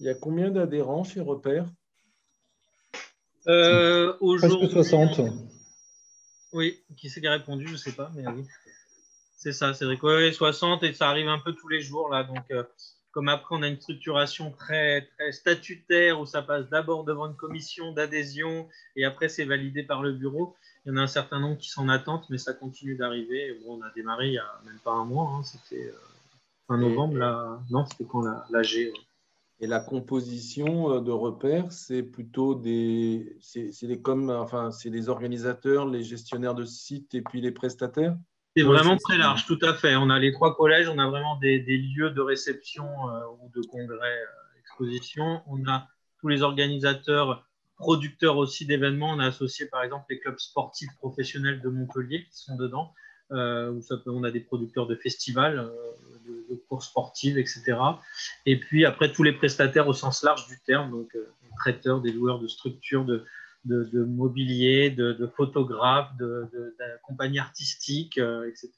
Il y a combien d'adhérents chez Repère? Euh, Presque 60. Oui, qui c'est qui a répondu Je ne sais pas, mais oui. C'est ça, Cédric. Oui, 60 et ça arrive un peu tous les jours là. Donc, euh, comme après, on a une structuration très, très statutaire où ça passe d'abord devant une commission d'adhésion et après c'est validé par le bureau. Il y en a un certain nombre qui sont en attente, mais ça continue d'arriver. Bon, on a démarré il n'y a même pas un mois, hein. c'était euh, fin novembre. Là. Non, c'était quand la, la G. Et la composition euh, de repères, c'est plutôt des, c'est, les comme, enfin, c'est les organisateurs, les gestionnaires de sites et puis les prestataires? C'est vraiment très large, tout à fait. On a les trois collèges, on a vraiment des, lieux de réception euh, ou de congrès, exposition. On a tous les organisateurs producteurs aussi d'événements. On a associé par exemple les clubs sportifs professionnels de Montpellier qui sont dedans. Euh, où on a des producteurs de festivals, euh, de, courses sportives, etc. Et puis après tous les prestataires au sens large du terme, donc euh, des traiteurs, des loueurs de structures, de, de, mobilier, de, photographes, de, compagnies artistiques, etc.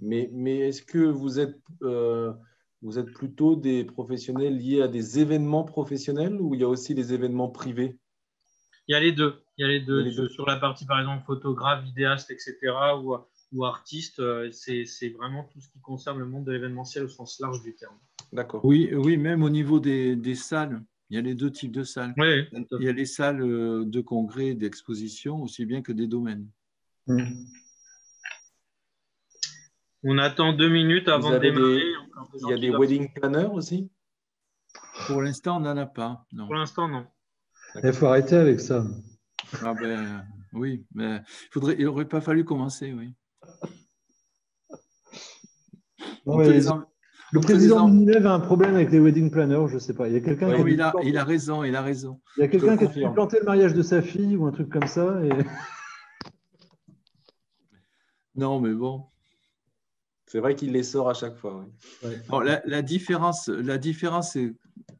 Mais, mais est-ce que vous êtes, vous êtes plutôt des professionnels liés à des événements professionnels ou il y a aussi des événements privés? Il y a les deux. Il y a les deux. Sur la partie, par exemple, photographe, vidéaste, etc., ou, ou artiste, euh, c'est vraiment tout ce qui concerne le monde de l'événementiel au sens large du terme. D'accord. Oui, oui, même au niveau des, des, salles, il y a les deux types de salles. Oui, il y a les salles euh, de congrès, d'exposition, aussi bien que des domaines. Mmh. On attend deux minutes avant de démarrer. Il y a des wedding planners aussi? Pour l'instant, on n'en a pas. Non. Pour l'instant, non. Il faut arrêter avec ça. Ah ben, oui, mais il n'aurait pas fallu commencer, oui. Le président Minilev a un problème avec les wedding planners, je ne sais pas. Il y a quelqu'un il, a, il a raison, il a raison. Il y a quelqu'un qui a planté le mariage de sa fille ou un truc comme ça. Non, mais bon. C'est vrai qu'il les sort à chaque fois. la, différence, la différence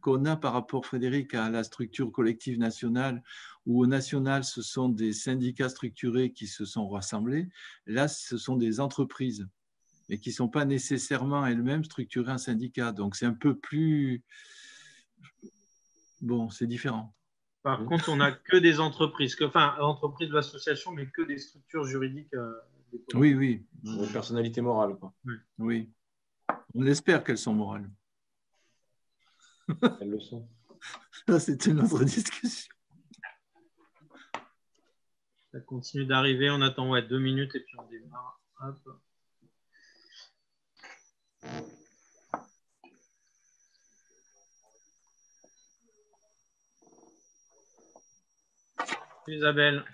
qu'on a par rapport, Frédéric, à la structure collective nationale, où au national, ce sont des syndicats structurés qui se sont rassemblés. Là, ce sont des entreprises, mais qui ne sont pas nécessairement elles-mêmes structurées en syndicat. Donc, c'est un peu plus... Bon, c'est différent. Par contre, on n'a que des entreprises, que, enfin, entreprises de l'association, mais que des structures juridiques. Euh, oui, oui. Des personnalités morales. Quoi. Oui. On espère qu'elles sont morales. Elles le sont. Ça, c'est une autre discussion. Ça continue d'arriver. On attend ouais, deux minutes et puis on démarre. Hop. Isabelle.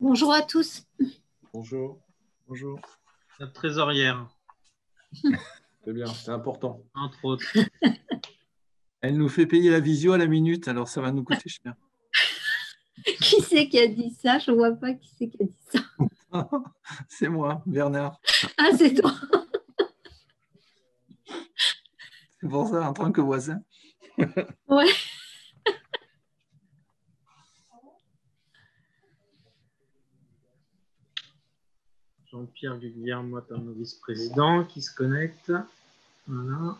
Bonjour à tous. Bonjour. Bonjour. Notre trésorière. C'est bien, c'est important. Entre autres. Elle nous fait payer la visio à la minute, alors ça va nous coûter cher. qui c'est qui a dit ça? Je ne vois pas qui c'est qui a dit ça. c'est moi, Bernard. Ah, c'est toi. c'est pour ça, en tant que voisin. ouais. Jean-Pierre Guillermo, notre vice-président, qui se connecte. Voilà.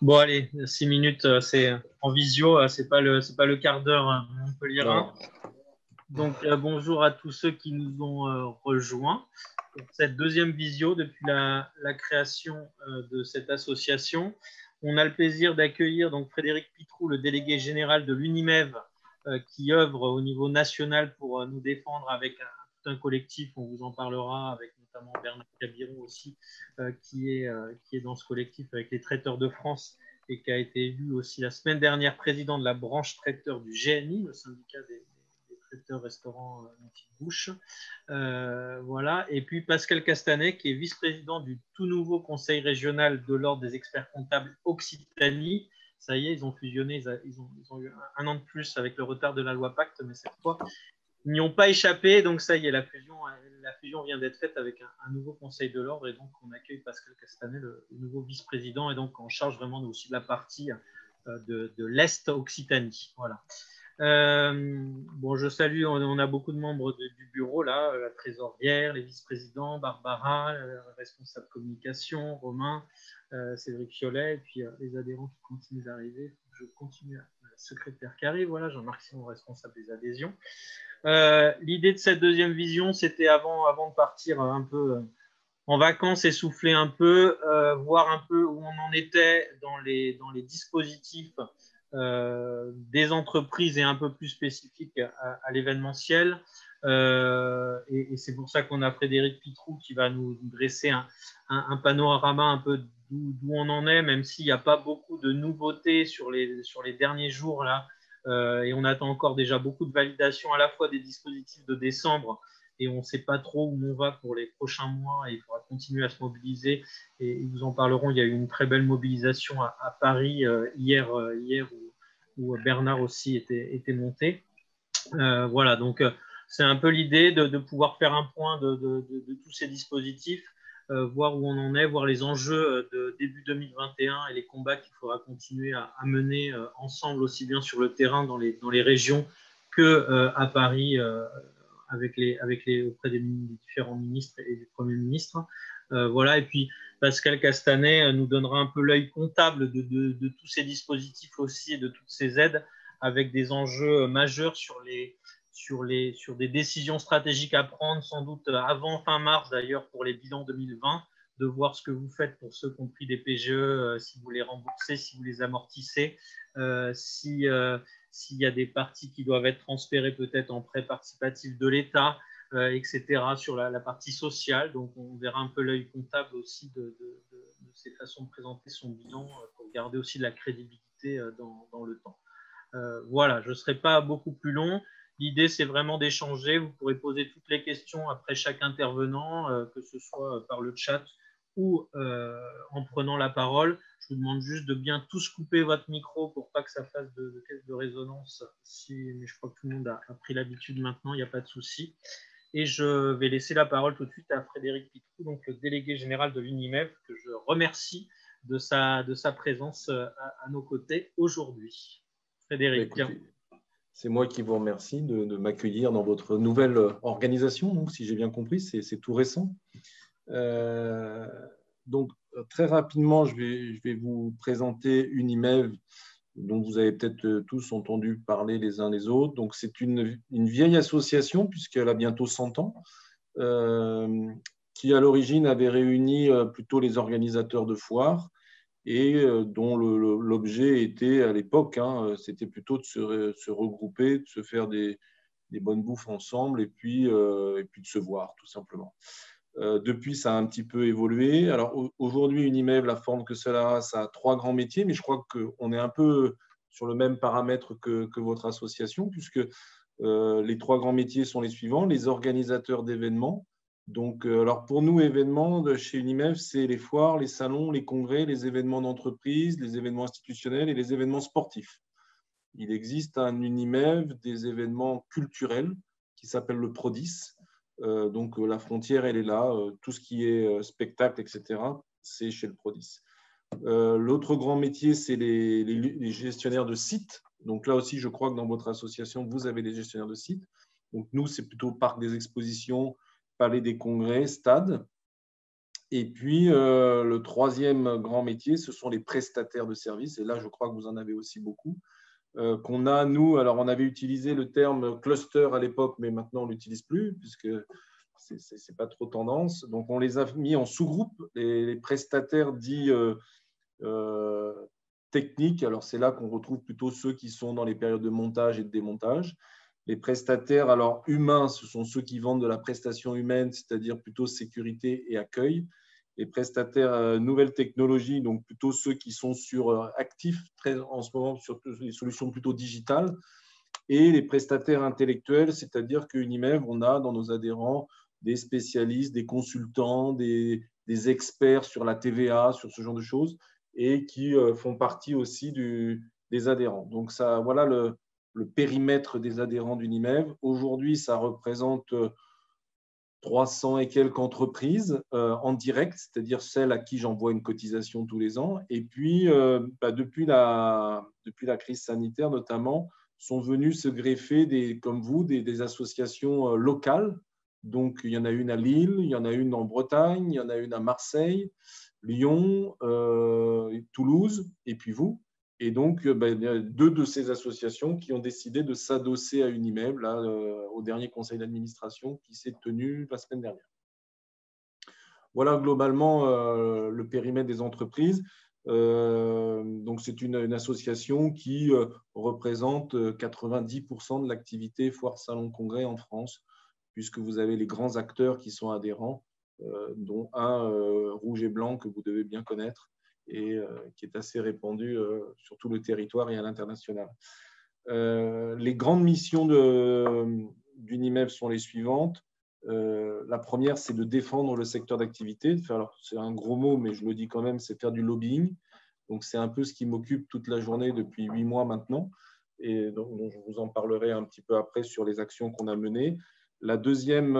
Bon, allez, six minutes, euh, c'est en visio, euh, c'est pas le, c'est pas le quart d'heure hein, Montpellier. Donc, euh, bonjour à tous ceux qui nous ont rejoints cette deuxième visio depuis la, création euh, de cette association. On a le plaisir d'accueillir donc Frédéric Pitrou, le délégué général de l'UNIMEV, euh, qui œuvre au niveau national pour euh, nous défendre avec un, tout un collectif. On vous en parlera avec notamment Bernard Cabiron aussi, qui, est, qui est dans ce collectif avec les traiteurs de France et qui a été élu aussi la semaine dernière président de la branche traiteur du GNI, le syndicat des, restaurant euh, Bouche. Euh, voilà. Et puis Pascal Castanet, qui est vice-président du tout nouveau conseil régional de l'Ordre des experts comptables Occitanie. Ça y est, ils ont fusionné, ils ont, eu un an de plus avec le retard de la loi Pacte, mais cette fois, n'y ont pas échappé. Donc ça y est, la fusion, vient d'être faite avec un, nouveau conseil de l'ordre. Et donc on accueille Pascal Castanet, le, nouveau vice-président, et donc en charge vraiment aussi de la partie de, l'Est Occitanie. Voilà. bon, je salue, on, a beaucoup de membres du bureau là, la trésorière, les vice-présidents, Barbara, responsable communication, Romain, Cédric Fiolet, et puis les adhérents qui continuent d'arriver. Je continue, secrétaire qui arrive, voilà, Jean-Marc Simon, responsable des adhésions. L'idée de cette deuxième vision, c'était avant, avant de partir un peu en vacances, essouffler un peu, euh, voir un peu où on en était dans les, dans les dispositifs euh, des entreprises et un peu plus spécifiques à, l'événementiel. Euh, et, c'est pour ça qu'on a Frédéric Pitrou qui va nous dresser un, un, panorama un peu d'où on en est, même s'il n'y a pas beaucoup de nouveautés sur les, sur les derniers jours là. Et on attend encore déjà beaucoup de validation à la fois des dispositifs de décembre et on ne sait pas trop où on va pour les prochains mois et il faudra continuer à se mobiliser. Et ils vous en parleront. Il y a eu une très belle mobilisation à, Paris euh, hier, euh, hier où, Bernard aussi était, monté. Euh, voilà, donc c'est un peu l'idée de, pouvoir faire un point de, tous ces dispositifs, voir où on en est, voir les enjeux de début 2021 et les combats qu'il faudra continuer à, mener ensemble aussi bien sur le terrain dans les, dans les régions que à Paris avec les, avec les, auprès des, différents ministres et du Premier ministre. Euh, voilà, et puis Pascal Castanet euh, nous donnera un peu l'œil comptable de, de, tous ces dispositifs aussi et de toutes ces aides avec des enjeux majeurs sur, les, sur, les, sur des décisions stratégiques à prendre, sans doute avant fin mars d'ailleurs pour les bilans 2020, de voir ce que vous faites pour ceux qui ont pris des PGE, euh, si vous les remboursez, si vous les amortissez, si, s'il y a des parties qui doivent être transférées peut-être en prêt participatif de l'État, euh, etc., sur la, partie sociale. Donc, on verra un peu l'œil comptable aussi de, ces façons de présenter son bilan euh, pour garder aussi de la crédibilité euh, dans, le temps. voilà, je ne serai pas beaucoup plus long. L'idée, c'est vraiment d'échanger. Vous pourrez poser toutes les questions après chaque intervenant, que ce soit par le chat ou en prenant la parole. Je vous demande juste de bien tous couper votre micro pour pas que ça fasse de, de caisse de résonance. Si, mais je crois que tout le monde a, pris l'habitude maintenant, il n'y a pas de souci. Et je vais laisser la parole tout de suite à Frédéric Pitrou, donc le délégué général de l'UNIMEF, que je remercie de sa, de sa présence euh, à, nos côtés aujourd'hui. Frédéric. Bah, c'est moi qui vous remercie de, m'accueillir dans votre nouvelle organisation. Donc, si j'ai bien compris, c'est tout récent. Euh, donc, euh, très rapidement, je vais, vous présenter email dont vous avez peut-être euh, tous entendu parler les uns les autres. Donc, c'est une, vieille association, puisqu'elle a bientôt 100 ans, euh, qui à l'origine avait réuni plutôt les organisateurs de foires et dont l'objet était à l'époque, hein, c'était plutôt de se, regrouper, de se faire des, bonnes bouffes ensemble et puis, et puis de se voir, tout simplement. Euh, depuis, ça a un petit peu évolué. Alors aujourd'hui, Unimev, la forme que cela a, ça a trois grands métiers, mais je crois qu'on est un peu sur le même paramètre que, votre association, puisque euh, les trois grands métiers sont les suivants les organisateurs d'événements. Donc, euh, alors pour nous, événements de chez Unimev, c'est les foires, les salons, les congrès, les événements d'entreprise, les événements institutionnels et les événements sportifs. Il existe un Unimev des événements culturels qui s'appelle le PRODIS, euh, donc euh, la frontière, elle est là. Tout ce qui est spectacle, etc., c'est chez le Prodis. L'autre grand métier, c'est les, gestionnaires de sites. Donc là aussi, je crois que dans votre association, vous avez des gestionnaires de sites. Donc nous, c'est plutôt parc des expositions, palais des congrès, stade. Et puis, le troisième grand métier, ce sont les prestataires de services. Et là, je crois que vous en avez aussi beaucoup. Euh, qu'on a, nous, alors on avait utilisé le terme cluster à l'époque, mais maintenant on ne l'utilise plus, puisque ce n'est pas trop tendance. Donc on les a mis en sous-groupe, les, prestataires dits euh, euh, techniques. Alors c'est là qu'on retrouve plutôt ceux qui sont dans les périodes de montage et de démontage. Les prestataires alors humains, ce sont ceux qui vendent de la prestation humaine, c'est-à-dire plutôt sécurité et accueil les prestataires euh, nouvelles technologies, donc plutôt ceux qui sont sur euh, actifs très, en ce moment sur les solutions plutôt digitales, et les prestataires intellectuels, c'est-à-dire qu'Unimev, on a dans nos adhérents des spécialistes, des consultants, des, experts sur la TVA, sur ce genre de choses, et qui euh, font partie aussi des adhérents. Donc ça, voilà le, le périmètre des adhérents d'Unimev. Aujourd'hui, ça représente 300 et quelques entreprises en direct, c'est-à-dire celles à qui j'envoie une cotisation tous les ans. Et puis, bah, depuis, la, depuis la crise sanitaire notamment, sont venus se greffer, comme vous, des, associations locales. Donc, il y en a une à Lille, il y en a une en Bretagne, il y en a une à Marseille, Lyon, Toulouse, et puis vous. Et donc, euh, ben, a deux de ces associations qui ont décidé de s'adosser à Unimeb là, euh, au dernier conseil d'administration qui s'est tenu la semaine dernière. Voilà globalement euh, le périmètre des entreprises. donc, c'est une, association qui représente 90% de l'activité foire salon congrès en France, puisque vous avez les grands acteurs qui sont adhérents, dont un rouge et blanc que vous devez bien connaître, et euh, qui est assez répandu euh, sur tout le territoire et à l'international. Euh, les grandes missions d'Unimev sont les suivantes. la première, c'est de défendre le secteur d'activité. C'est un gros mot, mais je le dis quand même, c'est faire du lobbying. Donc, c'est un peu ce qui m'occupe toute la journée depuis huit mois maintenant. Et je vous en parlerai un petit peu après sur les actions qu'on a menées. La deuxième,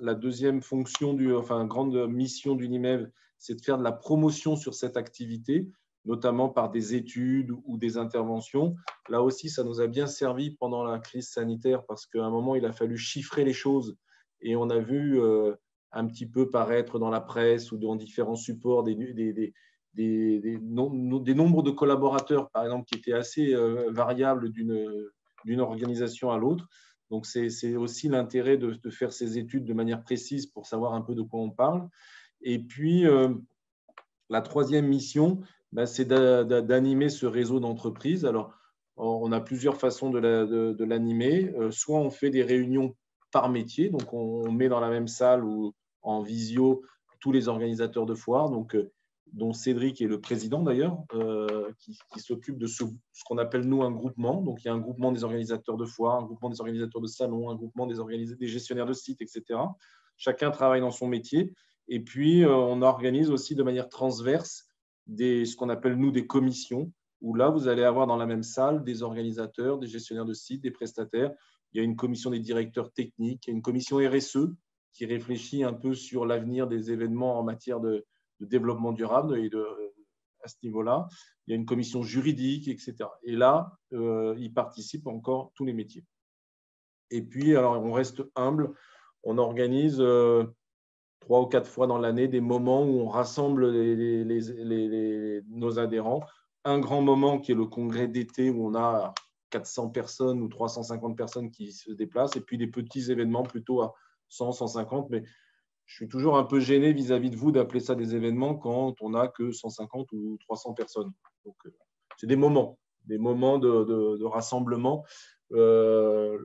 la deuxième fonction, du, enfin, grande mission d'Unimev, c'est de faire de la promotion sur cette activité, notamment par des études ou des interventions. Là aussi, ça nous a bien servi pendant la crise sanitaire parce qu'à un moment, il a fallu chiffrer les choses et on a vu euh, un petit peu paraître dans la presse ou dans différents supports des, des, des, nombres de collaborateurs, par exemple, qui étaient assez euh, variables d'une organisation à l'autre. Donc, c'est aussi l'intérêt de, de, faire ces études de manière précise pour savoir un peu de quoi on parle. Et puis, euh, la troisième mission, bah, c'est d'animer ce réseau d'entreprises. Alors, on a plusieurs façons de l'animer. Euh, soit on fait des réunions par métier, donc on met dans la même salle ou en visio tous les organisateurs de foires, donc, euh, dont Cédric est le président d'ailleurs, qui, s'occupe de ce, qu'on appelle nous un groupement. Donc il y a un groupement des organisateurs de foires, un groupement des organisateurs de salons, un groupement des, des gestionnaires de sites, etc. Chacun travaille dans son métier. Et puis, euh, on organise aussi de manière transverse des, ce qu'on appelle, nous, des commissions, où là, vous allez avoir dans la même salle des organisateurs, des gestionnaires de sites, des prestataires. Il y a une commission des directeurs techniques, il y a une commission RSE qui réfléchit un peu sur l'avenir des événements en matière de, développement durable et de, à ce niveau-là. Il y a une commission juridique, etc. Et là, euh, y participent encore tous les métiers. Et puis, alors, on reste humble. On organise euh, trois ou quatre fois dans l'année des moments où on rassemble nos adhérents. Un grand moment qui est le congrès d'été où on a 400 personnes ou 350 personnes qui se déplacent, et puis des petits événements plutôt à 100, 150. Mais je suis toujours un peu gêné vis-à-vis de vous d'appeler ça des événements quand on n'a que 150 ou 300 personnes. Donc, euh, c'est des moments, des moments de, rassemblement. Euh,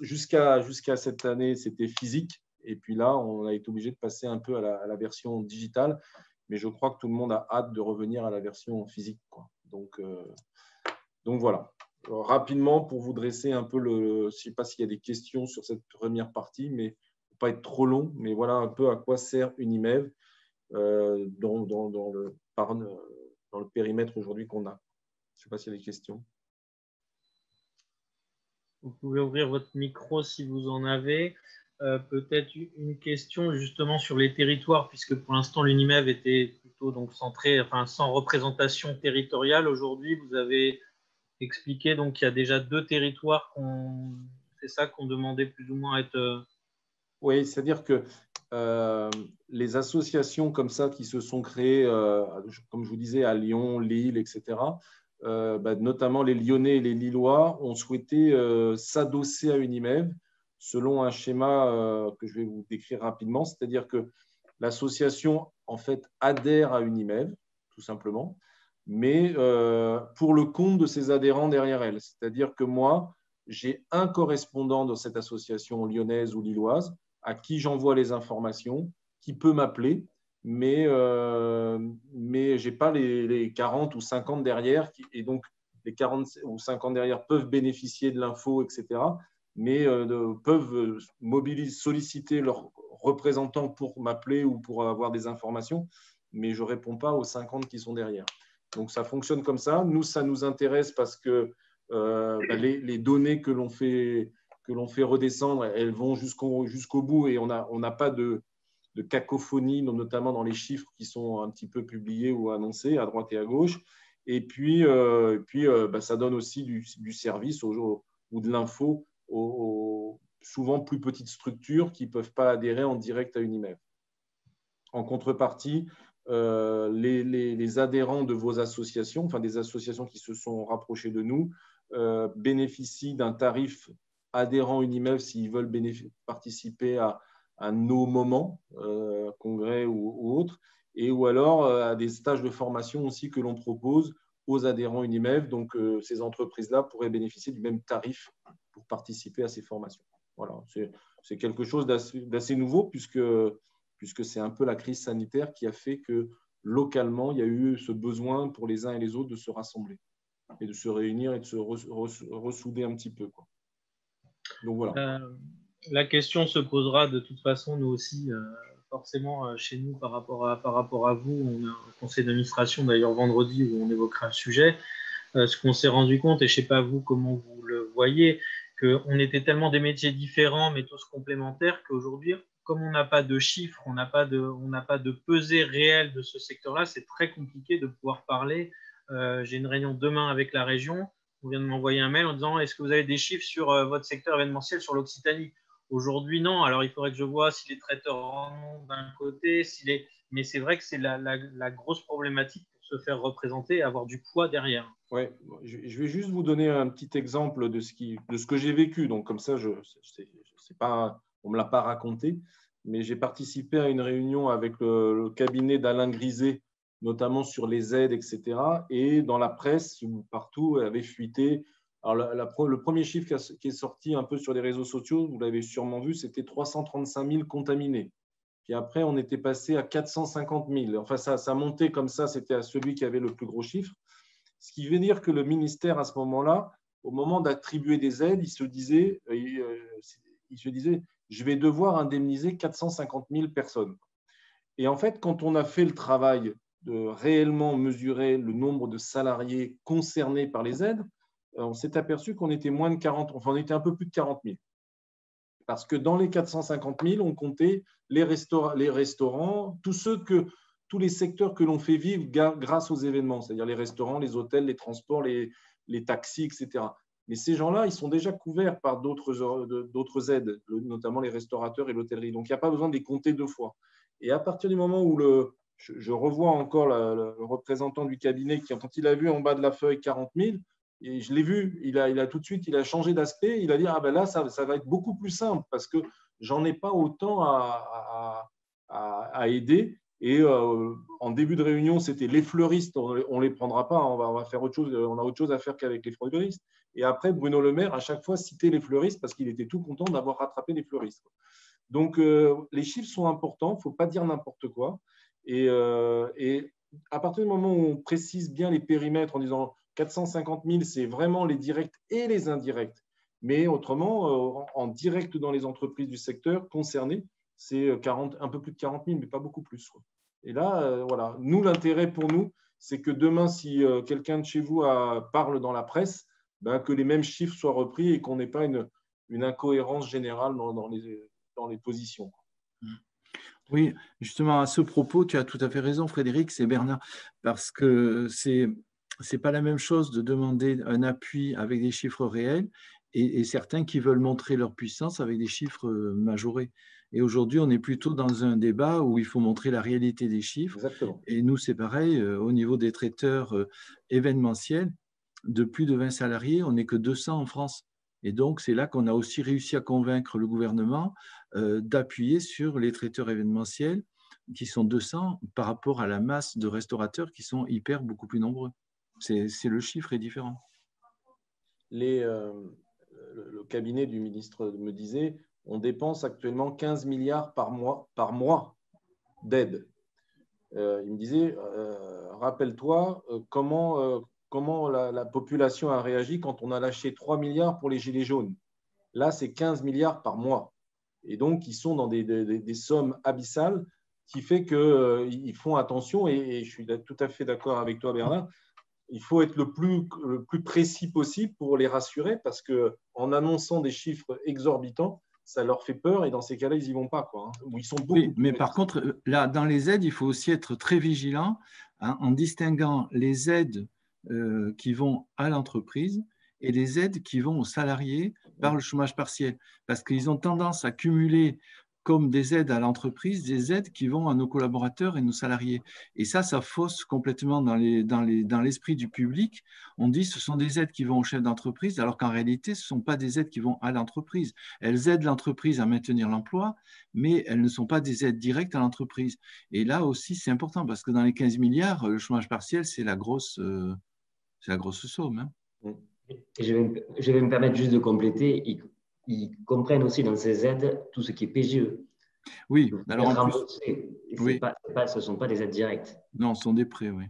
jusqu'à jusqu'à cette année, c'était physique. Et puis là, on a été obligé de passer un peu à la, version digitale. Mais je crois que tout le monde a hâte de revenir à la version physique. Donc, euh, donc voilà. rapidement, pour vous dresser un peu le. Je ne sais pas s'il y a des questions sur cette première partie, mais pour pas être trop long. Mais voilà un peu à quoi sert Unimev euh, dans, le, dans le périmètre aujourd'hui qu'on a. Je ne sais pas s'il y a des questions. Vous pouvez ouvrir votre micro si vous en avez. Euh, peut-être une question justement sur les territoires, puisque pour l'instant l'UNIMEV était plutôt donc centré, enfin sans représentation territoriale. Aujourd'hui, vous avez expliqué donc qu'il y a déjà deux territoires c'est ça qu'on demandait plus ou moins à être. Euh, oui, c'est-à-dire que euh, les associations comme ça qui se sont créées, comme je vous disais, à Lyon, Lille, etc., bah, notamment les Lyonnais et les Lillois, ont souhaité s'adosser à Unimev selon un schéma euh, que je vais vous décrire rapidement, c'est-à-dire que l'association en fait adhère à Unimev, tout simplement, mais euh, pour le compte de ses adhérents derrière elle. C'est-à-dire que moi, j'ai un correspondant de cette association lyonnaise ou lilloise à qui j'envoie les informations, qui peut m'appeler, mais, euh, je n'ai pas les, les, 40 ou 50 derrière, et donc les 40 ou 50 derrière peuvent bénéficier de l'info, etc mais euh, peuvent euh, solliciter leurs représentants pour m'appeler ou pour avoir des informations, mais je ne réponds pas aux 50 qui sont derrière. Donc ça fonctionne comme ça. Nous, ça nous intéresse parce que euh, bah, les, données que l'on fait, fait redescendre, elles vont jusqu'au jusqu'au bout et on n'a on pas de, de, cacophonie, notamment dans les chiffres qui sont un petit peu publiés ou annoncés à droite et à gauche. Et puis, puis bah, ça donne aussi du, du service ou de l'info aux, souvent plus petites structures qui ne peuvent pas adhérer en direct à une email. En contrepartie, euh, les, adhérents de vos associations, enfin des associations qui se sont rapprochées de nous, bénéficient d'un tarif adhérent Unimev s'ils veulent participer à, nos moments, euh, congrès ou, autres, et ou alors euh, à des stages de formation aussi que l'on propose aux adhérents Unimev. Donc, euh, ces entreprises-là pourraient bénéficier du même tarif participer à ces formations. Voilà, c'est quelque chose d'assez nouveau puisque, puisque c'est un peu la crise sanitaire qui a fait que localement, il y a eu ce besoin pour les uns et les autres de se rassembler et de se réunir et de se ressouder un petit peu. Donc voilà. Euh, la question se posera de toute façon, nous aussi, euh, forcément, euh, chez nous, par rapport, à, par rapport à vous. On a un conseil d'administration, d'ailleurs, vendredi, où on évoquera le sujet. ce qu'on s'est rendu compte, et je ne sais pas vous comment vous le voyez, qu'on était tellement des métiers différents, mais tous complémentaires, qu'aujourd'hui, comme on n'a pas de chiffres, on n'a pas de, pas de pesée réelle de ce secteur-là, c'est très compliqué de pouvoir parler. J'ai une réunion demain avec la région on vient de m'envoyer un mail en disant est-ce que vous avez des chiffres sur euh, votre secteur événementiel sur l'Occitanie? Aujourd'hui, non. Alors, il faudrait que je vois si les traiteurs en ont d'un côté, si les... mais c'est vrai que c'est la, grosse problématique pour se faire représenter avoir du poids derrière. Oui, je vais juste vous donner un petit exemple de ce, qui, de ce que j'ai vécu. Donc, comme ça, je, je pas, on ne me l'a pas raconté, mais j'ai participé à une réunion avec le cabinet d'Alain Griset notamment sur les aides, etc. Et dans la presse, partout, elle avait fuité. Alors, le premier chiffre qui est sorti un peu sur les réseaux sociaux, vous l'avez sûrement vu, c'était 335 000 contaminés. Puis après, on était passé à 450 000. Enfin, ça, ça montait comme ça, c'était à celui qui avait le plus gros chiffre. Ce qui veut dire que le ministère, à ce moment-là, au moment d'attribuer des aides, il se disait, euh, euh, il se disait, je vais devoir indemniser 450 000 personnes. Et en fait, quand on a fait le travail de réellement mesurer le nombre de salariés concernés par les aides, euh, on s'est aperçu qu'on était moins de 40, enfin on était un peu plus de 40 000. Parce que dans les 450 000, on comptait les, les restaurants, tous ceux que, tous les secteurs que l'on fait vivre grâce aux événements, c'est-à-dire les restaurants, les hôtels, les transports, les, taxis, etc. Mais ces gens-là, ils sont déjà couverts par d'autres aides, notamment les restaurateurs et l'hôtellerie. Donc, il n'y a pas besoin de les compter deux fois. Et à partir du moment où je, revois encore le, représentant du cabinet qui, quand il a vu en bas de la feuille 40 000, et je l'ai vu, il a, tout de suite, il a changé d'aspect, il a dit, ah ben là, ça, va être beaucoup plus simple parce que j'en ai pas autant à, aider. Et euh, en début de réunion, c'était les fleuristes, on ne les prendra pas, on va, on va, faire autre chose, on a autre chose à faire qu'avec les fleuristes. Et après, Bruno Le Maire, à chaque fois, citait les fleuristes parce qu'il était tout content d'avoir rattrapé les fleuristes. Donc, euh, les chiffres sont importants, il ne faut pas dire n'importe quoi. Euh, et, à partir du moment où on précise bien les périmètres en disant 450 000, c'est vraiment les directs et les indirects. Mais autrement, euh, en direct dans les entreprises du secteur concernées, c'est un peu plus de 40 000, mais pas beaucoup plus. Et là, euh, voilà, nous, l'intérêt pour nous, c'est que demain, si quelqu'un de chez vous parle dans la presse, ben, que les mêmes chiffres soient repris et qu'on n'ait pas une, une, incohérence générale dans, dans, les, dans les positions. Mmh. Oui, justement, à ce propos, tu as tout à fait raison, Frédéric, c'est Bernard, parce que c'est n'est pas la même chose de demander un appui avec des chiffres réels et, certains qui veulent montrer leur puissance avec des chiffres majorés. Et aujourd'hui, on est plutôt dans un débat où il faut montrer la réalité des chiffres. Et nous, c'est pareil, euh, au niveau des traiteurs euh, événementiels, de plus de 20 salariés, on n'est que 200 en France. Et donc, c'est là qu'on a aussi réussi à convaincre le gouvernement euh, d'appuyer sur les traiteurs événementiels qui sont 200 par rapport à la masse de restaurateurs qui sont hyper beaucoup plus nombreux. C'est le chiffre est différent. Les, euh, le cabinet du ministre me disait on dépense actuellement 15 milliards par mois, d'aide. Euh, il me disait rappelle-toi comment comment la, population a réagi quand on a lâché 3 milliards pour les gilets jaunes. Là, c'est 15 milliards par mois. Et donc, ils sont dans des, sommes abyssales qui fait qu'ils euh, font attention. Et, je suis tout à fait d'accord avec toi, Bernard. Il faut être le plus, le plus précis possible pour les rassurer parce qu'en annonçant des chiffres exorbitants, ça leur fait peur et dans ces cas-là, ils n'y vont pas. Quoi, hein. ils sont oui, mais par contre, là, dans les aides, il faut aussi être très vigilant hein, en distinguant les aides euh, qui vont à l'entreprise et les aides qui vont aux salariés par le chômage partiel. Parce qu'ils ont tendance à cumuler comme des aides à l'entreprise, des aides qui vont à nos collaborateurs et nos salariés. Et ça, ça fausse complètement dans l'esprit du public. On dit ce sont des aides qui vont au chef d'entreprise, alors qu'en réalité, ce ne sont pas des aides qui vont à l'entreprise. Elles aident l'entreprise à maintenir l'emploi, mais elles ne sont pas des aides directes à l'entreprise. Et là aussi, c'est important, parce que dans les 15 milliards, le chômage partiel, c'est la, grosse, euh, somme. Hein. je vais me permettre juste de compléter ils comprennent aussi dans ces aides tout ce qui est PGE. Oui, alors en plus, Pas, ce ne sont pas des aides directes. Non, ce sont des prêts, oui.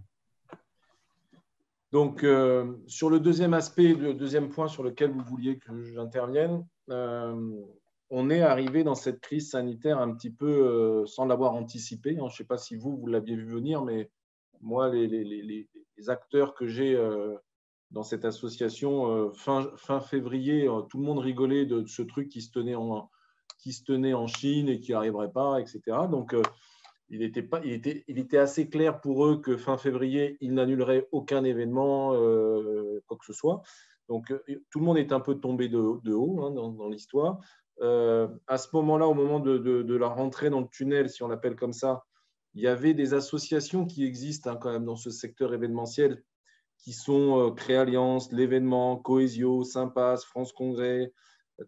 Donc, euh, sur le deuxième aspect, le deuxième point sur lequel vous vouliez que j'intervienne, euh, on est arrivé dans cette crise sanitaire un petit peu euh, sans l'avoir anticipé. Hein. Je ne sais pas si vous, vous l'aviez vu venir, mais moi, les, les, les, les acteurs que j'ai dans cette association euh, fin, fin février. Euh, tout le monde rigolait de, ce truc qui se tenait en, qui se tenait en Chine et qui n'arriverait pas, etc. Donc, euh, il était, pas, il, était, il était assez clair pour eux que fin février, ils n'annuleraient aucun événement, quoi que ce soit. Donc, tout le monde est un peu tombé de, de haut hein, dans, dans l'histoire. à ce moment-là, au moment de, de, la rentrée dans le tunnel, si on l'appelle comme ça, il y avait des associations qui existent hein, quand même dans ce secteur événementiel qui sont euh, Créalliance, l'événement, Cohésio, Sympas, France Congrès,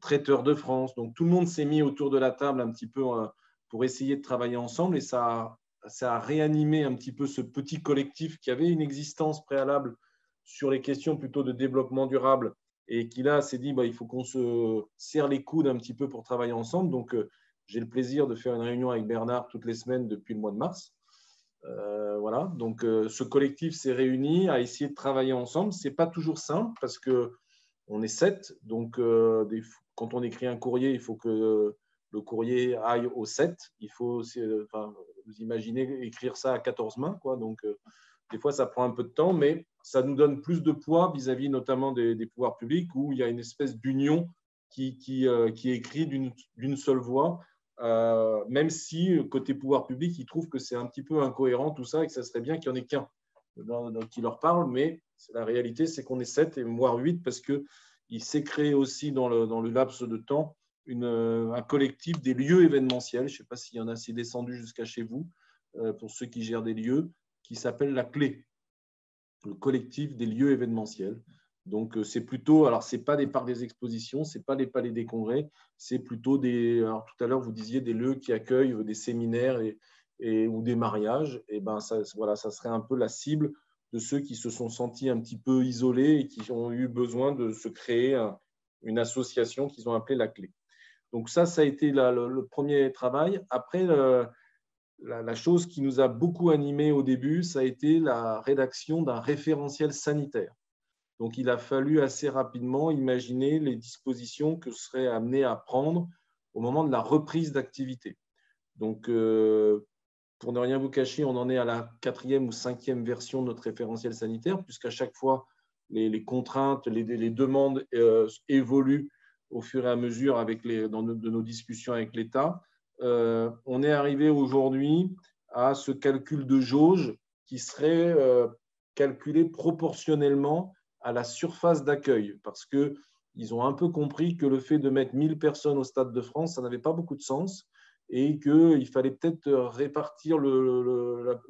Traiteurs de France. Donc tout le monde s'est mis autour de la table un petit peu euh, pour essayer de travailler ensemble et ça a, ça a réanimé un petit peu ce petit collectif qui avait une existence préalable sur les questions plutôt de développement durable et qui là s'est dit bah, il faut qu'on se serre les coudes un petit peu pour travailler ensemble. Donc euh, j'ai le plaisir de faire une réunion avec Bernard toutes les semaines depuis le mois de mars. Euh, voilà, donc euh, ce collectif s'est réuni à essayer de travailler ensemble. C'est pas toujours simple parce que on est sept, donc euh, quand on écrit un courrier, il faut que le courrier aille au 7. Il faut, vous imaginez écrire ça à 14 mains, quoi. Donc des fois ça prend un peu de temps, mais ça nous donne plus de poids vis-à-vis notamment des, pouvoirs publics où il y a une espèce d'union qui, qui, d'une seule voix euh, même si euh, côté pouvoir public, ils trouvent que c'est un petit peu incohérent tout ça et que ça serait bien qu'il n'y en ait qu'un qui leur parle, mais la réalité, c'est qu'on est sept et voire huit parce qu'il s'est créé aussi dans le, laps de temps euh, un collectif des lieux événementiels. Je ne sais pas s'il y en a assez descendu jusqu'à chez vous, pour ceux qui gèrent des lieux, qui s'appelle la clé, le collectif des lieux événementiels. Donc, euh, c'est plutôt, alors, ce n'est pas des parcs des expositions, ce n'est pas les palais des congrès, c'est plutôt des, alors, tout à l'heure, vous disiez des lieux qui accueillent des séminaires et, ou des mariages. Et ben, ça, voilà, ça serait un peu la cible de ceux qui se sont sentis un petit peu isolés et qui ont eu besoin de se créer une association qu'ils ont appelée la clé. Donc, ça, ça a été le, premier travail. Après, la, chose qui nous a beaucoup animés au début, ça a été la rédaction d'un référentiel sanitaire. Donc, il a fallu assez rapidement imaginer les dispositions que serait amené à prendre au moment de la reprise d'activité. Donc, euh, pour ne rien vous cacher, on en est à la quatrième ou cinquième version de notre référentiel sanitaire, puisqu'à chaque fois, les, contraintes, les, demandes euh, évoluent au fur et à mesure avec les, dans de nos discussions avec l'État. Euh, on est arrivé aujourd'hui à ce calcul de jauge qui serait calculé proportionnellement à la surface d'accueil parce que ils ont un peu compris que le fait de mettre 1000 personnes au Stade de France, ça n'avait pas beaucoup de sens et qu'il fallait peut-être répartir le,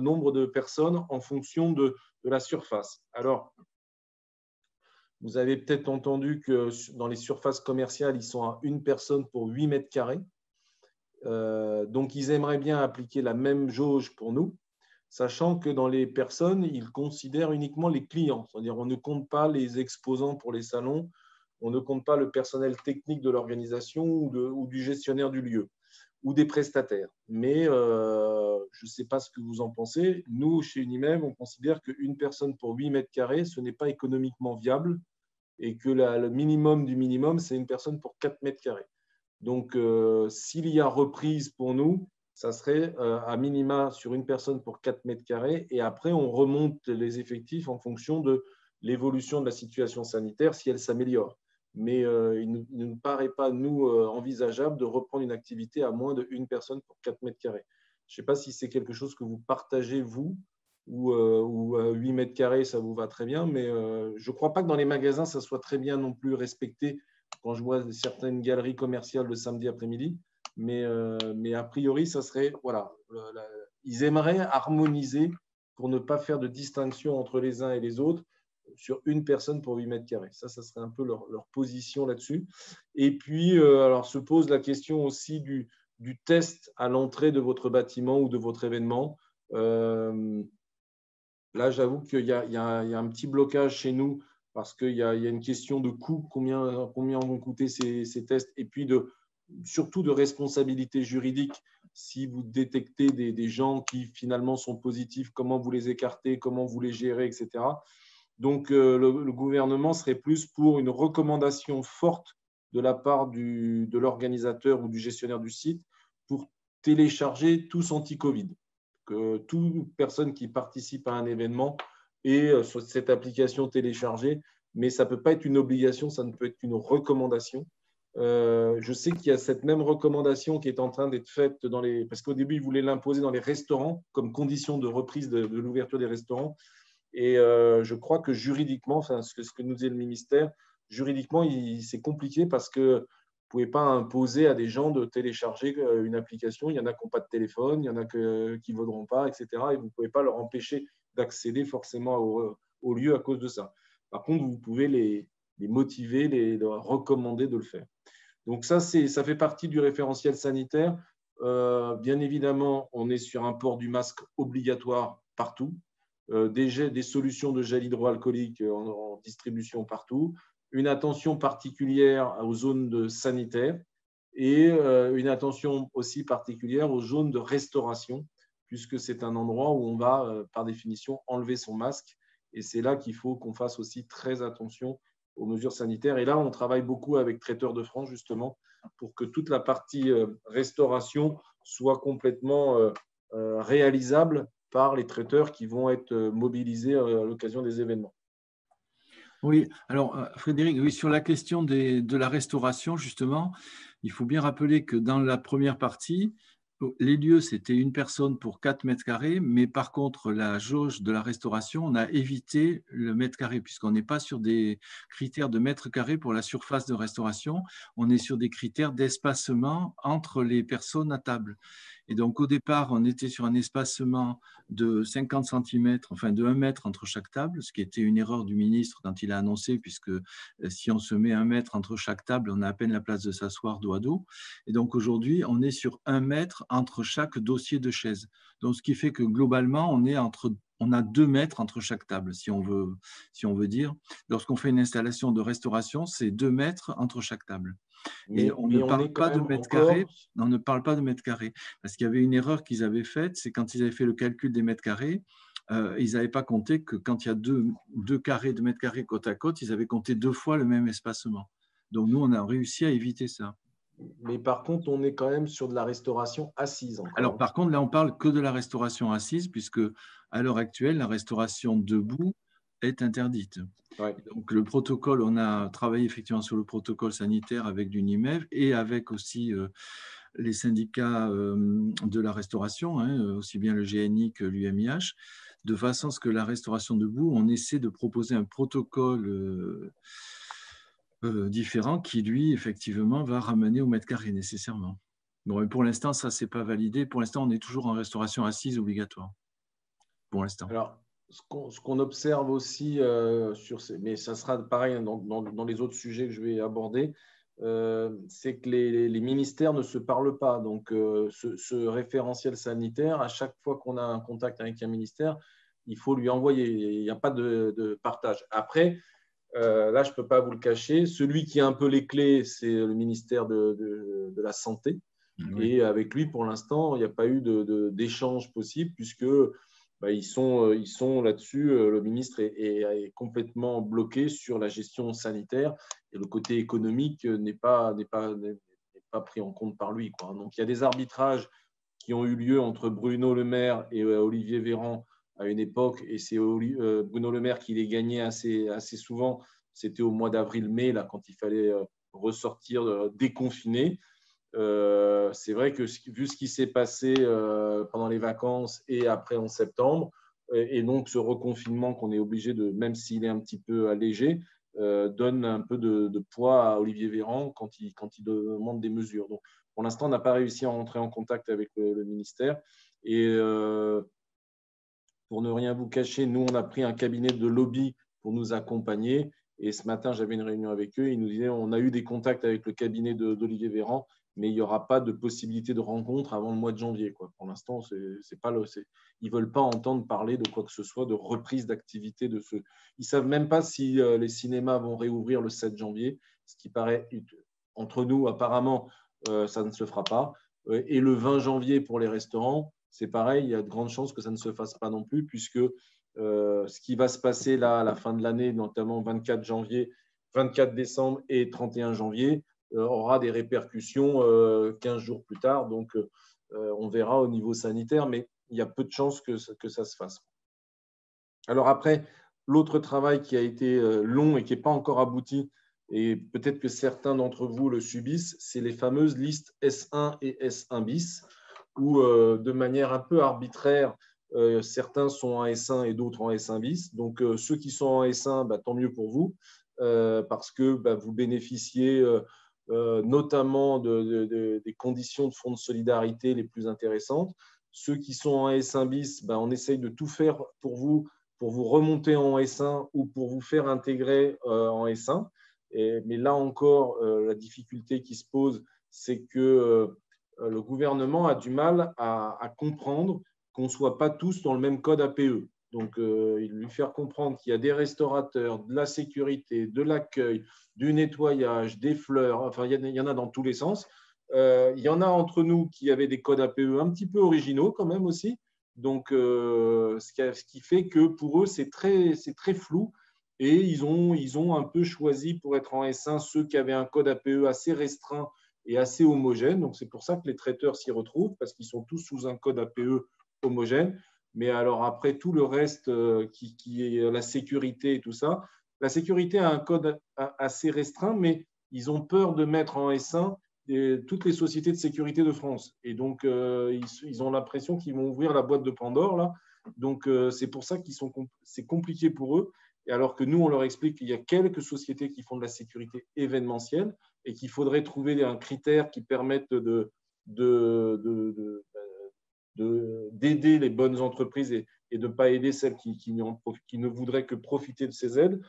nombre de personnes en fonction de, de, la surface. Alors, vous avez peut-être entendu que dans les surfaces commerciales, ils sont à une personne pour 8 mètres carrés. Euh, donc, ils aimeraient bien appliquer la même jauge pour nous sachant que dans les personnes, ils considèrent uniquement les clients, c'est-à-dire on ne compte pas les exposants pour les salons, on ne compte pas le personnel technique de l'organisation ou, du gestionnaire du lieu ou des prestataires. Mais euh, je ne sais pas ce que vous en pensez. Nous, chez Unimem, on considère qu'une personne pour 8 mètres carrés, ce n'est pas économiquement viable et que le minimum du minimum, c'est une personne pour 4 mètres carrés. Donc, euh, s'il y a reprise pour nous, ça serait à minima sur une personne pour 4 mètres carrés. Et après, on remonte les effectifs en fonction de l'évolution de la situation sanitaire si elle s'améliore. Mais il ne nous paraît pas, nous, envisageable de reprendre une activité à moins d'une personne pour 4 mètres carrés. Je ne sais pas si c'est quelque chose que vous partagez, vous, ou, ou à 8 mètres carrés, ça vous va très bien, mais je ne crois pas que dans les magasins, ça soit très bien non plus respecté quand je vois certaines galeries commerciales le samedi après-midi. Mais, mais a priori, ça serait, voilà, ils aimeraient harmoniser pour ne pas faire de distinction entre les uns et les autres sur une personne pour 8 mètres carrés. Ça, ça serait un peu leur, position là-dessus. Et puis, euh, alors, se pose la question aussi du, du test à l'entrée de votre bâtiment ou de votre événement. Euh, là, j'avoue qu'il y, y, a un petit blocage chez nous parce qu'il y, y, a une question de coût, combien, combien vont coûter ces, ces, tests, et puis de, surtout de responsabilité juridique. Si vous détectez des, gens qui finalement sont positifs, comment vous les écartez, comment vous les gérez, etc. Donc, euh, le, gouvernement serait plus pour une recommandation forte de la part de l'organisateur ou du gestionnaire du site pour télécharger tous anti-Covid. Que toute personne qui participe à un événement ait euh, cette application téléchargée, mais ça ne peut pas être une obligation, ça ne peut être qu'une recommandation. Euh, je sais qu'il y a cette même recommandation qui est en train d'être faite dans les. Parce qu'au début, ils voulaient l'imposer dans les restaurants comme condition de reprise de l'ouverture des restaurants. Et euh, je crois que juridiquement, enfin, ce, que, nous dit le ministère, juridiquement, c'est compliqué parce que vous ne pouvez pas imposer à des gens de télécharger euh, une application. Il y en a qui n'ont pas de téléphone, il y en a qui ne voudront pas, etc. Et vous ne pouvez pas leur empêcher d'accéder forcément au, lieu à cause de ça. Par contre, vous pouvez les, motiver, les, recommander de le faire. Donc ça, ça fait partie du référentiel sanitaire. Euh, bien évidemment, on est sur un port du masque obligatoire partout. Euh, des, des, solutions de gel hydroalcoolique en, distribution partout, une attention particulière aux zones de sanitaires et euh, une attention aussi particulière aux zones de restauration, puisque c'est un endroit où on va, euh, par définition, enlever son masque. Et c'est là qu'il faut qu'on fasse aussi très attention aux mesures sanitaires. Et là, on travaille beaucoup avec Traiteurs de France, justement, pour que toute la partie restauration soit complètement réalisable par les traiteurs qui vont être euh, mobilisés euh, à l'occasion des événements. Oui, alors euh, Frédéric, oui, sur la question de la restauration, justement, il faut bien rappeler que dans la première partie, les lieux, c'était une personne pour 4 mètres carrés, mais par contre, la jauge de la restauration, on a évité le mètre carré, puisqu'on n'est pas sur des critères de mètre carré pour la surface de restauration, on est sur des critères d'espacement entre les personnes à table. Et donc, au départ, on était sur un espacement de 50 cm, enfin de 1 mètre entre chaque table, ce qui était une erreur du ministre quand il a annoncé, puisque euh, si on se met un mètre entre chaque table, on a à peine la place de s'asseoir dos à dos. Et donc, aujourd'hui, on est sur un mètre entre chaque dossier de chaise. Donc, ce qui fait que globalement, on est entre on a deux mètres entre chaque table, si on veut, si on veut dire. Lorsqu'on fait une installation de restauration, c'est deux mètres entre chaque table. Et on ne parle pas de mètres carrés. On ne parle pas de mètres carrés parce qu'il y avait une erreur qu'ils avaient faite, c'est quand ils avaient fait le calcul des mètres carrés, euh, ils n'avaient pas compté que quand il y a deux, deux carrés de mètres carrés côte à côte, ils avaient compté deux fois le même espacement. Donc nous, on a réussi à éviter ça. Mais par contre, on est quand même sur de la restauration assise. Alors par contre, là, on parle que de la restauration assise, puisque à l'heure actuelle, la restauration debout est interdite. Donc le protocole, on a travaillé effectivement sur le protocole sanitaire avec l'UNIMEV et avec aussi euh, les syndicats euh, de la restauration, hein, aussi bien le GNI que l'UMIH, de façon à ce que la restauration debout, on essaie de proposer un protocole euh, différent qui, lui, effectivement, va ramener au mètre carré nécessairement. Bon, pour l'instant, ça, c'est pas validé. Pour l'instant, on est toujours en restauration assise obligatoire. Pour l'instant ce qu'on observe aussi, euh, sur ces, mais ça sera pareil dans, dans, les autres sujets que je vais aborder, euh, c'est que les, les, ministères ne se parlent pas. Donc, euh, ce, référentiel sanitaire, à chaque fois qu'on a un contact avec un ministère, il faut lui envoyer. Il n'y a pas de, de partage. Après, là, je ne peux pas vous le cacher, celui qui a un peu les clés, c'est le ministère de, de, la Santé. Et avec lui, pour l'instant, il n'y a pas eu d'échange possible, puisque bah, ils sont, euh, ils sont là-dessus. Euh, le ministre est, complètement bloqué sur la gestion sanitaire et le côté économique n'est pas, n'est pas, n'est pas pris en compte par lui. Quoi. Donc il y a des arbitrages qui ont eu lieu entre Bruno Le Maire et Olivier Véran à une époque, et c'est Bruno Le Maire qui les gagnait assez, assez souvent. C'était au mois d'avril-mai, là, quand il fallait ressortir déconfiné. C'est vrai que vu ce qui s'est passé pendant les vacances et après en septembre, et donc ce reconfinement qu'on est obligé de, même s'il est un petit peu allégé, euh, donne un peu de, poids à Olivier Véran quand il, demande des mesures. Donc, pour l'instant, on n'a pas réussi à entrer en contact avec le, ministère. Et euh, pour ne rien vous cacher, nous, on a pris un cabinet de lobby pour nous accompagner. Et ce matin, j'avais une réunion avec eux. Ils nous disaient on a eu des contacts avec le cabinet d'Olivier Véran mais il n'y aura pas de possibilité de rencontre avant le mois de janvier. Quoi. Pour l'instant, c'est pas ils ne veulent pas entendre parler de quoi que ce soit, de reprise d'activité. De ce... Ils ne savent même pas si euh, les cinémas vont réouvrir le 7 janvier, ce qui paraît, entre nous, apparemment, euh, ça ne se fera pas. Euh, et le 20 janvier pour les restaurants, c'est pareil, il y a de grandes chances que ça ne se fasse pas non plus, puisque ce qui va se passer là à la fin de l'année, notamment 24 janvier, 24 décembre et 31 janvier, aura des répercussions 15 euh, jours plus tard. Donc, euh, on verra au niveau sanitaire, mais il y a peu de chances que, que ça se fasse. Alors après, l'autre travail qui a été long et qui n'est pas encore abouti, et peut-être que certains d'entre vous le subissent, c'est les fameuses listes S1 et S1 bis, où de manière un peu arbitraire, certains sont en S1 et d'autres en S1 bis. Donc ceux qui sont en S1, bah, tant mieux pour vous, parce que bah, vous bénéficiez euh, notamment des conditions de fonds de solidarité les plus intéressantes. Ceux qui sont en S1 bis, ben, on essaye de tout faire pour vous, pour vous remonter en S1 ou pour vous faire intégrer euh, en S1. mais là encore, euh, la difficulté qui se pose, c'est que le gouvernement a du mal à, comprendre qu'on ne soit pas tous dans le même code APE. Donc, il lui faire comprendre qu'il y a des restaurateurs, de la sécurité, de l'accueil, du nettoyage, des fleurs, enfin, il y, en a dans tous les sens. Euh, il y en a entre nous qui avaient des codes APE un petit peu originaux quand même aussi. Donc, euh, ce, qui, fait que pour eux, c'est très, très flou. Et ils ont, ils ont un peu choisi pour être en S1 ceux qui avaient un code APE assez restreint et assez homogène. Donc, c'est pour ça que les traiteurs s'y retrouvent, parce qu'ils sont tous sous un code APE homogène. Mais alors, après, tout le reste euh, qui, est la sécurité et tout ça, la sécurité a un code assez restreint, mais ils ont peur de mettre en S1 toutes les sociétés de sécurité de France. Et donc, euh, ils, ont l'impression qu'ils vont ouvrir la boîte de Pandore. Là. Donc, euh, c'est pour ça que c'est compliqué pour eux. Et alors que nous, on leur explique qu'il y a quelques sociétés qui font de la sécurité événementielle et qu'il faudrait trouver un critère qui permette de, d'aider les bonnes entreprises et, de ne pas aider celles qui, ne voudraient que profiter de ces aides.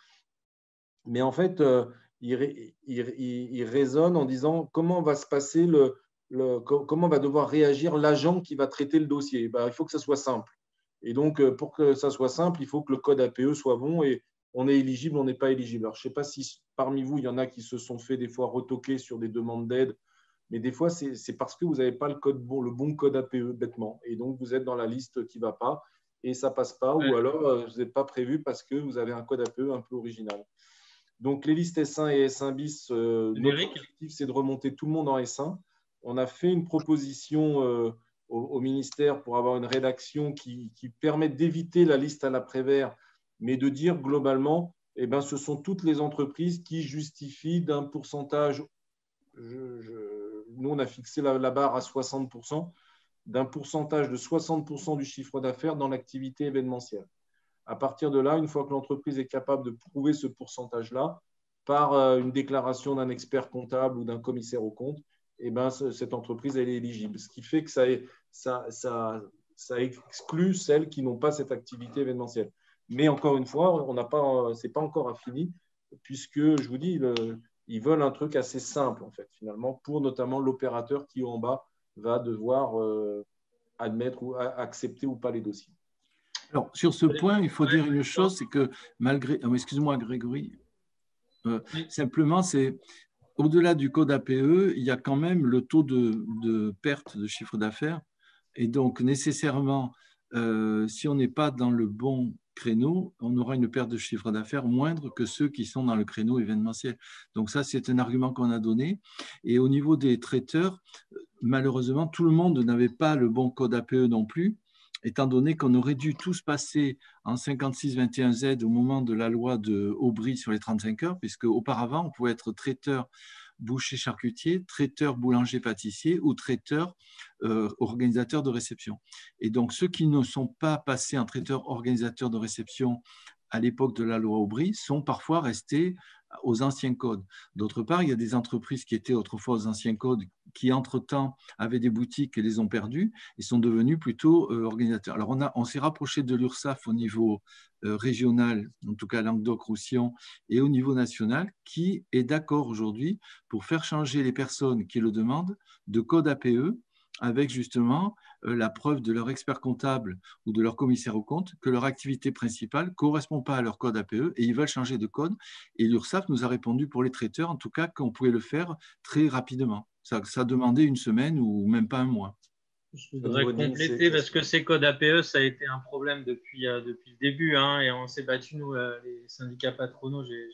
Mais en fait, euh, il, raisonne en disant comment va se passer le, comment va devoir réagir l'agent qui va traiter le dossier. Ben, il faut que ça soit simple. Et donc, euh, pour que ça soit simple, il faut que le code APE soit bon et on est éligible, on n'est pas éligible. Alors, je ne sais pas si parmi vous, il y en a qui se sont fait des fois retoquer sur des demandes d'aide, mais des fois, c'est parce que vous n'avez pas le, code bon, le bon code APE bêtement. Et donc, vous êtes dans la liste qui ne va pas et ça ne passe pas, ou alors euh, vous n'êtes pas prévu parce que vous avez un code APE un peu original. Donc, les listes S1 et S1 bis, euh, notre objectif, c'est de remonter tout le monde en S1. On a fait une proposition euh, au, ministère pour avoir une rédaction qui, qui permette d'éviter la liste à l'après-vert, mais de dire globalement, eh ben, ce sont toutes les entreprises qui justifient d'un pourcentage, nous on a fixé la, barre à 60%, d'un pourcentage de 60% du chiffre d'affaires dans l'activité événementielle. À partir de là, une fois que l'entreprise est capable de prouver ce pourcentage-là par euh, une déclaration d'un expert comptable ou d'un commissaire au compte, eh ben, cette entreprise elle est éligible. Ce qui fait que ça, exclut celles qui n'ont pas cette activité événementielle. Mais encore une fois, n'a pas, c'est pas encore infini, puisque je vous dis, ils veulent un truc assez simple en fait, finalement, pour notamment l'opérateur qui en bas va devoir euh, admettre ou accepter ou pas les dossiers. Alors, sur ce point, il faut dire une chose, c'est que malgré... Oh, excuse-moi, Grégory. Euh, simplement, c'est au-delà du code APE, il y a quand même le taux de, perte de chiffre d'affaires. Et donc, nécessairement, euh, si on n'est pas dans le bon créneau, on aura une perte de chiffre d'affaires moindre que ceux qui sont dans le créneau événementiel. Donc ça, c'est un argument qu'on a donné. Et au niveau des traiteurs, malheureusement, tout le monde n'avait pas le bon code APE non plus, étant donné qu'on aurait dû tous passer en 56-21Z au moment de la loi de Aubry sur les 35 heures, puisque auparavant, on pouvait être traiteur boucher charcutier, traiteur boulanger pâtissier ou traiteur euh, organisateur de réception. Et donc ceux qui ne sont pas passés en traiteur organisateur de réception à l'époque de la loi Aubry sont parfois restés aux anciens codes. D'autre part, il y a des entreprises qui étaient autrefois aux anciens codes qui, entre-temps, avaient des boutiques et les ont perdues et sont devenus plutôt euh, organisateurs. Alors, on, on s'est rapproché de l'URSSAF au niveau euh, régional, en tout cas Languedoc-Roussillon, et au niveau national, qui est d'accord aujourd'hui pour faire changer les personnes qui le demandent de code APE avec justement euh, la preuve de leur expert comptable ou de leur commissaire au compte que leur activité principale ne correspond pas à leur code APE et ils veulent changer de code. Et l'URSSAF nous a répondu pour les traiteurs, en tout cas, qu'on pouvait le faire très rapidement. Ça, ça demandait une semaine ou même pas un mois. Je voudrais compléter parce que ces codes APE, ça a été un problème depuis, euh, depuis le début hein, et on s'est battu, nous, euh, les syndicats patronaux. J'ai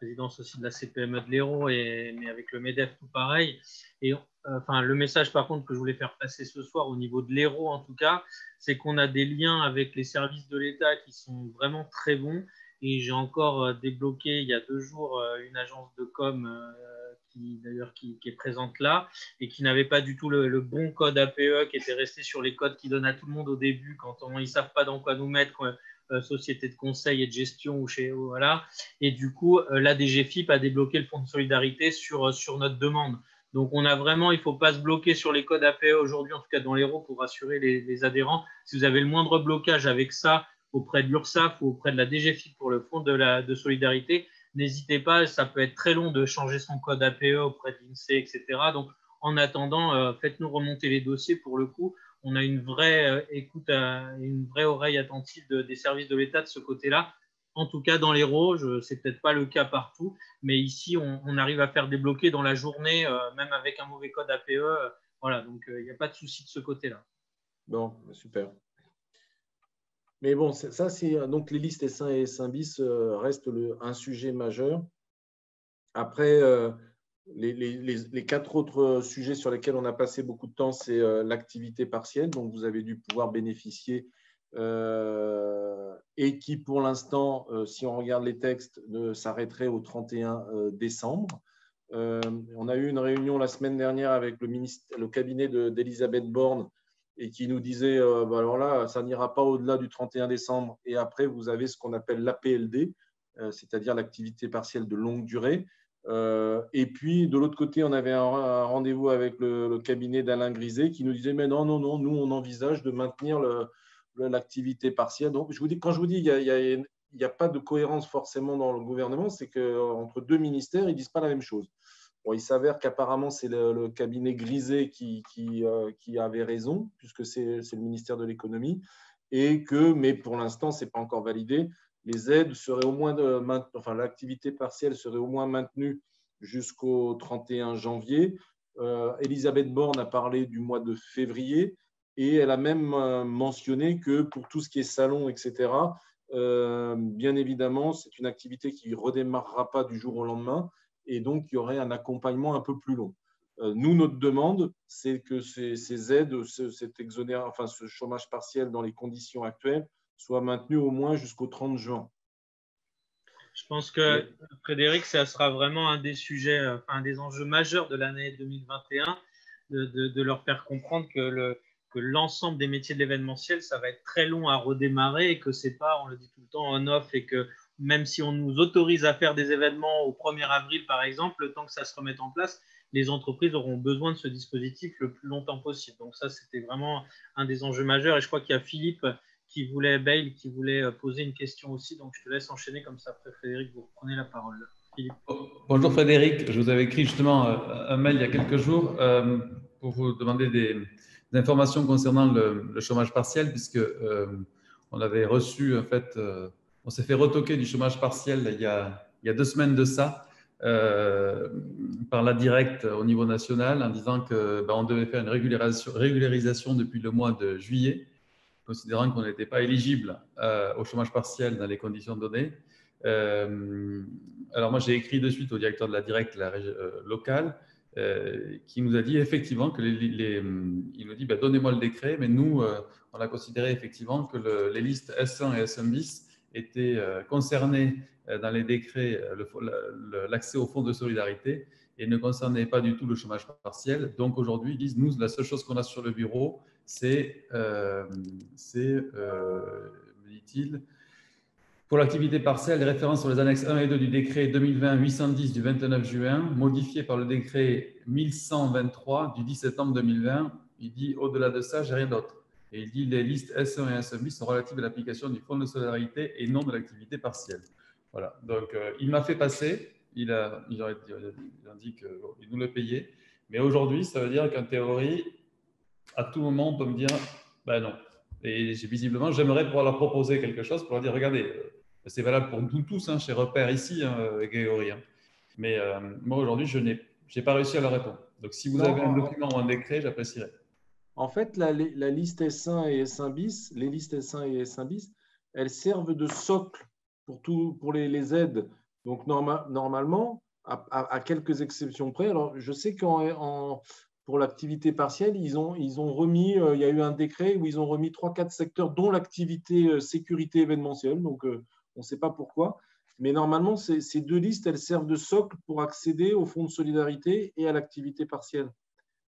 présidence aussi de la CPME de l'Hérault, mais avec le MEDEF, tout pareil. Et euh, enfin, le message, par contre, que je voulais faire passer ce soir, au niveau de l'Hérault en tout cas, c'est qu'on a des liens avec les services de l'État qui sont vraiment très bons. Et j'ai encore euh, débloqué il y a deux jours euh, une agence de com qui d'ailleurs qui, est présente là et qui n'avait pas du tout le, bon code APE, qui était resté sur les codes qui donnent à tout le monde au début quand on, ils savent pas dans quoi nous mettre. Euh, société de conseil et de gestion ou chez voilà. Et du coup, euh, la DGFIP a débloqué le fonds de solidarité sur, euh, sur notre demande. Donc, on a vraiment, il ne faut pas se bloquer sur les codes APE aujourd'hui, en tout cas dans l'Hérault, pour rassurer les, adhérents. Si vous avez le moindre blocage avec ça auprès de l'URSSAF ou auprès de la DGFIP pour le fonds de, la, de solidarité, n'hésitez pas, ça peut être très long de changer son code APE auprès de l'INSEE, etc. Donc, en attendant, faites-nous remonter les dossiers pour le coup on a une vraie euh, écoute, une vraie oreille attentive des services de l'État de ce côté-là. En tout cas, dans les ce c'est peut-être pas le cas partout, mais ici, on, arrive à faire débloquer dans la journée, euh, même avec un mauvais code APE. Euh, voilà, donc il n'y a pas de souci de ce côté-là. Bon, super. Mais bon, ça, c'est donc les listes S1 et S1 bis restent un sujet majeur. Après, les, quatre autres sujets sur lesquels on a passé beaucoup de temps, c'est euh, l'activité partielle, dont vous avez dû pouvoir bénéficier euh, et qui, pour l'instant, euh, si on regarde les textes, s'arrêterait au 31 décembre. on a eu une réunion la semaine dernière avec le, cabinet d'Elisabeth Borne et qui nous disait bah alors là, ça n'ira pas au-delà du 31 décembre. Et après, vous avez ce qu'on appelle l'APLD, c'est-à-dire l'activité partielle de longue durée. Euh, et puis, de l'autre côté, on avait un, rendez-vous avec le, cabinet d'Alain Griset qui nous disait Mais non, non, non, nous, on envisage de maintenir l'activité partielle. Donc, je vous dis, quand je vous dis qu'il n'y a, pas de cohérence forcément dans le gouvernement, c'est qu'entre deux ministères, ils ne disent pas la même chose. Bon, il s'avère qu'apparemment, c'est le, cabinet Griset qui, qui, euh, avait raison, puisque c'est le ministère de l'économie, et que, mais pour l'instant, ce n'est pas encore validé, les aides seraient au moins de, enfin l'activité partielle serait au moins maintenue jusqu'au 31 janvier. Euh, Elisabeth Borne a parlé du mois de février et elle a même euh, mentionné que pour tout ce qui est salon, etc., euh, bien évidemment, c'est une activité qui ne redémarrera pas du jour au lendemain et donc il y aurait un accompagnement un peu plus long. nous, notre demande, c'est que ces, aides, cet ce chômage partiel dans les conditions actuelles soit maintenu au moins jusqu'au 30 juin. Je pense que, Frédéric, ça sera vraiment un des sujets, euh, un des enjeux majeurs de l'année 2021, de, leur faire comprendre que le, que l'ensemble des métiers de l'événementiel, ça va être très long à redémarrer et que c'est pas, on le dit tout le temps, en off et que même si on nous autorise à faire des événements au 1er avril, par exemple, le temps que ça se remette en place, les entreprises auront besoin de ce dispositif le plus longtemps possible. Donc ça, c'était vraiment un des enjeux majeurs. Et je crois qu'il y a Philippe qui voulait, Bale, qui voulait euh, poser une question aussi. Donc, je te laisse enchaîner comme ça. Frédéric, vous reprenez la parole. Philippe. Bonjour Frédéric, je vous avais écrit justement euh, un mail il y a quelques jours euh, pour vous demander des, informations concernant le, chômage partiel, puisque on avait reçu, en fait, on s'est fait retoquer du chômage partiel il y a, il y a deux semaines de ça. par la directe au niveau national en disant que ben, on devait faire une régularisation, régularisation depuis le mois de juillet considérant qu'on n'était pas éligible euh, au chômage partiel dans les conditions données. Euh, alors moi, j'ai écrit de suite au directeur de la directe la, euh, locale qui nous a dit effectivement que les, il nous dit bah, donnez-moi le décret, mais nous, on a considéré effectivement que les listes S1 et S1 bis étaient concernées dans les décrets l'accès au fonds de solidarité et ne concernaient pas du tout le chômage partiel. Donc aujourd'hui, ils disent nous, la seule chose qu'on a sur le bureau, c'est, euh, me dit-il, pour l'activité partielle, les références sur les annexes 1 et 2 du décret 2020-810 du 29 juin, modifié par le décret 1123 du 10 septembre 2020. Il dit au-delà de ça, j'ai rien d'autre. Et il dit les listes S1 et S1 sont relatives à l'application du fonds de solidarité et non de l'activité partielle. Voilà. Donc, euh, il m'a fait passer. Il a, il, a, il dit qu'il nous le payait. Mais aujourd'hui, ça veut dire qu'en théorie, à tout moment, on peut me dire ben non. Et visiblement, j'aimerais pouvoir leur proposer quelque chose pour leur dire regardez, euh, c'est valable pour nous tous, hein, chez Repère ici, hein, Grégory. Hein. Mais euh, moi, aujourd'hui, je n'ai pas réussi à leur répondre. Donc, si vous avez un document ou un décret, j'apprécierais. En fait, la, liste S1 et S1 bis, les listes S1 et S1 bis, elles servent de socle pour, tout, pour les, aides. Donc, normalement, à, quelques exceptions près, alors je sais qu'en pour l'activité partielle, ils ont, remis, euh, il y a eu un décret où ils ont remis 3-4 secteurs, dont l'activité euh, sécurité événementielle. Donc, on ne sait pas pourquoi. Mais normalement, ces, deux listes, elles servent de socle pour accéder au fonds de solidarité et à l'activité partielle.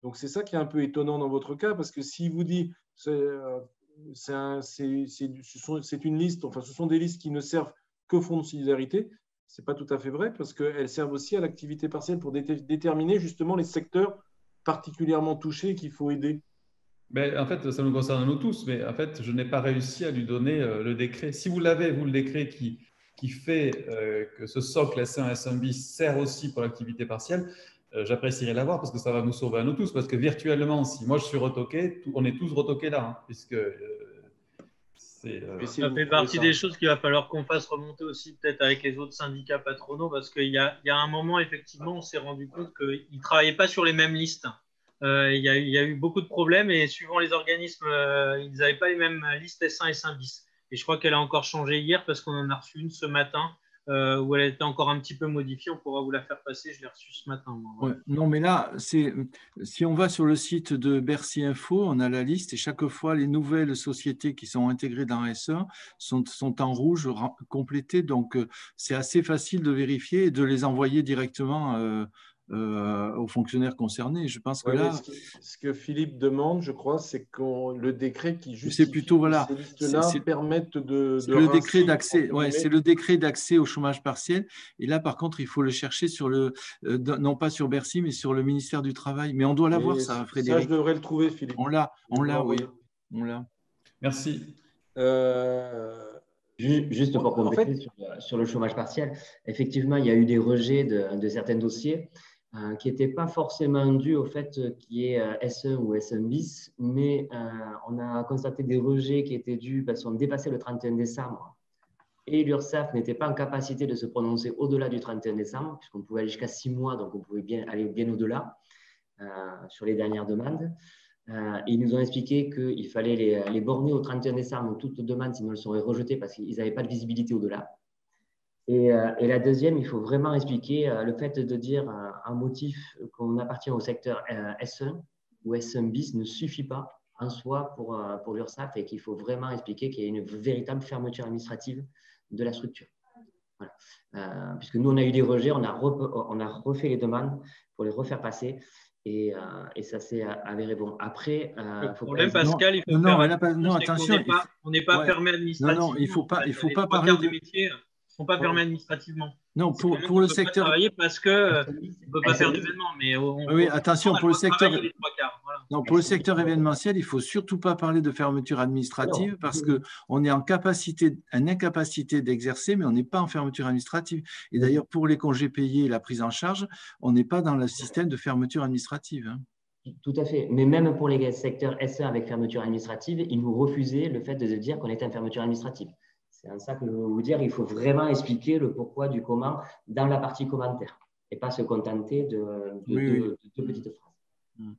Donc, c'est ça qui est un peu étonnant dans votre cas, parce que si vous dit euh, c'est une liste, enfin, ce sont des listes qui ne servent que fonds de solidarité, ce n'est pas tout à fait vrai, parce qu'elles servent aussi à l'activité partielle pour déterminer justement les secteurs particulièrement touchés qu'il faut aider. Mais en fait, ça nous concerne nous tous, mais en fait, je n'ai pas réussi à lui donner euh, le décret. Si vous l'avez, vous, le décret qui, qui fait euh, que ce socle S1 S1 bis sert aussi pour l'activité partielle, euh, j'apprécierais l'avoir parce que ça va nous sauver à nous tous. Parce que virtuellement, si moi je suis retoqué, on est tous retoqués là, hein, puisque ça fait partie des choses qu'il va falloir qu'on fasse remonter aussi peut-être avec les autres syndicats patronaux parce qu'il y, y, a un moment, effectivement, on s'est rendu compte qu'ils ne travaillaient pas sur les mêmes listes. Euh, il, y a, eu beaucoup de problèmes et suivant les organismes, euh, ils n'avaient pas les mêmes listes S1 et S1 bis. Et je crois qu'elle a encore changé hier parce qu'on en a reçu une ce matin euh, où elle était encore un petit peu modifiée. On pourra vous la faire passer. Je l'ai reçue ce matin. non, mais là, si on va sur le site de Bercy Info, on a la liste et chaque fois, les nouvelles sociétés qui sont intégrées dans S1 sont, sont en rouge complétées. Donc, c'est assez facile de vérifier et de les envoyer directement euh, aux fonctionnaires concernés. Je pense que là, ce, que Philippe demande, je crois, c'est que le décret qui justifie plutôt voilà, ces permettent de, le décret d'accès. Ouais, c'est le décret d'accès au chômage partiel. Et là, par contre, il faut le chercher sur le, euh, non pas sur Bercy, mais sur le ministère du Travail. Mais on doit l'avoir, ça, Frédéric. Ça, je devrais le trouver, Philippe. On l'a, on l'a, oui, on l'a. Merci. Euh, juste pour compléter sur, le chômage partiel, effectivement, il y a eu des rejets de, de certains dossiers. Euh, qui n'était pas forcément dû au fait qu'il y ait euh, S1 ou S1 bis, mais euh, on a constaté des rejets qui étaient dus parce qu'on dépassait le 31 décembre et l'URSSAF n'était pas en capacité de se prononcer au-delà du 31 décembre, puisqu'on pouvait aller jusqu'à six mois, donc on pouvait bien aller bien au-delà sur les dernières demandes. ils nous ont expliqué qu'il fallait les, les, borner au 31 décembre toutes demandes, sinon elles seraient rejetées parce qu'ils n'avaient pas de visibilité au-delà. Euh, et, la deuxième, il faut vraiment expliquer euh, le fait de dire euh, un motif qu'on appartient au secteur S1 ou S1 bis ne suffit pas en soi pour, pour l'URSSAF et qu'il faut vraiment expliquer qu'il y a une véritable fermeture administrative de la structure. puisque nous, on a eu des rejets, on a, on a refait les demandes pour les refaire passer. Et, et, ça s'est avéré bon. Après, le problème, Pascal, il faut non, faire... non, attention, on n'est pas, fermé administrativement. Non, non, il ne faut pas, il faut pas parler de... métiers sont pas permis administrativement. Non, pour, pour le secteur. Pas parce que euh, ne peut pas faire d'événements, mais oui, attention pour le secteur. Non, pour le secteur événementiel, il faut surtout pas parler de fermeture administrative parce que on est en capacité, en incapacité d'exercer, mais on n'est pas en fermeture administrative. Et d'ailleurs, pour les congés payés et la prise en charge, on n'est pas dans le système de fermeture administrative. Hein. Tout à fait. Mais même pour les secteurs SE avec fermeture administrative, ils nous refusaient le fait de dire qu'on était en fermeture administrative. C'est en ça que je veux vous dire, il faut vraiment expliquer le pourquoi du comment dans la partie commentaire et pas se contenter de, deux, petites phrases. Hmm.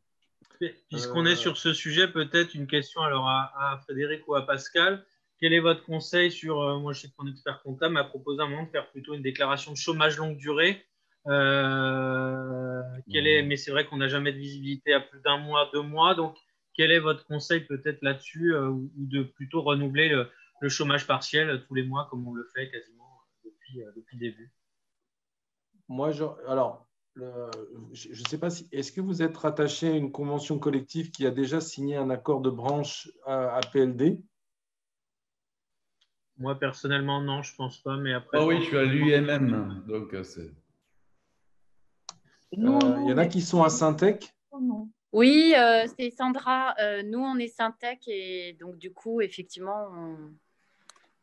Puisqu'on est sur ce sujet, peut-être une question alors à, Frédéric ou à Pascal. Quel est votre conseil sur, euh, moi je sais que mon expert comptable m'a proposé un moment de faire plutôt une déclaration de chômage longue durée quel est, mais c'est vrai qu'on n'a jamais de visibilité à plus d'un mois, deux mois. Donc, quel est votre conseil peut-être là-dessus ou de plutôt renouveler le, chômage partiel tous les mois comme on le fait quasiment depuis, depuis le début Moi, je, alors, je ne sais pas si. Est-ce que vous êtes rattaché à une convention collective qui a déjà signé un accord de branche à, PLD Moi, personnellement, non, je ne pense pas. Mais après. Oh oui, je suis à l'UMM. Donc, euh, c'est. Il euh, y en a qui sont à Syntec? Oui, euh, c'est Sandra. nous, on est Syntec et donc, du coup, effectivement, on,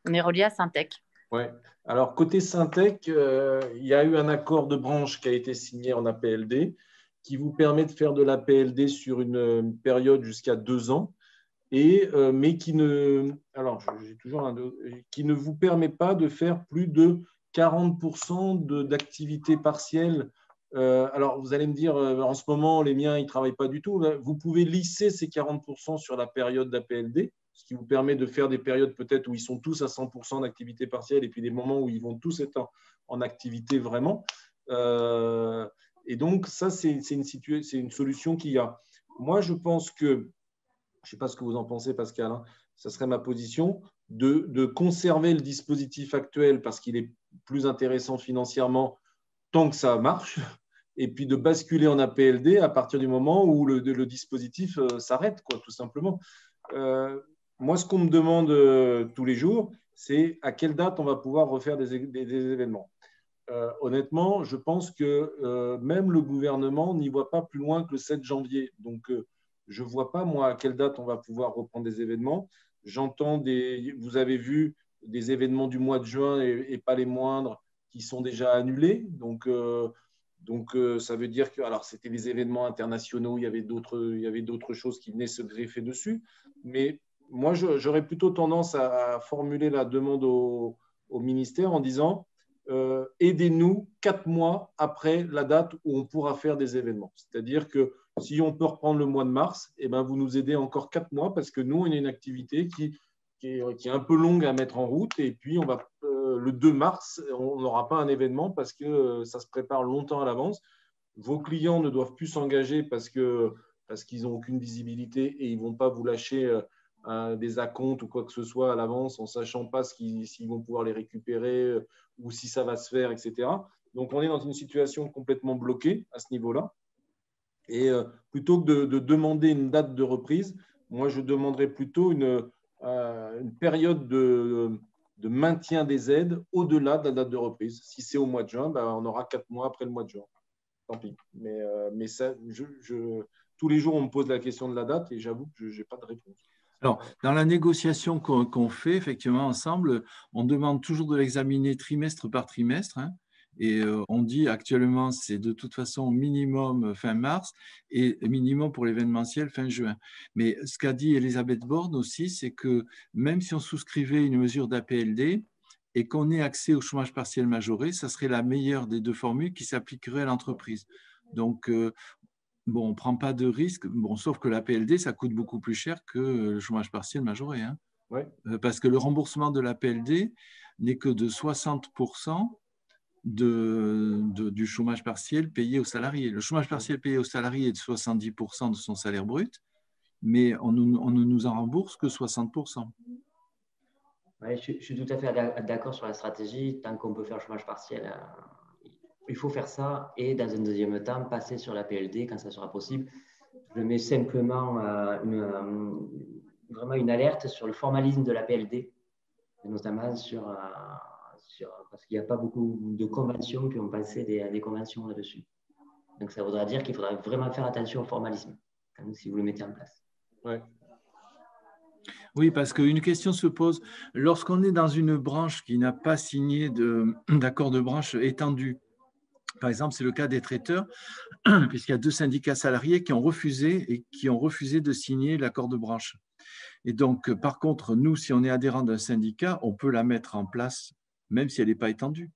on est relié à Syntec. Ouais. Alors, côté Syntec, euh, il y a eu un accord de branche qui a été signé en APLD qui vous permet de faire de l'APLD sur une, période jusqu'à deux ans, et, euh, mais qui ne, alors, toujours un, qui ne vous permet pas de faire plus de 40% d'activité partielle. Euh, alors, vous allez me dire, en ce moment, les miens, ils ne travaillent pas du tout. Vous pouvez lisser ces 40% sur la période d'APLD ce qui vous permet de faire des périodes peut-être où ils sont tous à 100% d'activité partielle et puis des moments où ils vont tous être en, activité vraiment. Euh, et donc, ça, c'est une, une, solution qu'il y a. Moi, je pense que, je ne sais pas ce que vous en pensez, Pascal, hein, ça serait ma position, de, de, conserver le dispositif actuel parce qu'il est plus intéressant financièrement tant que ça marche, et puis de basculer en APLD à partir du moment où le, dispositif euh, s'arrête, tout simplement. Euh, moi, ce qu'on me demande euh, tous les jours, c'est à quelle date on va pouvoir refaire des, événements. Euh, honnêtement, je pense que euh, même le gouvernement n'y voit pas plus loin que le 7 janvier. Donc, je ne vois pas, moi, à quelle date on va pouvoir reprendre des événements. J'entends des. Vous avez vu des événements du mois de juin et, pas les moindres qui sont déjà annulés. Donc, donc ça veut dire que. Alors, c'était des événements internationaux, il y avait d'autres choses qui venaient se greffer dessus. Mais moi, j'aurais plutôt tendance à, formuler la demande au, ministère en disant euh, aidez-nous quatre mois après la date où on pourra faire des événements. C'est-à-dire que si on peut reprendre le mois de mars, eh ben, vous nous aidez encore quatre mois parce que nous, on a une activité qui, est, un peu longue à mettre en route. Et puis, on va, euh, le 2 mars, on n'aura pas un événement parce que euh, ça se prépare longtemps à l'avance. Vos clients ne doivent plus s'engager parce qu'ils parce qu'ils n'ont aucune visibilité et ils ne vont pas vous lâcher des acomptes ou quoi que ce soit à l'avance en sachant pas s'ils vont pouvoir les récupérer euh, ou si ça va se faire, etc. Donc on est dans une situation complètement bloquée à ce niveau-là. Et euh, plutôt que de, demander une date de reprise, moi je demanderais plutôt une, euh, période de, de, maintien des aides au-delà de la date de reprise. Si c'est au mois de juin, ben, on aura quatre mois après le mois de juin. Tant pis. Mais, mais ça, je, tous les jours, on me pose la question de la date et j'avoue que je n'ai pas de réponse. Alors, dans la négociation qu'on fait effectivement ensemble, on demande toujours de l'examiner trimestre par trimestre. Hein, et euh, on dit actuellement, c'est de toute façon minimum fin mars et minimum pour l'événementiel fin juin. Mais ce qu'a dit Elisabeth Borne aussi, c'est que même si on souscrivait une mesure d'APLD et qu'on ait accès au chômage partiel majoré, ça serait la meilleure des deux formules qui s'appliquerait à l'entreprise. Donc, euh, bon, on ne prend pas de risque, bon, sauf que la PLD, ça coûte beaucoup plus cher que le chômage partiel majoré. Hein. Euh, parce que le remboursement de la PLD n'est que de 60% de, du chômage partiel payé aux salariés. Le chômage partiel payé aux salariés est de 70% de son salaire brut, mais on, ne nous en rembourse que 60%. je, je, suis tout à fait d'accord sur la stratégie. Tant qu'on peut faire le chômage partiel euh, il faut faire ça et dans un deuxième temps, passer sur la PLD quand ça sera possible. Je mets simplement euh, euh, vraiment une alerte sur le formalisme de la PLD, notamment euh, sur parce qu'il n'y a pas beaucoup de conventions qui ont passé des, conventions là-dessus. Donc ça voudra dire qu'il faudra vraiment faire attention au formalisme si vous le mettez en place. Oui, parce qu'une question se pose, lorsqu'on est dans une branche qui n'a pas signé d'accord de branche étendu, par exemple, c'est le cas des traiteurs, puisqu'il y a deux syndicats salariés qui ont refusé et qui ont refusé de signer l'accord de branche. Et donc, par contre, nous, si on est adhérent d'un syndicat, on peut la mettre en place, même si elle n'est pas étendue,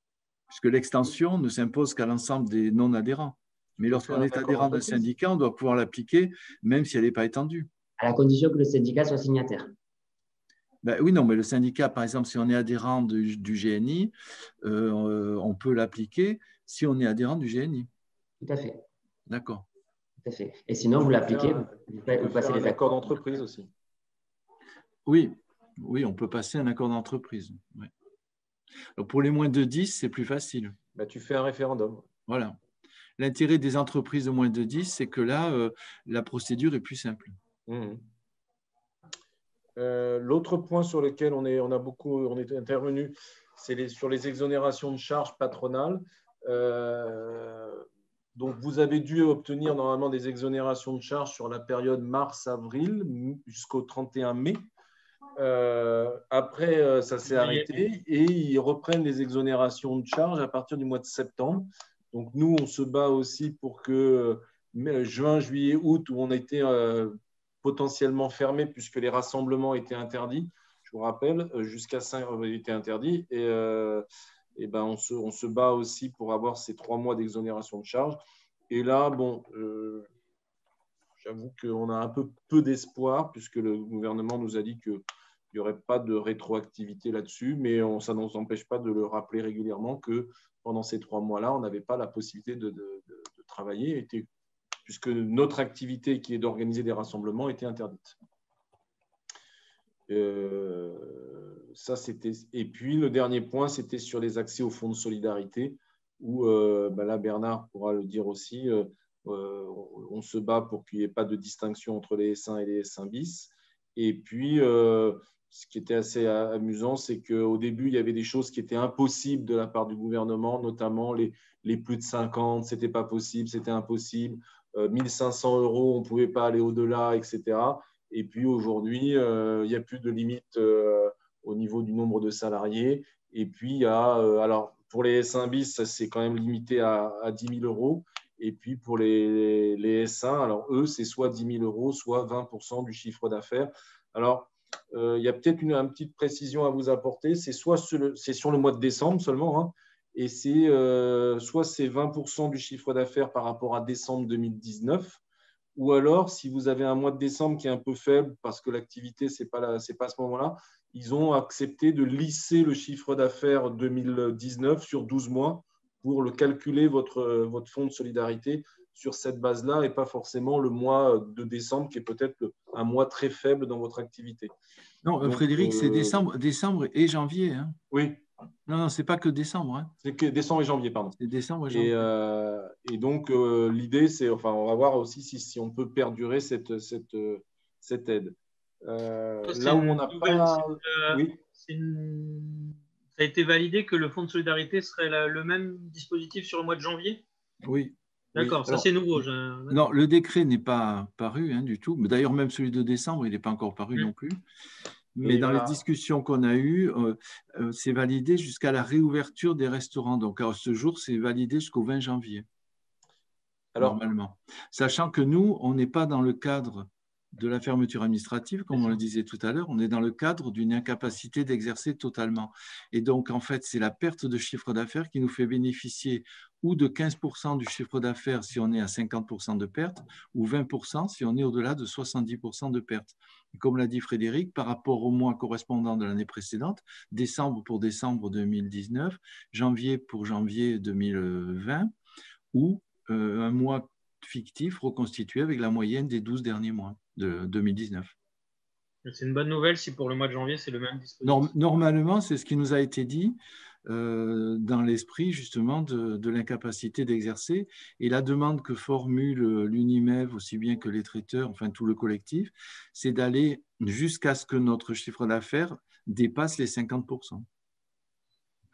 puisque l'extension ne s'impose qu'à l'ensemble des non-adhérents. Mais lorsqu'on est adhérent d'un syndicat, on doit pouvoir l'appliquer, même si elle n'est pas étendue. À la condition que le syndicat soit signataire. Ben oui, non, mais le syndicat, par exemple, si on est adhérent du, GNI, euh, on peut l'appliquer si on est adhérent du GNI. Tout à fait. D'accord. Tout à fait. Et sinon, vous l'appliquez, vous, passez les accords d'entreprise aussi. Oui, oui, on peut passer un accord d'entreprise. Pour les moins de 10, c'est plus facile. Bah, tu fais un référendum. Voilà. L'intérêt des entreprises de moins de 10, c'est que là, euh, la procédure est plus simple. Mmh. Euh, l'autre point sur lequel on, est, on a beaucoup on est intervenu, c'est sur les exonérations de charges patronales. Euh, donc, vous avez dû obtenir normalement des exonérations de charges sur la période mars-avril jusqu'au 31 mai. après, ça s'est arrêté et ils reprennent les exonérations de charges à partir du mois de septembre. Donc nous, on se bat aussi pour que euh, juin, juillet, août, où on était euh, potentiellement fermé puisque les rassemblements étaient interdits, je vous rappelle, euh, jusqu'à 5 étaient interdits, et, ben on, se, bat aussi pour avoir ces trois mois d'exonération de charges. Et là, bon, j'avoue qu'on a un peu peu d'espoir puisque le gouvernement nous a dit qu'il n'y aurait pas de rétroactivité là-dessus, mais on, ça ne nous empêche pas de le rappeler régulièrement que pendant ces trois mois-là, on n'avait pas la possibilité de, travailler, puisque notre activité qui est d'organiser des rassemblements était interdite. Euh, ça, c'était. Et puis le dernier point, c'était sur les accès au fonds de solidarité, où euh, ben là Bernard pourra le dire aussi. Euh, on se bat pour qu'il n'y ait pas de distinction entre les S1 et les S1 bis. Et puis, ce qui était assez amusant, c'est qu'au début, il y avait des choses qui étaient impossibles de la part du gouvernement, notamment les, les plus de 50, ce n'était pas possible, c'était impossible. 1500 euh, euros, on ne pouvait pas aller au-delà, etc. Et puis aujourd'hui, euh, il n'y a plus de limite euh, au niveau du nombre de salariés. Et puis, a, alors pour les S1 bis, c'est quand même limité à, à, 10 000 euros. Et puis pour les, les S1, alors eux, c'est soit 10 000 euros, soit 20% du chiffre d'affaires. Alors, euh, il y a peut-être une, petite précision à vous apporter. C'est soit c'est sur le mois de décembre seulement, hein, et c'est euh, soit c'est 20% du chiffre d'affaires par rapport à décembre 2019, ou alors si vous avez un mois de décembre qui est un peu faible parce que l'activité c'est pas c'est pas à ce moment-là, ils ont accepté de lisser le chiffre d'affaires 2019 sur 12 mois pour le calculer votre, votre fonds de solidarité sur cette base-là et pas forcément le mois de décembre qui est peut-être un mois très faible dans votre activité. Non, Frédéric, c'est euh, décembre, décembre et janvier. Hein. Oui. Non, non, c'est pas que décembre. Hein. C'est que décembre et janvier, pardon. C'est décembre et janvier. Et, euh, et donc, euh, l'idée, c'est, enfin, on va voir aussi si, si, on peut perdurer cette, cette, cette aide. là où on n'a pas. Oui. Ça a été validé que le fonds de solidarité serait le même dispositif sur le mois de janvier? Oui. D'accord, ça c'est nouveau. Non, le décret n'est pas paru hein, du tout. Mais d'ailleurs, même celui de décembre, il n'est pas encore paru mm. non plus. Mais dans les discussions qu'on a eues, euh, euh, c'est validé jusqu'à la réouverture des restaurants. Donc, à ce jour, c'est validé jusqu'au 20 janvier. Alors, normalement. Sachant que nous, on n'est pas dans le cadre de la fermeture administrative, comme on le disait tout à l'heure, on est dans le cadre d'une incapacité d'exercer totalement. Et donc, en fait, c'est la perte de chiffre d'affaires qui nous fait bénéficier ou de 15% du chiffre d'affaires si on est à 50% de perte, ou 20% si on est au-delà de 70% de perte. Comme l'a dit Frédéric, par rapport au mois correspondant de l'année précédente, décembre pour décembre 2019, janvier pour janvier 2020, ou euh, un mois fictif reconstitué avec la moyenne des 12 derniers mois de 2019. C'est une bonne nouvelle si pour le mois de janvier, c'est le même dispositif. Normalement, c'est ce qui nous a été dit euh, dans l'esprit justement de, l'incapacité d'exercer et la demande que formule l'UNIMEV, aussi bien que les traiteurs, enfin tout le collectif, c'est d'aller jusqu'à ce que notre chiffre d'affaires dépasse les 50%.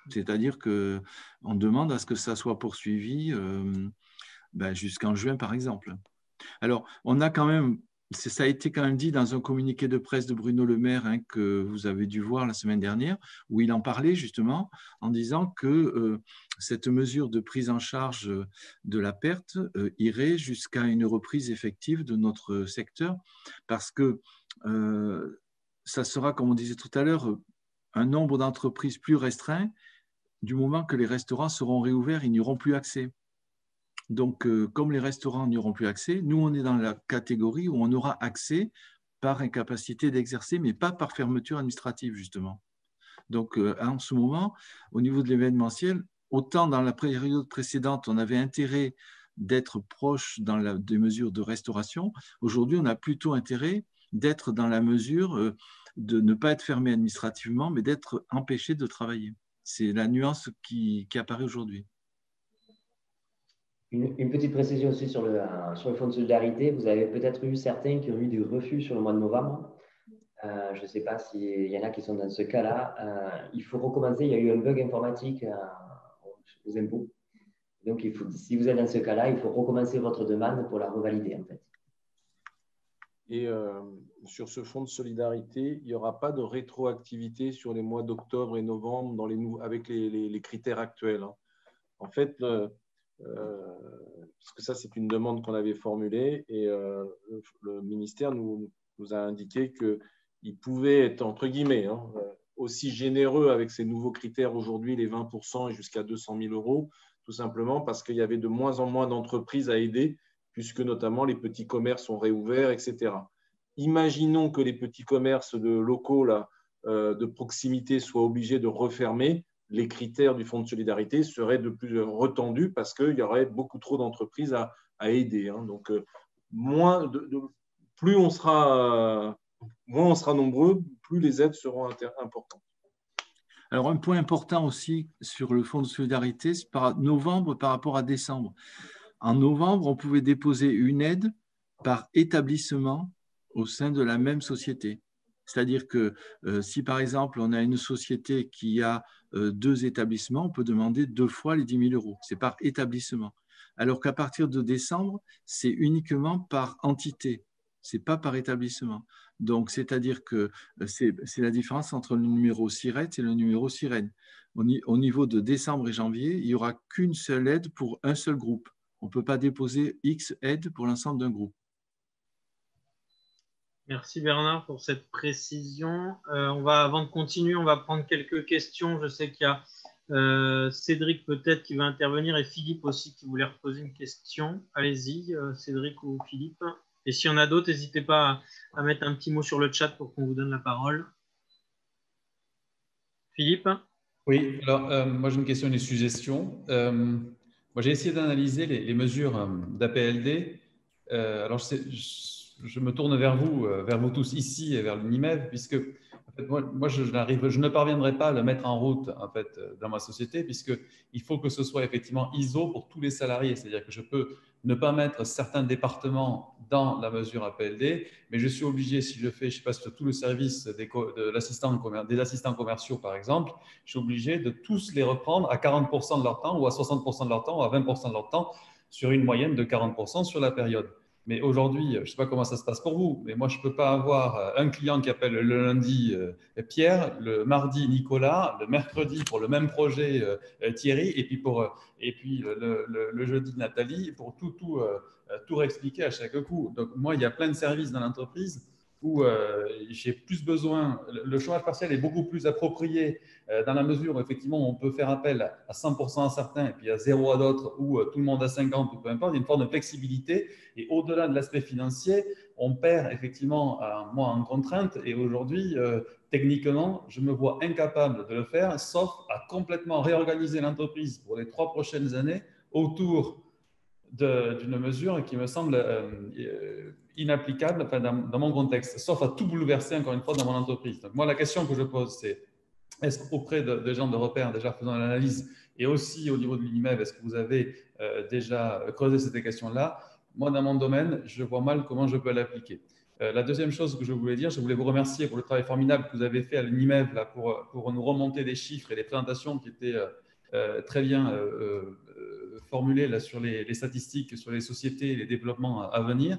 C'est-à-dire qu'on demande à ce que ça soit poursuivi euh, ben, jusqu'en juin, par exemple. Alors, on a quand même ça a été quand même dit dans un communiqué de presse de Bruno Le Maire hein, que vous avez dû voir la semaine dernière, où il en parlait justement en disant que euh, cette mesure de prise en charge de la perte euh, irait jusqu'à une reprise effective de notre secteur, parce que euh, ça sera, comme on disait tout à l'heure, un nombre d'entreprises plus restreint. Du moment que les restaurants seront réouverts, ils n'y auront plus accès. Donc, euh, comme les restaurants n'y auront plus accès, nous, on est dans la catégorie où on aura accès par incapacité d'exercer, mais pas par fermeture administrative, justement. Donc, euh, en ce moment, au niveau de l'événementiel, autant dans la période précédente, on avait intérêt d'être proche des mesures de restauration, aujourd'hui, on a plutôt intérêt d'être dans la mesure euh, de ne pas être fermé administrativement, mais d'être empêché de travailler. C'est la nuance qui, apparaît aujourd'hui. Une, petite précision aussi sur le, sur fonds de solidarité. Vous avez peut-être eu certains qui ont eu du refus sur le mois de novembre. Euh, je ne sais pas s'il y en a qui sont dans ce cas-là. Euh, il faut recommencer. Il y a eu un bug informatique euh, aux impôts. Donc, si vous êtes dans ce cas-là, il faut recommencer votre demande pour la revalider, en fait. Et sur ce fonds de solidarité, il n'y aura pas de rétroactivité sur les mois d'octobre et novembre dans les, avec les, critères actuels. Hein. En fait, parce que ça, c'est une demande qu'on avait formulée et le, ministère nous, a indiqué que il pouvait être, entre guillemets, hein, euh, aussi généreux avec ces nouveaux critères aujourd'hui, les 20% et jusqu'à 200 000 euros, tout simplement parce qu'il y avait de moins en moins d'entreprises à aider, puisque notamment les petits commerces sont réouverts, etc. Imaginons que les petits commerces de locaux là, euh, de proximité soient obligés de refermer, les critères du Fonds de solidarité seraient de plus retendus parce qu'il y aurait beaucoup trop d'entreprises à, aider. Hein. Donc, euh, plus on sera moins on sera nombreux, plus les aides seront importantes. Alors, un point important aussi sur le fonds de solidarité, c'est par novembre par rapport à décembre. En novembre, on pouvait déposer une aide par établissement au sein de la même société. C'est-à-dire que euh, si par exemple on a une société qui a euh, deux établissements, on peut demander deux fois les 10 000 euros. C'est par établissement. Alors qu'à partir de décembre, c'est uniquement par entité c'est pas par établissement. Donc, c'est-à-dire que euh, c'est la différence entre le numéro SIRET et le numéro sirène. Au, niveau de décembre et janvier, il n'y aura qu'une seule aide pour un seul groupe. On ne peut pas déposer X aides pour l'ensemble d'un groupe. Merci Bernard pour cette précision. Euh, on va, avant de continuer, on va prendre quelques questions. Je sais qu'il y a euh, Cédric peut-être qui va intervenir et Philippe aussi qui voulait reposer une question. Allez-y, Cédric ou Philippe. Et s'il y en a d'autres, n'hésitez pas à, mettre un petit mot sur le chat pour qu'on vous donne la parole. Philippe Oui, alors euh, moi j'ai une question et une suggestion. Euh, moi j'ai essayé d'analyser les, mesures euh, d'APLD. alors je, me tourne vers vous, vers vous tous ici et vers l'UNIMEV, puisque moi, je, je, ne parviendrai pas à le mettre en route en fait, dans ma société, puisqu'il faut que ce soit effectivement ISO pour tous les salariés. C'est-à-dire que je peux ne pas mettre certains départements dans la mesure APLD, mais je suis obligé, si je fais, je sais pas, sur tout le service des, des assistants commerciaux, par exemple, je suis obligé de tous les reprendre à 40% de leur temps ou à 60% de leur temps ou à 20% de leur temps sur une moyenne de 40% sur la période. Mais aujourd'hui, je ne sais pas comment ça se passe pour vous, mais moi, je ne peux pas avoir euh, un client qui appelle le lundi euh, Pierre, le mardi Nicolas, le mercredi pour le même projet euh, Thierry, et puis, pour, et puis le, jeudi Nathalie, pour tout, tout, tout réexpliquer à chaque coup. Donc, moi, il y a plein de services dans l'entreprise où euh, j'ai plus besoin, le chômage partiel est beaucoup plus approprié euh, dans la mesure où effectivement on peut faire appel à 100% à certains et puis à zéro à d'autres ou euh, tout le monde à 50 ou peu importe, il y a une forme de flexibilité et au-delà de l'aspect financier, on perd effectivement moi en contrainte et aujourd'hui techniquement je me vois incapable de le faire sauf à complètement réorganiser l'entreprise pour les trois prochaines années autour d'une mesure qui me semble inapplicable dans, mon contexte, sauf à tout bouleverser encore une fois dans mon entreprise. Donc moi, la question que je pose, c'est est-ce qu'auprès de, gens de repère, déjà faisant l'analyse, et aussi au niveau de l'UNIMEV, est-ce que vous avez euh, déjà creusé cette question-là? Moi, dans mon domaine, je vois mal comment je peux l'appliquer. Euh, la deuxième chose que je voulais dire, je voulais vous remercier pour le travail formidable que vous avez fait à l'UNIMEV là, pour, pour nous remonter des chiffres et des présentations qui étaient euh, très bien formulées là, sur les, statistiques, sur les sociétés et les développements à venir.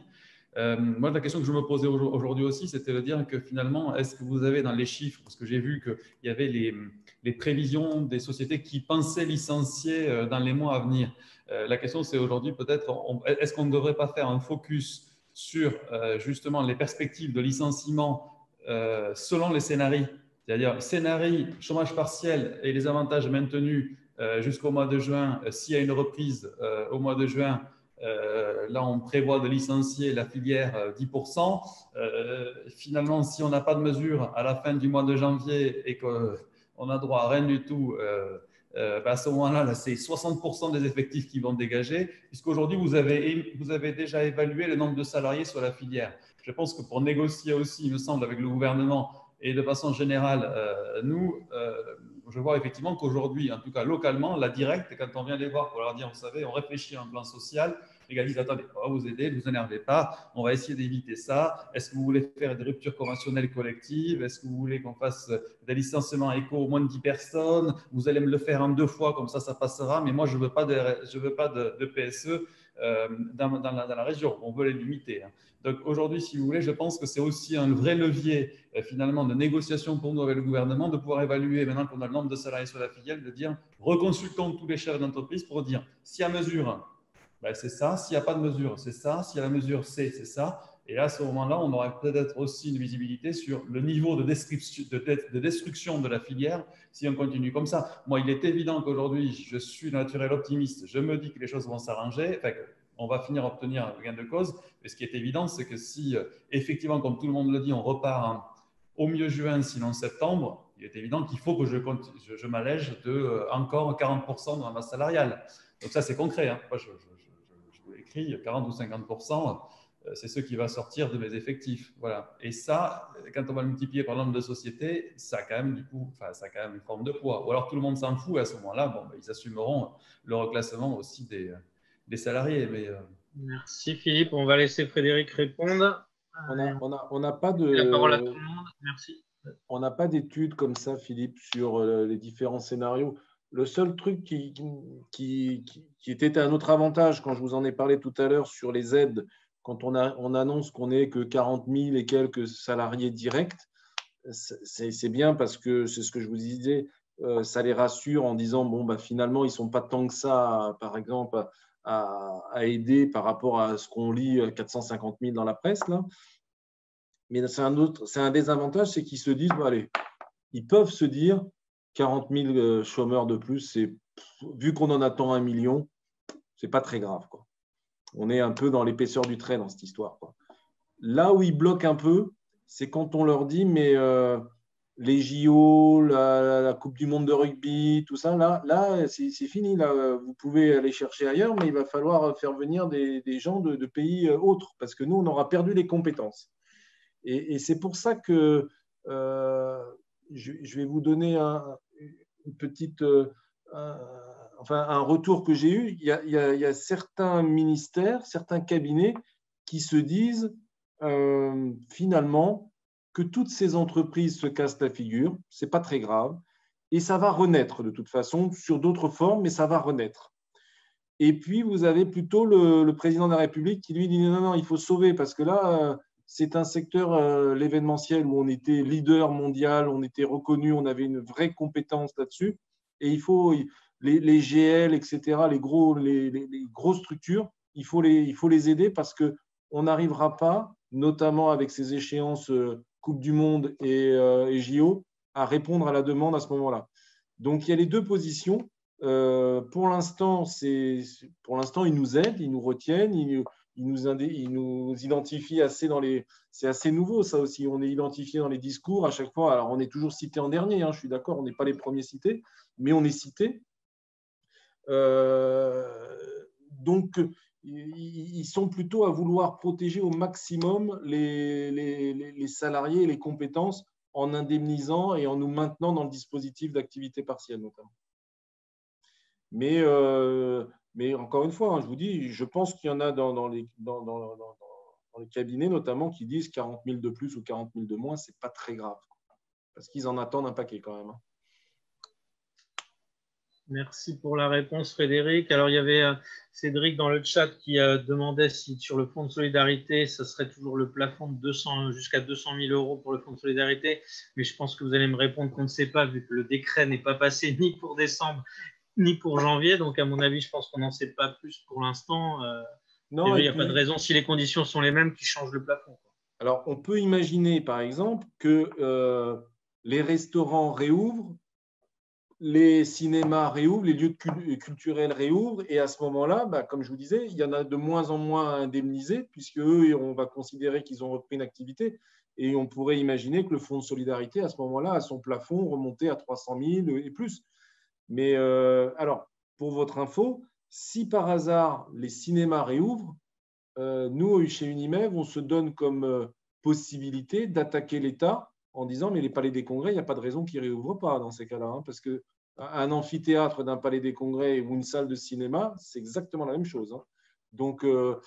Euh, moi, la question que je me posais aujourd'hui aussi, c'était de dire que finalement, est-ce que vous avez dans les chiffres, parce que j'ai vu qu'il y avait les, prévisions des sociétés qui pensaient licencier euh, dans les mois à venir. Euh, la question, c'est aujourd'hui peut-être, est-ce qu'on ne devrait pas faire un focus sur justement les perspectives de licenciement selon les scénarios? C'est-à-dire, scénario, chômage partiel et les avantages maintenus jusqu'au mois de juin, s'il y a une reprise au mois de juin, là, on prévoit de licencier la filière 10%. finalement, si on n'a pas de mesure à la fin du mois de janvier et qu'on a droit à rien du tout, ben, à ce moment-là, c'est 60% des effectifs qui vont dégager, puisqu'aujourd'hui, vous avez, déjà évalué le nombre de salariés sur la filière. Je pense que pour négocier aussi, il me semble, avec le gouvernement et de façon générale, euh, nous, euh, je vois effectivement qu'aujourd'hui, en tout cas localement, la directe, quand on vient les voir pour leur dire, vous savez, on réfléchit à un plan social, les disent, attendez, on va vous aider, ne vous énervez pas, on va essayer d'éviter ça. Est-ce que vous voulez faire des ruptures conventionnelles collectives? Est-ce que vous voulez qu'on fasse des licenciements éco au moins de 10 personnes? Vous allez me le faire en deux fois, comme ça, ça passera, mais moi, je ne veux pas de, je veux pas de, PSE euh, dans, la, région. On veut les limiter. Hein. Donc aujourd'hui, si vous voulez, je pense que c'est aussi un vrai levier euh, finalement de négociation pour nous avec le gouvernement de pouvoir évaluer, maintenant qu'on a le nombre de salariés sur la filiale, de dire reconsultons tous les chefs d'entreprise pour dire y a mesure, ben, c'est ça, s'il n'y a pas de mesure, c'est ça, s'il y a la mesure c'est ça. Et à ce moment-là, on aura peut-être aussi une visibilité sur le niveau de, de, de, destruction de la filière si on continue comme ça. Moi, il est évident qu'aujourd'hui, je suis naturel optimiste, je me dis que les choses vont s'arranger on va finir à obtenir gain de cause. Mais ce qui est évident, c'est que si, euh, effectivement, comme tout le monde le dit, on repart au mieux juin, sinon septembre, il est évident qu'il faut que je, je, m'allège de euh, encore 40% dans la masse salariale. Donc ça, c'est concret. Hein. Moi, je, vous l'écris, 40 ou 50%, euh, c'est ce qui va sortir de mes effectifs. Voilà. Et ça, quand on va le multiplier par le nombre de sociétés, ça a quand même du coup, enfin, ça a quand même une forme de poids. Ou alors tout le monde s'en fout. à ce moment-là, bon, ben, ils assumeront le reclassement aussi des, des salariés. Mais, euh, Merci Philippe. On va laisser Frédéric répondre. On n'a pas de. La parole à tout le monde. Merci. On n'a pas d'études comme ça, Philippe, sur euh, les différents scénarios. Le seul truc qui, qui, qui, était un autre avantage quand je vous en ai parlé tout à l'heure sur les aides, quand on, annonce qu'on n'est que 40 000 et quelques salariés directs, c'est bien parce que c'est ce que je vous disais, euh, ça les rassure en disant bon, bah, finalement, ils ne sont pas tant que ça, par exemple, à, aider par rapport à ce qu'on lit 450 euh, 000 dans la presse. Là. Mais c'est un, autre, un désavantage, c'est qu'ils se disent, allez, ils peuvent se dire 40 000 euh, chômeurs de plus, vu qu'on en attend un million, c'est pas très grave. Quoi. On est un peu dans l'épaisseur du trait dans cette histoire. Là où ils bloquent un peu, c'est quand on leur dit, mais euh, les JO, la, Coupe du Monde de rugby, tout ça, là, là c'est fini. Là. Vous pouvez aller chercher ailleurs, mais il va falloir faire venir des, gens de, pays euh, autres, parce que nous, on aura perdu les compétences. Et, c'est pour ça que euh, je, vais vous donner un, une petite, enfin, un retour que j'ai eu. Il y, a, certains ministères, certains cabinets qui se disent finalement, que toutes ces entreprises se cassent la figure, c'est pas très grave, et ça va renaître de toute façon sur d'autres formes, mais ça va renaître. Et puis vous avez plutôt le, président de la République qui lui dit non, non, il faut sauver parce que là, c'est un secteur, euh, l'événementiel, où on était leader mondial, on était reconnu, on avait une vraie compétence là-dessus, et il faut les, GL, etc., les, gros, les, les, grosses structures, il faut les, aider parce que on n'arrivera pas, notamment avec ces échéances euh, Coupe du Monde euh, et, JO à répondre à la demande à ce moment-là. Donc il y a les deux positions. Euh, pour l'instant, ils nous aident, ils nous retiennent, ils, nous, ils nous identifient assez dans les. C'est assez nouveau ça aussi. On est identifié dans les discours à chaque fois. Alors on est toujours cité en dernier. Hein, je suis d'accord, on n'est pas les premiers cités, mais on est cité. Euh, donc ils sont plutôt à vouloir protéger au maximum les, salariés et les compétences en indemnisant et en nous maintenant dans le dispositif d'activité partielle notamment. Mais, euh, mais encore une fois, hein, je vous dis, je pense qu'il y en a dans, les cabinets notamment qui disent 40 000 de plus ou 40 000 de moins, ce n'est pas très grave. Parce qu'ils en attendent un paquet quand même. Hein. Merci pour la réponse, Frédéric. Alors, il y avait euh, Cédric dans le chat qui euh, demandait si sur le fonds de solidarité, ce serait toujours le plafond de 200 jusqu'à 200 000 euros pour le fonds de solidarité. Mais je pense que vous allez me répondre qu'on ne sait pas, vu que le décret n'est pas passé ni pour décembre ni pour janvier. Donc, à mon avis, je pense qu'on n'en sait pas plus pour l'instant. Euh, non, il n'y a pas de raison, si les conditions sont les mêmes, qui changent le plafond. Alors, on peut imaginer, par exemple, que les restaurants réouvrent les cinémas réouvrent, les lieux culturels réouvrent, et à ce moment-là, bah, comme je vous disais, il y en a de moins en moins à indemniser, puisque eux, on va considérer qu'ils ont repris une activité, et on pourrait imaginer que le fonds de solidarité, à ce moment-là, a son plafond remonté à 300 000 et plus. Mais euh, alors, pour votre info, si par hasard les cinémas réouvrent, euh, nous, chez Unimev, on se donne comme euh, possibilité d'attaquer l'État en disant mais les palais des congrès, il n'y a pas de raison qu'ils ne réouvrent pas dans ces cas-là, hein, parce qu'un amphithéâtre d'un palais des congrès ou une salle de cinéma, c'est exactement la même chose. Hein. Donc, euh,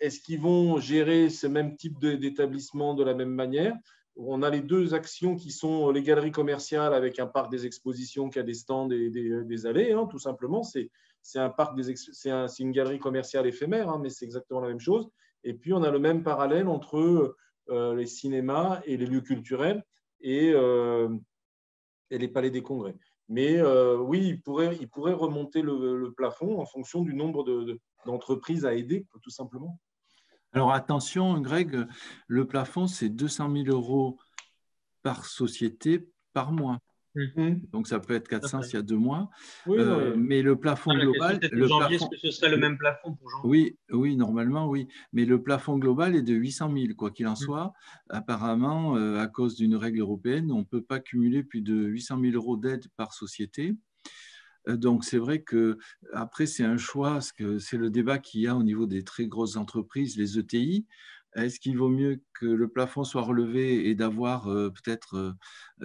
est-ce qu'ils vont gérer ce même type d'établissement de la même manière? On a les deux actions qui sont les galeries commerciales avec un parc des expositions qui a des stands et des, allées, hein, tout simplement. C'est un parc des c'est une galerie commerciale éphémère, mais c'est exactement la même chose. Et puis on a le même parallèle entre euh, les cinémas et les lieux culturels et, euh, les palais des congrès. Mais euh, oui, il pourrait, il pourrait remonter le, plafond en fonction du nombre d'entreprises à aider, tout simplement. Alors attention, Greg, le plafond, c'est 200 000 euros par société par mois. Mhm. Donc ça peut être 400 s'il y a deux mois. Euh, mais le plafond global. Le janvier, plafond, ce serait le même plafond pour janvier? Oui, oui, normalement, oui. Mais le plafond global est de 800 000, quoi qu'il en mhm. soit. Apparemment, euh, à cause d'une règle européenne, on ne peut pas cumuler plus de 800 000 euros d'aide par société. Euh, donc c'est vrai que après c'est un choix, que c'est le débat qu'il y a au niveau des très grosses entreprises, les ETI. Est-ce qu'il vaut mieux que le plafond soit relevé et d'avoir euh, peut-être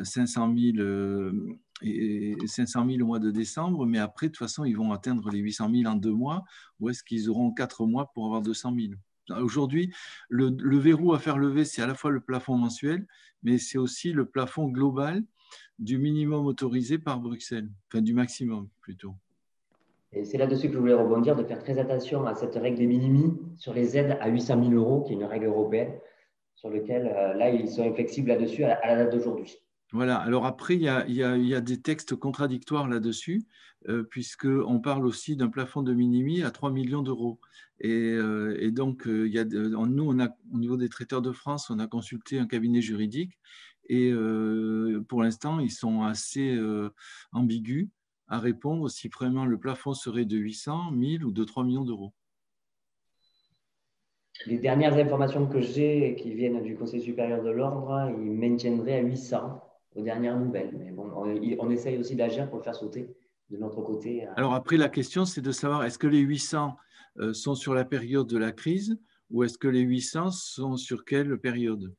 500 000, 500 000 au mois de décembre, mais après, de toute façon, ils vont atteindre les 800 000 en deux mois, ou est-ce qu'ils auront quatre mois pour avoir 200 000 Aujourd'hui, le, le, verrou à faire lever, c'est à la fois le plafond mensuel, mais c'est aussi le plafond global du minimum autorisé par Bruxelles, enfin du maximum plutôt. Et c'est là-dessus que je voulais rebondir, de faire très attention à cette règle des minimis sur les aides à 800 000 euros, qui est une règle européenne, sur laquelle, euh, là, ils sont inflexibles là-dessus à, la date d'aujourd'hui. Voilà, alors après, il y, a, des textes contradictoires là-dessus, euh, puisqu'on parle aussi d'un plafond de minimi à 3 millions d'euros. Et, euh, donc, nous, au niveau des traiteurs de France, on a consulté un cabinet juridique, et pour l'instant, ils sont assez ambigus à répondre si vraiment le plafond serait de 800, 1000 ou de 3 millions d'euros. Les dernières informations que j'ai qui viennent du Conseil supérieur de l'ordre, ils maintiendraient à 800 aux dernières nouvelles. Mais bon, on, essaye aussi d'agir pour le faire sauter de notre côté. Alors après, la question, c'est de savoir est-ce que les 800 euh, sont sur la période de la crise ou est-ce que les 800 sont sur quelle période?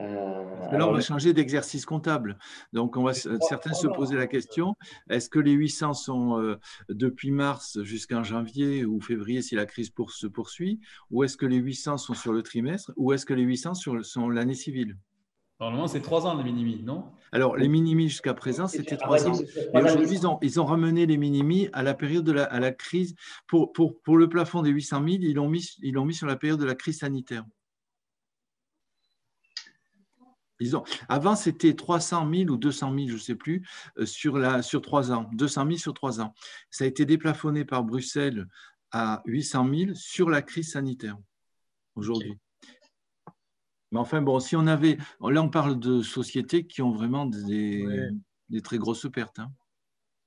Euh, là, on va changer d'exercice comptable. Donc, on va, certains se poser la question est-ce que les 800 sont euh, depuis mars jusqu'en janvier ou février si la crise se poursuit Ou est-ce que les 800 sont sur le trimestre Ou est-ce que les 800 sur, sont l'année civile? Normalement, c'est trois ans les minimis, non? Alors, les minimis jusqu'à présent, c'était trois ans. Mais aujourd'hui, ils ont, ramené les minimis à la période de la, à la crise. Pour, pour, pour le plafond des 800 000, ils l'ont mis, ils mis sur la période de la crise sanitaire. Avant, c'était 300 000 ou 200 000, je ne sais plus, euh, sur, la, sur trois ans. 200 000 sur trois ans. Ça a été déplafonné par Bruxelles à 800 000 sur la crise sanitaire aujourd'hui. Mais enfin, bon, si on avait. Là, on parle de sociétés qui ont vraiment des, très grosses pertes. Hein.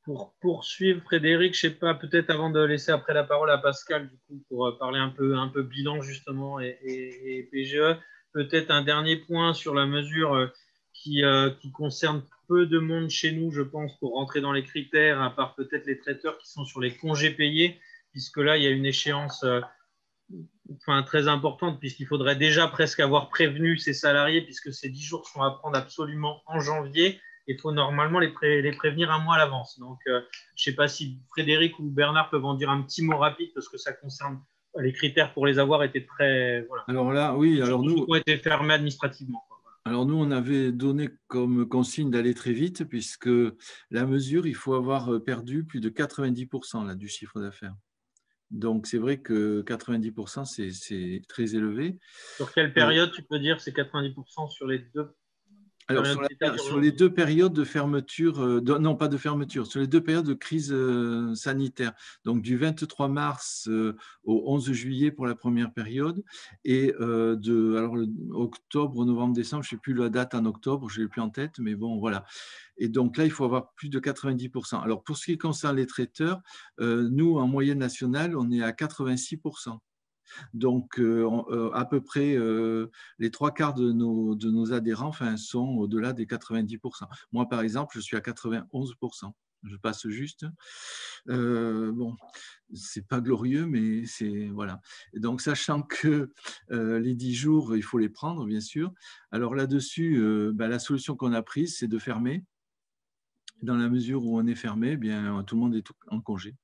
Pour poursuivre, Frédéric, je ne sais pas, peut-être avant de laisser après la parole à Pascal, du coup, pour euh, parler un peu, un peu bilan, justement, et, et PGE peut-être un dernier point sur la mesure euh, euh, qui, concerne peu de monde chez nous, je pense, pour rentrer dans les critères, à part peut-être les traiteurs qui sont sur les congés payés, puisque là, il y a une échéance euh, enfin, très importante, puisqu'il faudrait déjà presque avoir prévenu ses salariés, puisque ces 10 jours sont à prendre absolument en janvier. Il faut normalement les prévenir un mois à l'avance. Donc, je ne sais pas si Frédéric ou Bernard peuvent en dire un petit mot rapide, parce que ça concerne les critères pour les avoir étaient très. Voilà. Alors là, oui, alors nous. ont été fermés administrativement. Alors nous, on avait donné comme consigne d'aller très vite, puisque la mesure, il faut avoir perdu plus de 90% là, du chiffre d'affaires. Donc c'est vrai que 90%, c'est très élevé. Sur quelle période, tu peux dire, c'est 90% sur les deux alors, sur, les deux périodes de fermeture, euh, non pas de fermeture, sur les deux périodes de crise euh, sanitaire, donc du 23 mars euh, au 11 juillet pour la première période, et de alors, octobre, novembre, décembre, je ne sais plus la date en octobre, je ne l'ai plus en tête, mais bon, voilà. Et donc là, il faut avoir plus de 90%. Alors, pour ce qui concerne les traiteurs, nous, en moyenne nationale, on est à 86%. Donc, euh, euh, à peu près euh, les trois quarts de nos, adhérents enfin, sont au-delà des 90%. Moi, par exemple, je suis à 91%. Je passe juste. Euh, bon, c'est pas glorieux, mais c'est voilà. donc, sachant que les 10 jours, il faut les prendre, bien sûr. Alors là-dessus, bah, la solution qu'on a prise, c'est de fermer. Dans la mesure où on est fermé, eh bien, tout le monde est en congé.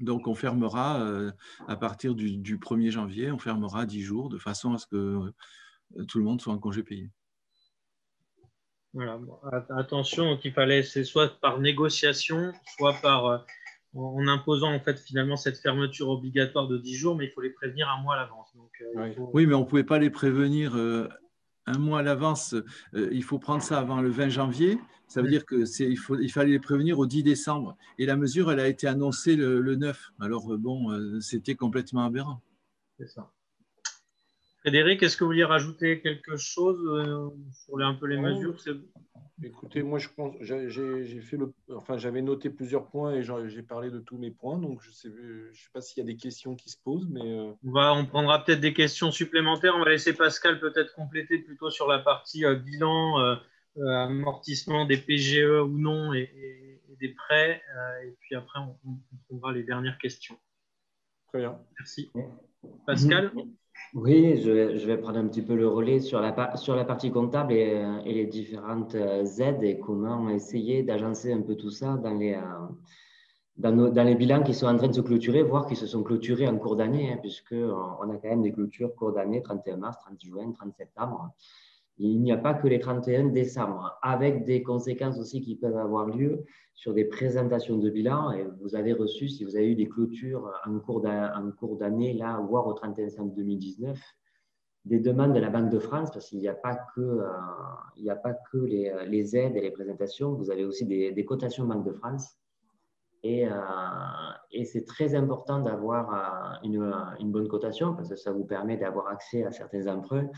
Donc, on fermera euh, à partir du, 1er janvier, on fermera 10 jours de façon à ce que euh, tout le monde soit en congé payé. Voilà. attention, qu'il fallait, c'est soit par négociation, soit par euh, en imposant en fait finalement cette fermeture obligatoire de 10 jours, mais il faut les prévenir un mois à l'avance. Oui, mais on ne pouvait pas les prévenir un mois à l'avance. il faut prendre ça avant le 20 janvier. Ça veut dire qu'il il fallait les prévenir au 10 décembre. Et la mesure, elle a été annoncée le, 9. Alors, euh, bon, euh, c'était complètement aberrant. C'est ça. Frédéric, est-ce que vous vouliez rajouter quelque chose euh, sur un peu les mesures Écoutez, moi, je pense, j'ai fait le, enfin, j'avais noté plusieurs points et j'ai parlé de tous mes points. Donc, je sais, je sais pas s'il y a des questions qui se posent, mais on va, on prendra peut-être des questions supplémentaires. On va laisser Pascal peut-être compléter plutôt sur la partie bilan euh, amortissement des PGE ou non et, des prêts. Euh, et puis après, on, trouvera les dernières questions. Très bien. Merci. Pascal? Oui, je vais, prendre un petit peu le relais sur la, partie comptable et, les différentes euh, aides et comment essayer d'agencer un peu tout ça dans les, dans, les bilans qui sont en train de se clôturer, voire qui se sont clôturés en cours d'année, hein, puisqu'on a quand même des clôtures cours d'année, 31 mars, 30 juin, 30 septembre il n'y a pas que les 31 décembre, avec des conséquences aussi qui peuvent avoir lieu sur des présentations de bilan. Et vous avez reçu, si vous avez eu des clôtures en cours d'année, là, voire au 31 décembre 2019, des demandes de la Banque de France, parce qu'il n'y a pas que, euh, il a pas que les, aides et les présentations, vous avez aussi des, cotations Banque de France. Et, euh, c'est très important d'avoir euh, une, une, bonne cotation parce que ça vous permet d'avoir accès à certains emprunts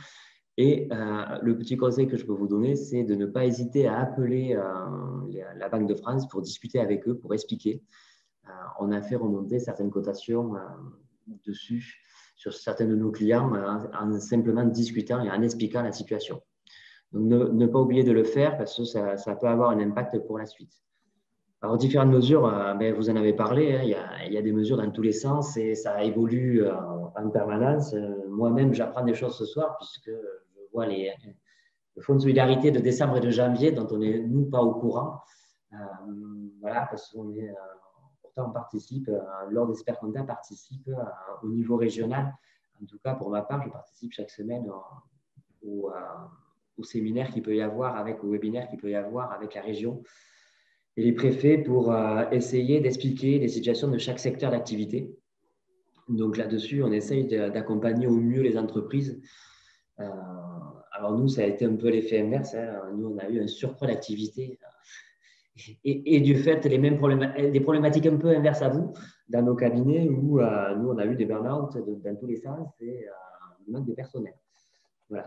et euh, le petit conseil que je peux vous donner, c'est de ne pas hésiter à appeler euh, la Banque de France pour discuter avec eux, pour expliquer. Euh, on a fait remonter certaines cotations dessus sur certains de nos clients en, simplement discutant et en expliquant la situation. Donc, ne, pas oublier de le faire parce que ça, peut avoir un impact pour la suite. Alors, différentes mesures, ben, vous en avez parlé, hein, il, y a, des mesures dans tous les sens et ça évolue en permanence. Moi-même, j'apprends des choses ce soir puisque vois les, le fonds de solidarité de décembre et de janvier, dont on n'est, nous, pas au courant. Euh, voilà, parce qu'on est, euh, pourtant, on participe, euh, l'Ordre des comptables participe au niveau régional. En tout cas, pour ma part, je participe chaque semaine au, séminaire qu'il peut y avoir, avec, au webinaire qu'il peut y avoir avec la région et les préfets pour essayer d'expliquer les situations de chaque secteur d'activité. Donc là-dessus, on essaye d'accompagner au mieux les entreprises euh, alors nous, ça a été un peu l'effet inverse. Hein. Nous, on a eu un surcroît d'activité. Et, du fait, les mêmes des problématiques un peu inverses à vous dans nos cabinets où euh, nous, on a eu des burn-out dans tous les sens et euh, manque de personnel. Voilà.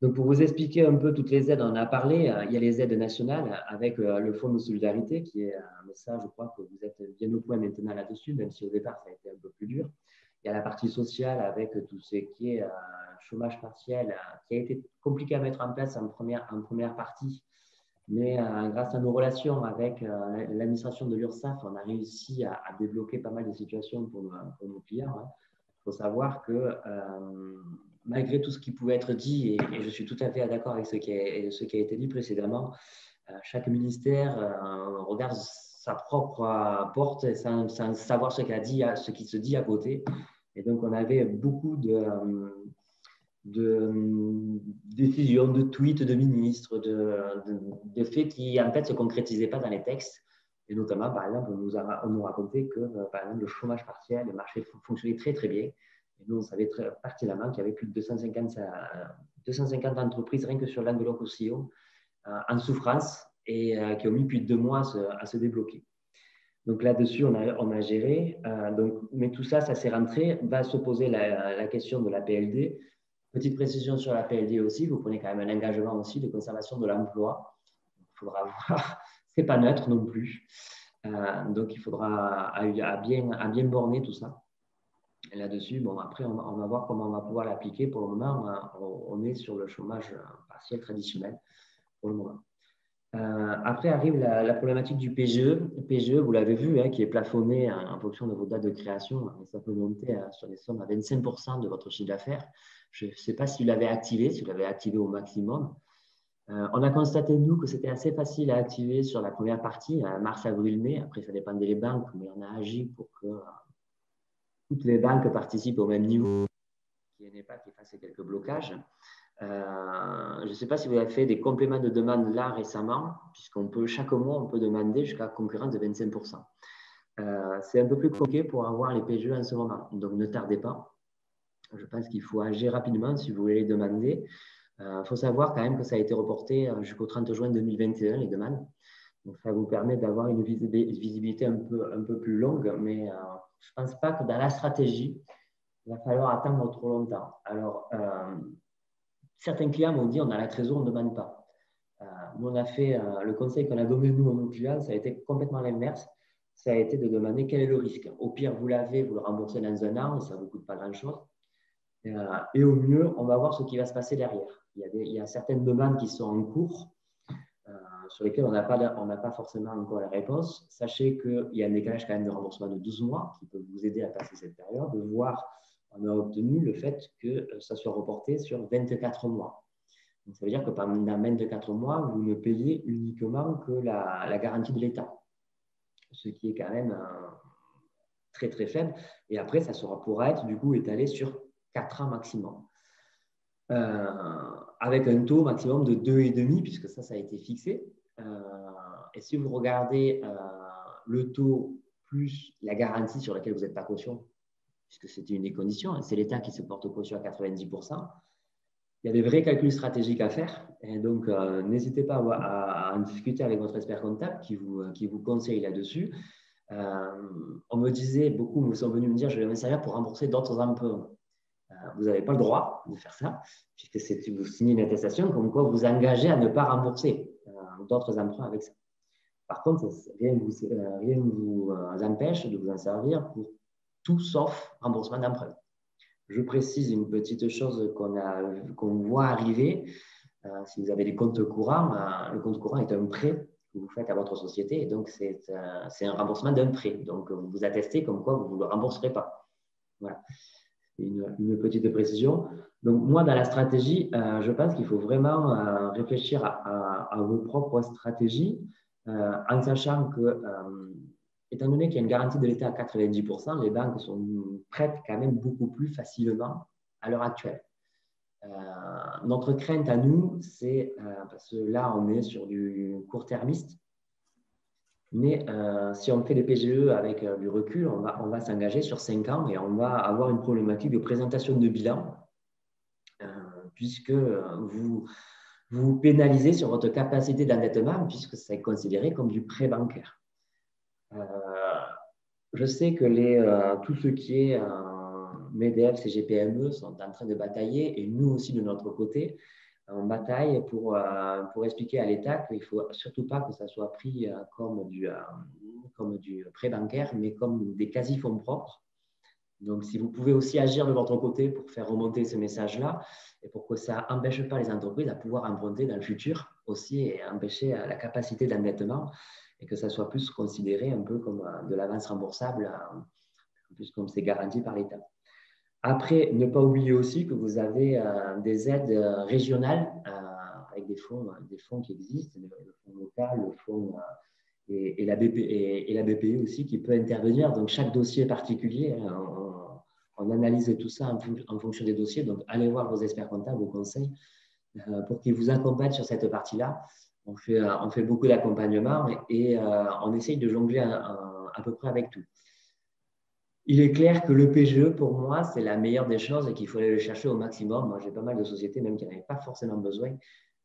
Donc, pour vous expliquer un peu toutes les aides, on a parlé, il y a les aides nationales avec le Fonds de solidarité, qui est un message, je crois que vous êtes bien au point maintenant là-dessus, même si au départ, ça a été un peu plus dur. Il y a la partie sociale avec tout ce qui est chômage partiel euh, qui a été compliqué à mettre en place en première, en première partie. Mais euh, grâce à nos relations avec euh, l'administration de l'URSSAF, on a réussi à, débloquer pas mal de situations pour, nos, clients. Il hein. faut savoir que malgré tout ce qui pouvait être dit, et, je suis tout à fait d'accord avec ce qui, a, ce qui a été dit précédemment, chaque ministère regarde sa propre porte sans, sans savoir ce, dit, ce qui se dit à côté. Et donc, on avait beaucoup de, de décisions, de tweets de ministres, de, faits qui en fait se concrétisaient pas dans les textes. Et notamment, par exemple, on nous, a, on racontait que, euh, par exemple, le chômage partiel, le marché fonctionnait très très bien Et nous, on savait très pertinemment qu'il y avait plus de 250, 250 entreprises, rien que sur Languedoc-Roussillon, en souffrance et qui ont mis plus de deux mois à se, débloquer. Donc là-dessus, on a, on géré. donc, mais tout ça, ça s'est rentré. Va se poser la, question de la PLD. Petite précision sur la PLD aussi, vous prenez quand même un engagement aussi de conservation de l'emploi. Il faudra voir, c'est pas neutre non plus. Euh, donc il faudra à, bien, à bien borner tout ça. Là-dessus, bon, après, on, va voir comment on va pouvoir l'appliquer. Pour le moment, on, est sur le chômage partiel traditionnel pour le moment. Euh, après arrive la, problématique du PGE. PGE, vous l'avez vu, hein, qui est plafonné en, fonction de vos dates de création. Ça peut monter sur des sommes à 25% de votre chiffre d'affaires. Je ne sais pas si vous l'avez activé, si vous l'avez activé au maximum. Euh, on a constaté, nous, que c'était assez facile à activer sur la première partie, mars, avril, mai. Après, ça dépendait des banques, mais on a agi pour que euh, toutes les banques participent au même niveau, qu'il n'y ait pas qui fasse quelques blocages. Euh, je ne sais pas si vous avez fait des compléments de demande là récemment, puisqu'on peut, chaque mois, on peut demander jusqu'à concurrence de 25%. c'est un peu plus compliqué pour avoir les PGE en ce moment, donc ne tardez pas. Je pense qu'il faut agir rapidement si vous voulez les demander. Il euh, faut savoir quand même que ça a été reporté euh, jusqu'au 30 juin 2021, les demandes. Donc, ça vous permet d'avoir une visibilité un peu, un peu plus longue, mais euh, je ne pense pas que dans la stratégie, il va falloir attendre trop longtemps. Alors, certains clients m'ont dit on a la trésor, on ne demande pas. nous, on a fait le conseil qu'on a donné nous à nos clients, ça a été complètement l'inverse. Ça a été de demander quel est le risque. Au pire, vous l'avez, vous le remboursez dans un an, ça ne vous coûte pas grand-chose. Et au mieux, on va voir ce qui va se passer derrière. Il y a, certaines demandes qui sont en cours euh, sur lesquelles on n'a pas, pas forcément encore la réponse. Sachez qu'il y a un décalage quand même de remboursement de 12 mois qui peut vous aider à passer cette période, voire on a obtenu le fait que ça soit reporté sur 24 mois. Donc, ça veut dire que pendant 24 mois, vous ne payez uniquement que la, garantie de l'État, ce qui est quand même euh, très très faible. Et après, ça sera, pourra être du coup étalé sur 4 ans maximum. Euh, avec un taux maximum de 2,5, puisque ça, ça a été fixé. Euh, et si vous regardez euh, le taux plus la garantie sur laquelle vous n'êtes pas caution, puisque c'était une des conditions, hein, c'est l'État qui se porte caution à 90%, il y a des vrais calculs stratégiques à faire. Et donc, n'hésitez pas à, en discuter avec votre expert comptable qui vous, qui vous conseille là-dessus. on me disait, beaucoup me sont venus me dire, je vais me servir pour rembourser d'autres emprunts. Euh, vous n'avez pas le droit de faire ça, puisque vous signez une attestation comme quoi vous engagez à ne pas rembourser euh, d'autres emprunts avec ça. Par contre, rien ne vous, euh, vous empêche de vous en servir pour tout sauf remboursement d'emprunt. Je précise une petite chose qu'on voit arriver. si vous avez des comptes courants, le compte courant est un prêt que vous faites à votre société et donc c'est un remboursement d'un prêt. Donc vous vous attestez comme quoi vous ne le rembourserez pas. Voilà une, petite précision. Donc, moi, dans la stratégie, euh, je pense qu'il faut vraiment euh, réfléchir à, vos propres stratégies euh, en sachant que, étant donné qu'il y a une garantie de l'État à 90%, les banques sont prêtes quand même beaucoup plus facilement à l'heure actuelle. notre crainte à nous, c'est, parce que là, on est sur du court-termiste, mais euh, si on fait des PGE avec euh, du recul, on va, on va s'engager sur 5 ans et on va avoir une problématique de présentation de bilan, euh, puisque vous vous pénalisez sur votre capacité d'endettement, puisque c'est considéré comme du prêt bancaire. Je sais que les, tout ce qui est MEDEF, CGPME sont en train de batailler, et nous aussi de notre côté, on bataille pour, euh, expliquer à l'État qu'il ne faut surtout pas que ça soit pris euh, comme du, euh, comme du prêt bancaire, mais comme des quasi-fonds propres. Donc, si vous pouvez aussi agir de votre côté pour faire remonter ce message-là et pour que ça n'empêche pas les entreprises à pouvoir emprunter dans le futur aussi et empêcher la capacité d'endettement et que ça soit plus considéré un peu comme de l'avance remboursable, plus comme c'est garanti par l'État. Après, ne pas oublier aussi que vous avez euh, des aides euh, régionales euh, avec des fonds, des fonds qui existent, le, fonds local, le fonds et, la la BPE aussi qui peut intervenir. Donc, chaque dossier particulier, on, analyse tout ça en, fonction des dossiers. Donc, allez voir vos experts comptables, vos conseils, pour qu'ils vous accompagnent sur cette partie-là. On fait, on fait beaucoup d'accompagnement et, on essaye de jongler à peu près avec tout. il est clair que le PGE, pour moi, c'est la meilleure des choses et qu'il faut aller le chercher au maximum. Moi, j'ai pas mal de sociétés, même qui n'avaient pas forcément besoin,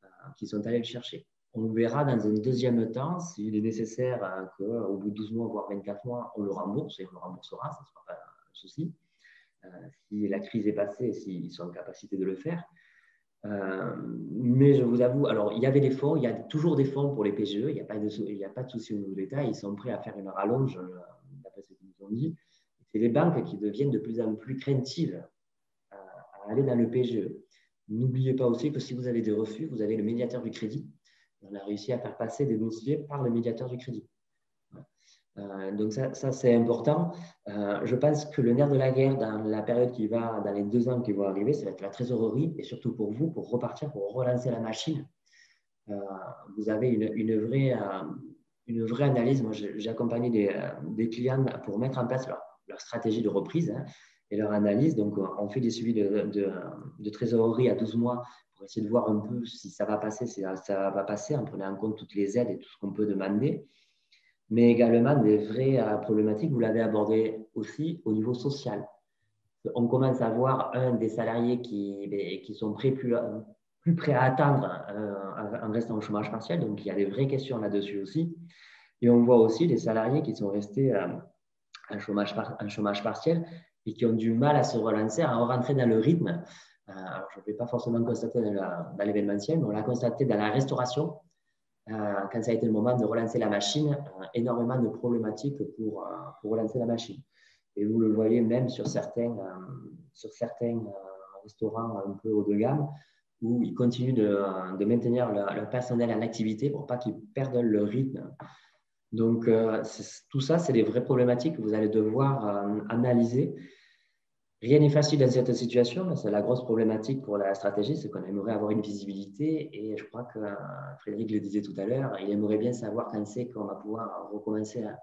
euh, qui sont allées le chercher. On verra dans un deuxième temps s'il est nécessaire euh, qu'au bout de 12 mois, voire 24 mois, on le rembourse et on le remboursera, ça ne sera pas un souci. Euh, si la crise est passée, s'ils sont en capacité de le faire. Mais je vous avoue, alors il y avait des fonds, il y a toujours des fonds pour les PGE, il n'y a, pas de, souci au niveau de l'État, ils sont prêts à faire une rallonge, d'après ce qu'ils nous ont dit c'est les banques qui deviennent de plus en plus craintives à, aller dans le PGE. N'oubliez pas aussi que si vous avez des refus, vous avez le médiateur du crédit. On a réussi à faire passer des dossiers par le médiateur du crédit. Euh, donc ça, c'est important. Euh, je pense que le nerf de la guerre dans la période qui va, dans les deux ans qui vont arriver, ça va être la trésorerie et surtout pour vous, pour repartir, pour relancer la machine. Euh, vous avez une, vraie, une vraie analyse. Moi, j'ai accompagné des, des, clients pour mettre en place leur, leur stratégie de reprise hein, et leur analyse. Donc, on fait des suivis de, trésorerie à 12 mois pour essayer de voir un peu si ça va passer, si ça va passer, en prenant en compte toutes les aides et tout ce qu'on peut demander. Mais également des vraies euh, problématiques, vous l'avez abordé aussi au niveau social. On commence à voir un des salariés qui, ben, qui sont prêts plus, prêts à attendre euh, en restant au chômage partiel. Donc, il y a des vraies questions là-dessus aussi. Et on voit aussi des salariés qui sont restés euh, un chômage, un chômage partiel et qui ont du mal à se relancer, à rentrer dans le rythme. Euh, alors, je ne vais pas forcément constater dans l'événementiel, mais on l'a constaté dans la restauration, euh, quand ça a été le moment de relancer la machine, euh, énormément de problématiques pour, pour, relancer la machine. Et vous le voyez même sur certains, sur certains restaurants un peu haut de gamme, où ils continuent de, de maintenir leur, personnel en activité pour pas qu'ils perdent le rythme donc, euh, tout ça, c'est des vraies problématiques que vous allez devoir euh, analyser. Rien n'est facile dans cette situation, c'est la grosse problématique pour la stratégie, c'est qu'on aimerait avoir une visibilité. Et je crois que euh, Frédéric le disait tout à l'heure, il aimerait bien savoir quand c'est qu'on va pouvoir recommencer à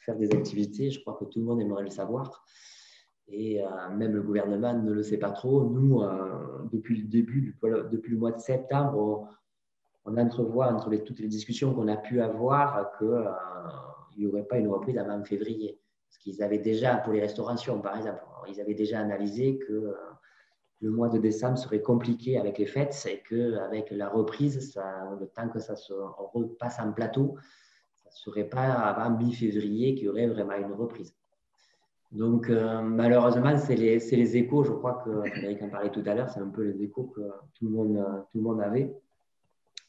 faire des activités. Je crois que tout le monde aimerait le savoir. Et même le gouvernement ne le sait pas trop. Nous, depuis le début, depuis le mois de septembre, on entrevoit entre toutes les discussions qu'on a pu avoir qu'il euh, n'y aurait pas une reprise avant février. Parce qu'ils avaient déjà, pour les restaurations par exemple, ils avaient déjà analysé que euh, le mois de décembre serait compliqué avec les fêtes et qu'avec la reprise, le temps que ça se repasse en plateau, ça ne serait pas avant mi-février qu'il y aurait vraiment une reprise. Donc, euh, malheureusement, c'est les, échos, je crois que Frédéric en parlait tout à l'heure, c'est un peu les échos que tout le monde, avait.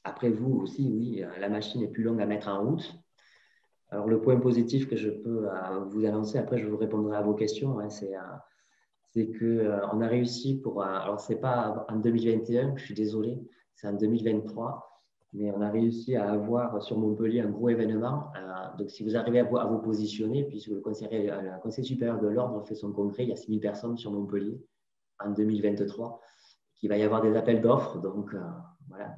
Après, vous aussi, oui, la machine est plus longue à mettre en route. Alors, le point positif que je peux euh, vous annoncer, après, je vous répondrai à vos questions, hein, c'est euh, qu'on a réussi pour. Alors, ce n'est pas en 2021, je suis désolé, c'est en 2023, mais on a réussi à avoir sur Montpellier un gros événement. donc, si vous arrivez à vous, à vous positionner, puisque le conseil, le conseil supérieur de l'ordre fait son congrès, il y a 6000 personnes sur Montpellier en 2023, qu'il va y avoir des appels d'offres. Donc,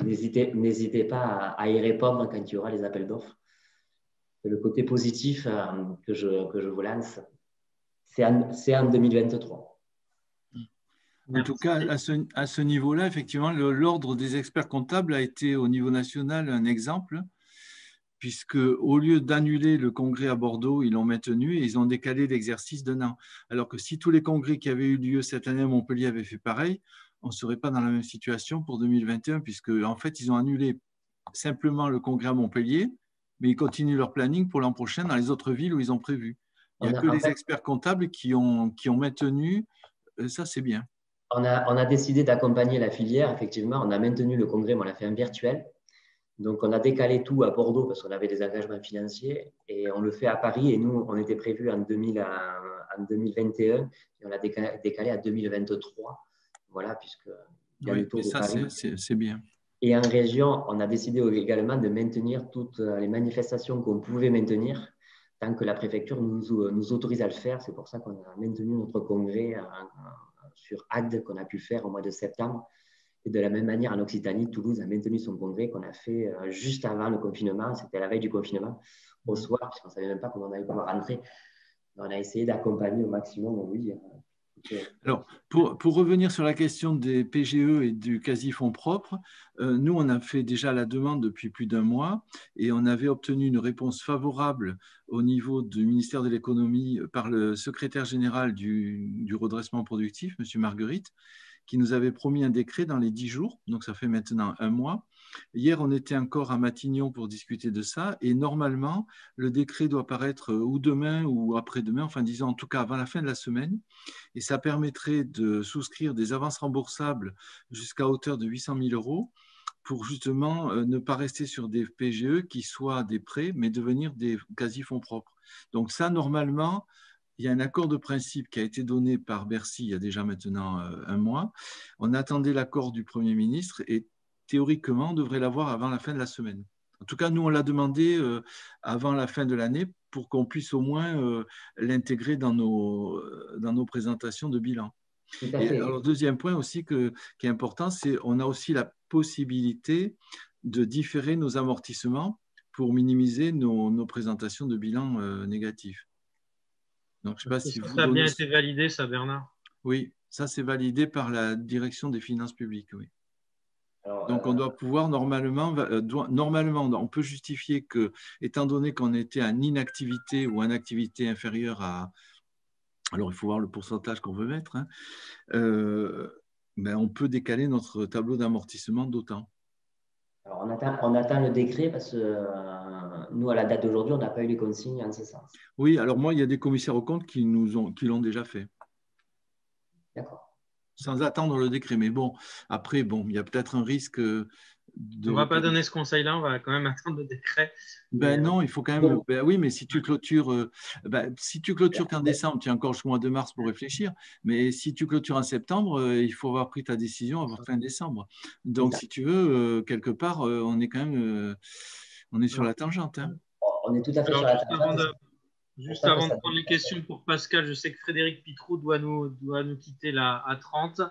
N'hésitez pas à, y répondre quand il y aura les appels d'offres. Le côté positif euh, que, je, que je vous lance, c'est en, 2023. En tout cas, à ce, à ce niveau-là, effectivement, l'ordre des experts comptables a été au niveau national un exemple, puisque au lieu d'annuler le congrès à Bordeaux, ils l'ont maintenu et ils ont décalé l'exercice d'un an. Alors que si tous les congrès qui avaient eu lieu cette année à Montpellier avaient fait pareil, on ne serait pas dans la même situation pour 2021, puisque en fait, ils ont annulé simplement le congrès à Montpellier, mais ils continuent leur planning pour l'an prochain dans les autres villes où ils ont prévu. Il n'y a, que les experts comptables qui ont, qui ont maintenu, euh, ça c'est bien. On a, on a décidé d'accompagner la filière, effectivement, on a maintenu le congrès, mais on l'a fait en virtuel. Donc on a décalé tout à Bordeaux parce qu'on avait des engagements financiers et on le fait à Paris et nous, on était prévu en, 2000, en 2021 et on l'a décalé à 2023 voilà, puisque ça, c'est bien. Et en région, on a décidé également de maintenir toutes les manifestations qu'on pouvait maintenir tant que la préfecture nous, nous autorise à le faire. C'est pour ça qu'on a maintenu notre congrès sur Agde qu'on a pu faire au mois de septembre. Et de la même manière, en Occitanie, Toulouse a maintenu son congrès qu'on a fait euh, juste avant le confinement. C'était la veille du confinement, au soir, puisqu'on ne savait même pas comment on allait pouvoir rentrer. On a essayé d'accompagner au maximum, oui, Alors, pour, pour, revenir sur la question des PGE et du quasi-fonds propre, euh, nous, on a fait déjà la demande depuis plus d'un mois et on avait obtenu une réponse favorable au niveau du ministère de l'économie par le secrétaire général du, du redressement productif, M. Marguerite, qui nous avait promis un décret dans les dix jours, donc ça fait maintenant un mois. Hier, on était encore à Matignon pour discuter de ça, et normalement, le décret doit paraître ou demain ou après-demain, enfin disons en tout cas avant la fin de la semaine, et ça permettrait de souscrire des avances remboursables jusqu'à hauteur de 800 000 euros pour justement euh, ne pas rester sur des PGE qui soient des prêts, mais devenir des quasi-fonds propres. Donc ça, normalement, il y a un accord de principe qui a été donné par Bercy il y a déjà maintenant euh, un mois. On attendait l'accord du Premier ministre et théoriquement, on devrait l'avoir avant la fin de la semaine. En tout cas, nous, on l'a demandé euh, avant la fin de l'année pour qu'on puisse au moins euh, l'intégrer dans nos, dans nos présentations de bilan. Et alors, deuxième point aussi que, qui est important, c'est qu'on a aussi la possibilité de différer nos amortissements pour minimiser nos, nos présentations de bilan négatifs. Donc, je sais pas si ça a bien été validé, ça, Bernard? Oui, ça, c'est validé par la direction des finances publiques, oui. Donc, on euh, doit pouvoir normalement, euh, normalement, on peut justifier que, étant donné qu'on était en inactivité ou en activité inférieure à, alors il faut voir le pourcentage qu'on veut mettre, hein, euh, ben, on peut décaler notre tableau d'amortissement d'autant. Alors, on attend, on attend, le décret parce que nous, à la date d'aujourd'hui, on n'a pas eu les consignes en ce sens. Oui, alors moi, il y a des commissaires aux comptes qui nous ont, qui l'ont déjà fait. D'accord. Sans attendre le décret. Mais bon, après, bon, il y a peut-être un risque. De... On ne va pas donner ce conseil-là, on va quand même attendre le décret. Ben non, il faut quand même. Ben oui, mais si tu clôtures, euh, ben, si tu clôtures qu'en décembre, tu as encore le mois de mars pour réfléchir. Mais si tu clôtures en septembre, euh, il faut avoir pris ta décision avant fin décembre. Donc, si tu veux, euh, quelque part, on est quand même on est sur la tangente. Hein. On est tout à fait sur la tangente. juste avant de prendre les questions pour Pascal, je sais que Frédéric Pitrou doit nous, doit nous quitter là à 30.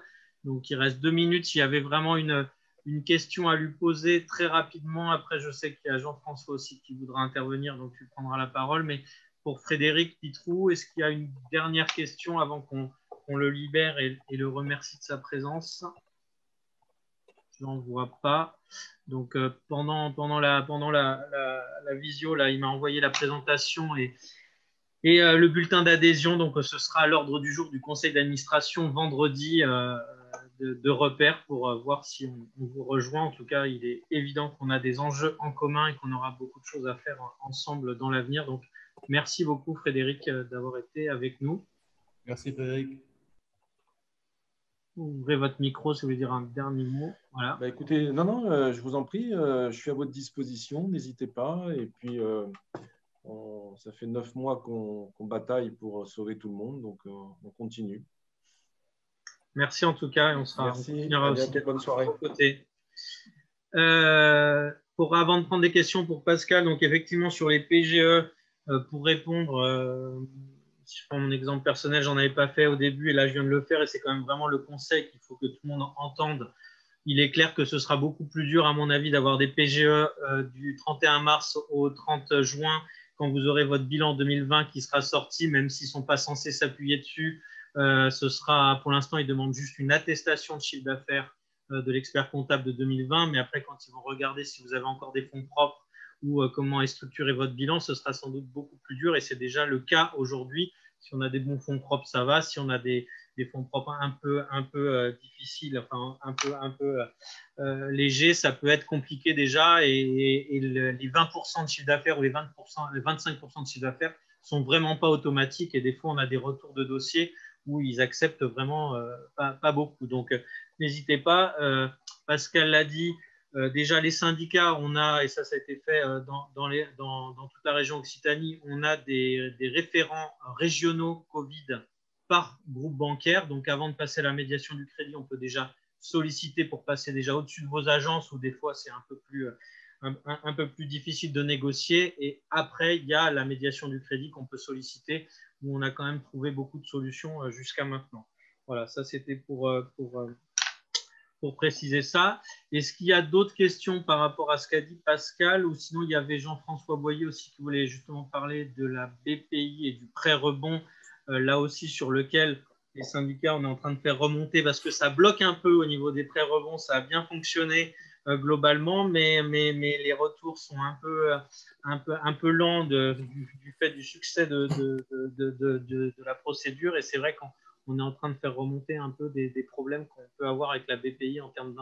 Donc, il reste deux minutes. S'il y avait vraiment une, une question à lui poser très rapidement, après, je sais qu'il y a Jean-François aussi qui voudra intervenir, donc tu prendras la parole. Mais pour Frédéric Pitrou, est-ce qu'il y a une dernière question avant qu'on le libère et, le remercie de sa présence? Je n'en vois pas. Donc euh, pendant, pendant, la, pendant la, visio, là, il m'a envoyé la présentation et, et euh, le bulletin d'adhésion. Donc ce sera à l'ordre du jour du conseil d'administration vendredi euh, de, repère pour voir si on, vous rejoint. En tout cas, il est évident qu'on a des enjeux en commun et qu'on aura beaucoup de choses à faire ensemble dans l'avenir. Donc merci beaucoup Frédéric d'avoir été avec nous. Merci Frédéric. Ouvrez votre micro si vous voulez dire un dernier mot. Voilà. Bah, écoutez, non, non, euh, je vous en prie, euh, je suis à votre disposition, n'hésitez pas. Et puis, euh, ça fait neuf mois qu'on bataille pour sauver tout le monde, donc on continue. Merci en tout cas, et on sera Merci. aussi bonne soirée. Côté. pour avant de prendre des questions pour Pascal, donc effectivement sur les PGE, pour répondre si je prends mon exemple personnel, j'en avais pas fait au début et là je viens de le faire et c'est quand même vraiment le conseil qu'il faut que tout le monde entende. Il est clair que ce sera beaucoup plus dur, à mon avis, d'avoir des PGE euh, du 31 mars au 30 juin quand vous aurez votre bilan 2020 qui sera sorti, même s'ils ne sont pas censés s'appuyer dessus. Euh, ce sera, pour l'instant, ils demandent juste une attestation de chiffre d'affaires euh, de l'expert comptable de 2020. Mais après, quand ils vont regarder si vous avez encore des fonds propres ou euh, comment est structuré votre bilan, ce sera sans doute beaucoup plus dur et c'est déjà le cas aujourd'hui. Si on a des bons fonds propres, ça va. Si on a des, fonds propres un peu, un peu euh, difficiles, enfin un peu, un peu euh, légers, ça peut être compliqué déjà. Et, les 20% de chiffre d'affaires ou les, 20%, les 25% de chiffre d'affaires sont vraiment pas automatiques. Et des fois, on a des retours de dossiers où ils acceptent vraiment pas, pas, beaucoup. Donc, n'hésitez pas. Pascal l'a dit, euh, déjà, les syndicats, on a, et ça, ça a été fait euh, dans, toute la région Occitanie, on a des, référents régionaux Covid par groupe bancaire. Donc, avant de passer à la médiation du crédit, on peut déjà solliciter pour passer déjà au-dessus de vos agences, où des fois, c'est un peu plus, euh, un, peu plus difficile de négocier. Et après, il y a la médiation du crédit qu'on peut solliciter, où on a quand même trouvé beaucoup de solutions jusqu'à maintenant. Voilà, ça, c'était pour, pour pour préciser ça. Est-ce qu'il y a d'autres questions par rapport à ce qu'a dit Pascal? Ou sinon il y avait Jean-François Boyer aussi qui voulait justement parler de la BPI et du prêt rebond, euh, là aussi sur lequel les syndicats, on est en train de faire remonter parce que ça bloque un peu au niveau des prêts rebonds. Ça a bien fonctionné euh, globalement, mais, mais, les retours sont un peu, un peu, un peu lents du, fait du succès de, de, de, la procédure. Et c'est vrai qu'on est en train de faire remonter un peu des, des problèmes qu'on peut avoir avec la BPI en termes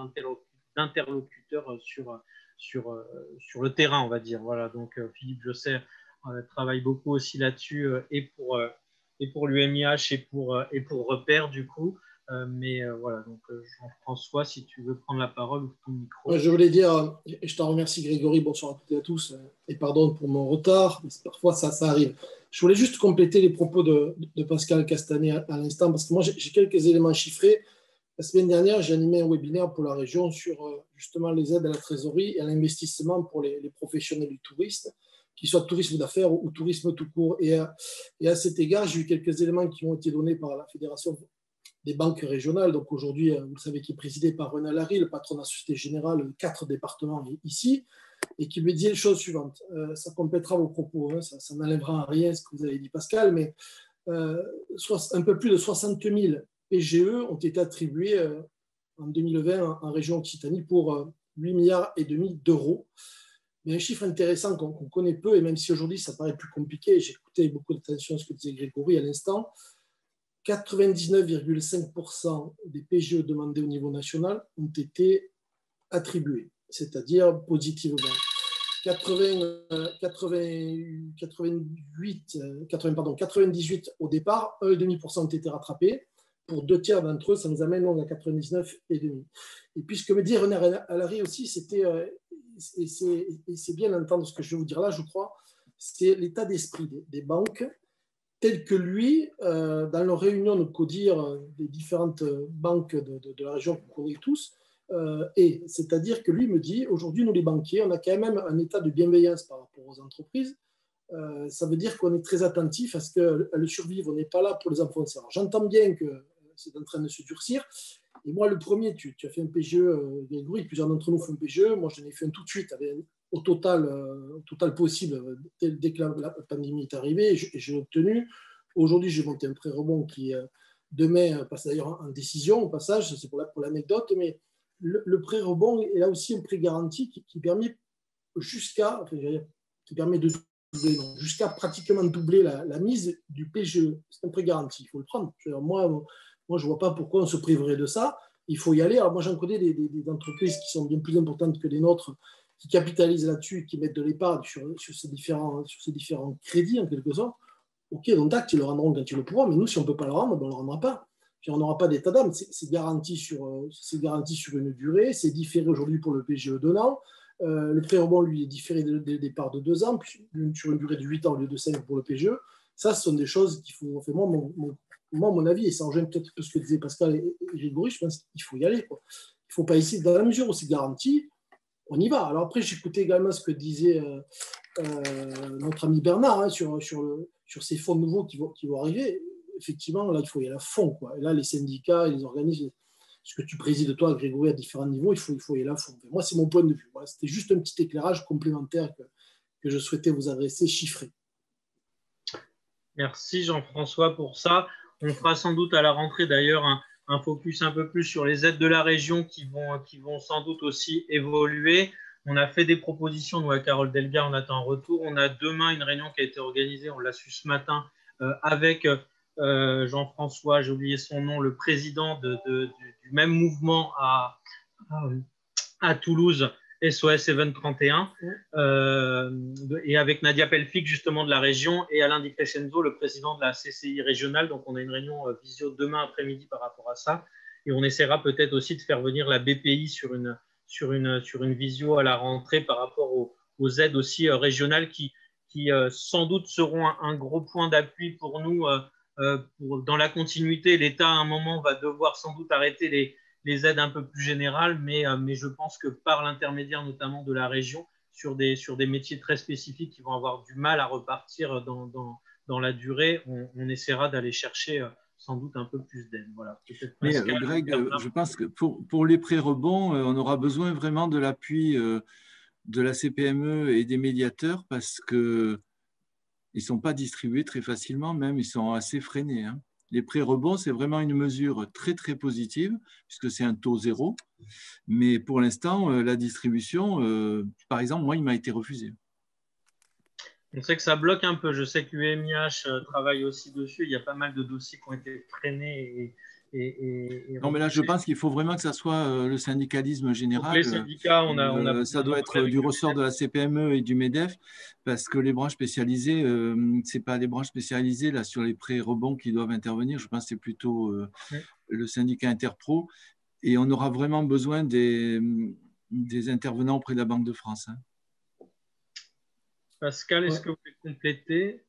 d'interlocuteurs sur, sur, sur le terrain, on va dire. Voilà, donc Philippe Josset travaille beaucoup aussi là-dessus et pour et pour l'UMIH et pour, euh, et pour Repère, du coup. Euh, mais euh, voilà, donc Jean-François, si tu veux prendre la parole ou ton micro. Je voulais dire, et je t'en remercie Grégory, bonsoir à toutes et à tous, et pardon pour mon retard, mais parfois ça, ça arrive. Je voulais juste compléter les propos de, Pascal Castanet à, l'instant, parce que moi j'ai quelques éléments chiffrés. La semaine dernière, j'ai animé un webinaire pour la région sur justement les aides à la trésorerie et à l'investissement pour les, professionnels du tourisme qu'il soit tourisme d'affaires ou, tourisme tout court. Et à cet égard, j'ai eu quelques éléments qui ont été donnés par la Fédération des banques régionales. Donc aujourd'hui, euh, vous savez, qui est présidé par René Larry, le patron de la Société Générale, quatre départements ici, et qui lui dit les choses suivantes. Euh, ça complétera vos propos, hein, ça, n'enlèvera à rien ce que vous avez dit, Pascal, mais euh, un peu plus de 60 000 PGE ont été attribués en 2020 en, région Occitanie pour 8 milliards et demi d'euros. Mais un chiffre intéressant qu'on connaît peu, et même si aujourd'hui ça paraît plus compliqué, j'écoutais beaucoup d'attention ce que disait Grégory à l'instant, 99,5% des PGE demandés au niveau national ont été attribués, c'est-à-dire positivement. 80, 88, 80, pardon, 98 au départ, 1,5% ont été rattrapés. Pour deux tiers d'entre eux, ça nous amène donc à 99,5. Et puis ce que me dit René Allary aussi, c'était euh, et c'est bien d'entendre ce que je vais vous dire là, je crois, c'est l'état d'esprit des, banques tel que lui, euh, dans leur réunion de CODIR des différentes banques de, la région qu'on connaît tous, euh, et c'est-à-dire que lui me dit, aujourd'hui, nous les banquiers, on a quand même un état de bienveillance par rapport aux entreprises. Euh, ça veut dire qu'on est très attentif à ce qu'elles survivent, on n'est pas là pour les enfoncer. J'entends bien que c'est en train de se durcir, et moi, le premier, tu, as fait un PGE, euh, plusieurs d'entre nous font un PGE. Moi, j'en ai fait un tout de suite, au total, euh, total possible, dès, que la, pandémie est arrivée, et j'ai obtenu. Aujourd'hui, j'ai monté un prêt rebond qui, euh, demain, passe d'ailleurs en décision au passage, c'est pour l'anecdote, mais le, prêt rebond est là aussi un prêt garanti qui, permet jusqu'à, qui permet de jusqu'à pratiquement doubler la, la, mise du PGE. C'est un prêt garanti, il faut le prendre. Moi, moi, je ne vois pas pourquoi on se priverait de ça. Il faut y aller. Alors, moi, j'en connais des, entreprises qui sont bien plus importantes que les nôtres, qui capitalisent là-dessus, qui mettent de l'épargne sur, ces différents, sur ces différents crédits, en quelque sorte. OK, donc acte, ils le rendront quand ils le pourront, mais nous, si on ne peut pas le rendre, ben, on ne le rendra pas. Puis on n'aura pas d'état d'âme. C'est garanti, sur, garanti sur une durée. C'est différé aujourd'hui pour le PGE d'un an. Euh, le prêt rebond, lui, est différé dès départ de deux ans, puis sur une durée de 8 ans au lieu de 5 pour le PGE. Ça, ce sont des choses qu'il faut. Enfin, moi, mon, moi, mon avis, et ça rejoint peut-être ce que disait Pascal et Grégory, je pense qu'il faut y aller. Il ne faut pas essayer, dans la mesure où c'est garanti, on y va. Alors après, j'écoutais également ce que disait euh, euh, notre ami Bernard hein, sur, sur, sur, ces fonds nouveaux qui vont, qui vont arriver. Effectivement, là, il faut y aller à fond. Et là, les syndicats et les organismes, ce que tu présides, toi, Grégory, à différents niveaux, il faut, il faut y aller à fond. moi, c'est mon point de vue. C'était juste un petit éclairage complémentaire que, que je souhaitais vous adresser, chiffré. Merci Jean-François pour ça. On fera sans doute à la rentrée d'ailleurs un, focus un peu plus sur les aides de la région qui vont, qui vont sans doute aussi évoluer. On a fait des propositions, nous, à Carole Delga, on attend un retour. On a demain une réunion qui a été organisée, on l'a su ce matin, euh, avec euh, Jean-François, j'ai oublié son nom, le président du, même mouvement à Toulouse, SOS Event 31, euh, et avec Nadia Pelfic, justement de la région, et Alain Di Crescenzo, le président de la CCI régionale. Donc, on a une réunion euh, visio demain après-midi par rapport à ça. Et on essaiera peut-être aussi de faire venir la BPI sur une, sur une, sur une visio à la rentrée par rapport aux, aides aussi euh, régionales qui, qui sans doute seront un, gros point d'appui pour nous. pour, dans la continuité, l'État, à un moment, va devoir sans doute arrêter les, les aides un peu plus générales, mais, euh, mais je pense que par l'intermédiaire notamment de la région, sur des, sur des métiers très spécifiques qui vont avoir du mal à repartir dans, dans, dans la durée, on, essaiera d'aller chercher euh, sans doute un peu plus d'aide. Voilà, mais euh, Greg, je pense que pour, pour les pré-rebonds, on aura besoin vraiment de l'appui de la CPME et des médiateurs parce qu'ils ne sont pas distribués très facilement, même ils sont assez freinés. Hein. Les prêts rebonds, c'est vraiment une mesure très très positive puisque c'est un taux zéro. Mais pour l'instant, euh, la distribution, euh, par exemple, moi, il m'a été refusé. On sait que ça bloque un peu. Je sais que l'UMIH euh, travaille aussi dessus. Il y a pas mal de dossiers qui ont été et, non, mais là, je pense qu'il faut vraiment que ça soit euh, le syndicalisme général. les syndicats, on a, euh, ça doit être du ressort de la CPME et du MEDEF, parce que les branches spécialisées, euh, ce n'est pas les branches spécialisées là, sur les prêts rebonds qui doivent intervenir. Je pense que c'est plutôt le syndicat Interpro. Et on aura vraiment besoin des, des intervenants auprès de la Banque de France. Hein. Pascal, est-ce que vous pouvez compléter?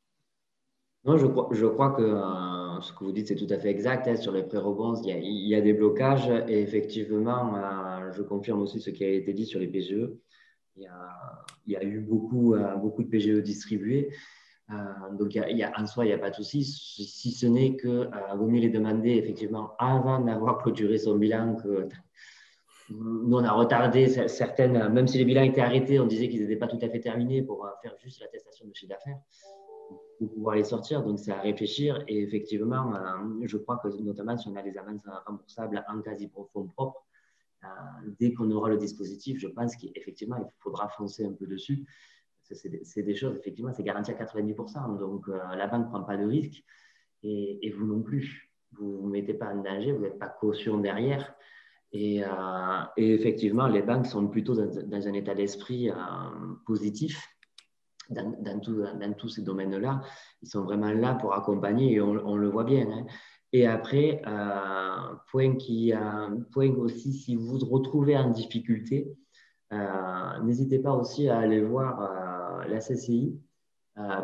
Non, je crois, je crois que euh, ce que vous dites, c'est tout à fait exact. Hein, sur les pré-rebonds, il, y a des blocages et effectivement, euh, je confirme aussi ce qui a été dit sur les PGE. Il y a, eu beaucoup, euh, de PGE distribués. donc, y a, en soi, il n'y a pas de souci, si ce n'est que vaut mieux les demander effectivement avant d'avoir clôturé son bilan. Que, nous, on a retardé certaines, même si les bilans étaient arrêtés, on disait qu'ils n'étaient pas tout à fait terminés pour faire juste l'attestation de chiffre d'affaires pour pouvoir les sortir. Donc, c'est à réfléchir. Et effectivement, euh, je crois que notamment si on a des avances remboursables en quasi fonds propres, euh, dès qu'on aura le dispositif, je pense qu'effectivement, il faudra foncer un peu dessus. C'est des, choses, effectivement, c'est garanti à 90%. Donc, euh, la banque ne prend pas de risque et, vous non plus. Vous ne vous mettez pas en danger, vous n'êtes pas caution derrière. Et, effectivement, les banques sont plutôt dans un état d'esprit positif dans, tous ces domaines-là. Ils sont vraiment là pour accompagner et on, le voit bien. Hein. Et après, euh, point, qui, euh, point aussi, si vous vous retrouvez en difficulté, euh, n'hésitez pas aussi à aller voir la CCI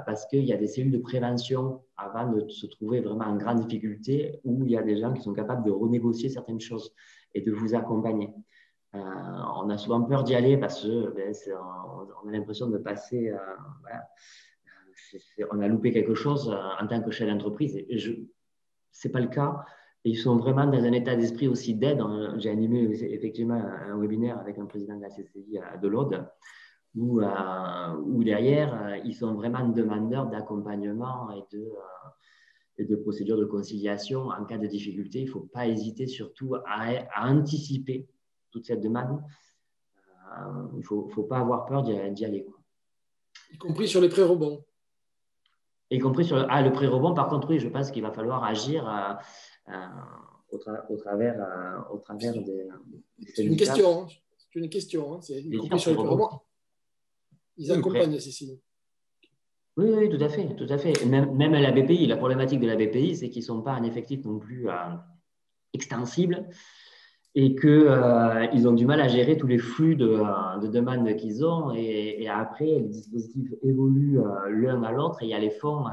parce qu'il y a des cellules de prévention avant de se trouver vraiment en grande difficulté où il y a des gens qui sont capables de renégocier certaines choses et de vous accompagner. Euh, on a souvent peur d'y aller parce que ben, a l'impression de passer. Euh, on a loupé quelque chose euh, en tant que chef d'entreprise. Ce n'est pas le cas. ils sont vraiment dans un état d'esprit aussi d'aide. J'ai animé effectivement un webinaire avec un président de la CCI de l'Aude, où, derrière, ils sont vraiment demandeurs d'accompagnement et de, et de procédures de conciliation en cas de difficulté. Il ne faut pas hésiter surtout à, à anticiper toute cette demande, euh, il ne faut, pas avoir peur d'y aller. Y compris sur les pré-rebonds. Y compris sur ah, le pré-rebond, par contre, oui, je pense qu'il va falloir agir euh, euh, au, travers, au travers des. C'est une question. Hein. C'est une question. Hein. Y compris sur les pré-rebonds. Ils accompagnent, Cécile. Oui, oui, tout à fait, tout à fait. Même, même à la BPI, la problématique de la BPI, c'est qu'ils ne sont pas en effectif non plus extensible et qu'ils euh, ont du mal à gérer tous les flux de, de demandes qu'ils ont. Et, après, les dispositifs évoluent euh, l'un à l'autre et il y a les fonds. Euh,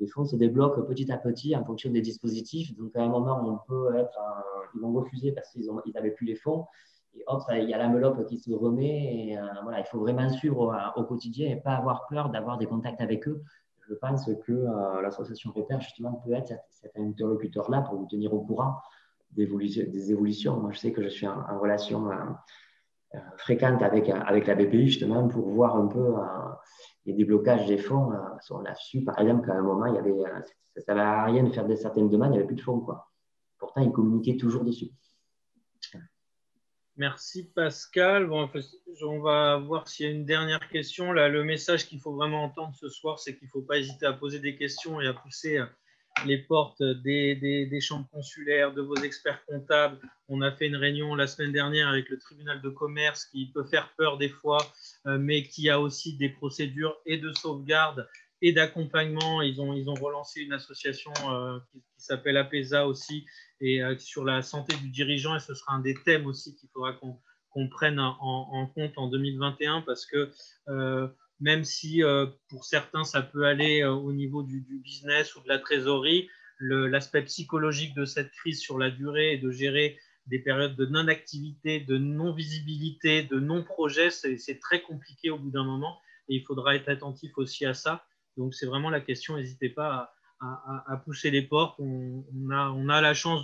les fonds se débloquent petit à petit en fonction des dispositifs. Donc, à un moment, on ils vont refuser parce qu'ils n'avaient plus les fonds. Et autre, il y a l'enveloppe qui se remet. Et, voilà, il faut vraiment suivre au, quotidien et pas avoir peur d'avoir des contacts avec eux. Je pense que l'association Repère, justement, peut être cet interlocuteur-là pour vous tenir au courant des évolutions. Moi, je sais que je suis en, relation euh, euh, fréquente avec, avec la BPI justement pour voir un peu euh, les déblocages des fonds. on a su, par exemple, qu'à un moment, il y avait, ça ne à rien de faire certaines demandes, il n'y avait plus de fonds. Quoi. Pourtant, ils communiquaient toujours dessus. Merci Pascal. On va voir s'il y a une dernière question. Là, le message qu'il faut vraiment entendre ce soir, c'est qu'il ne faut pas hésiter à poser des questions et à pousser les portes des, des, chambres consulaires, de vos experts comptables. On a fait une réunion la semaine dernière avec le tribunal de commerce qui peut faire peur des fois, euh, mais qui a aussi des procédures et de sauvegarde et d'accompagnement. Ils ont, ils ont relancé une association euh, qui, s'appelle APESA aussi, et euh, sur la santé du dirigeant, et ce sera un des thèmes aussi qu'il faudra qu'on prenne en, en, compte en 2021 parce que même si euh, pour certains ça peut aller euh, au niveau du, business ou de la trésorerie, l'aspect psychologique de cette crise sur la durée et de gérer des périodes de non-activité, de non-visibilité, de non-projet, c'est très compliqué au bout d'un moment et il faudra être attentif aussi à ça. Donc c'est vraiment la question, n'hésitez pas à, pousser les portes. On, a, la chance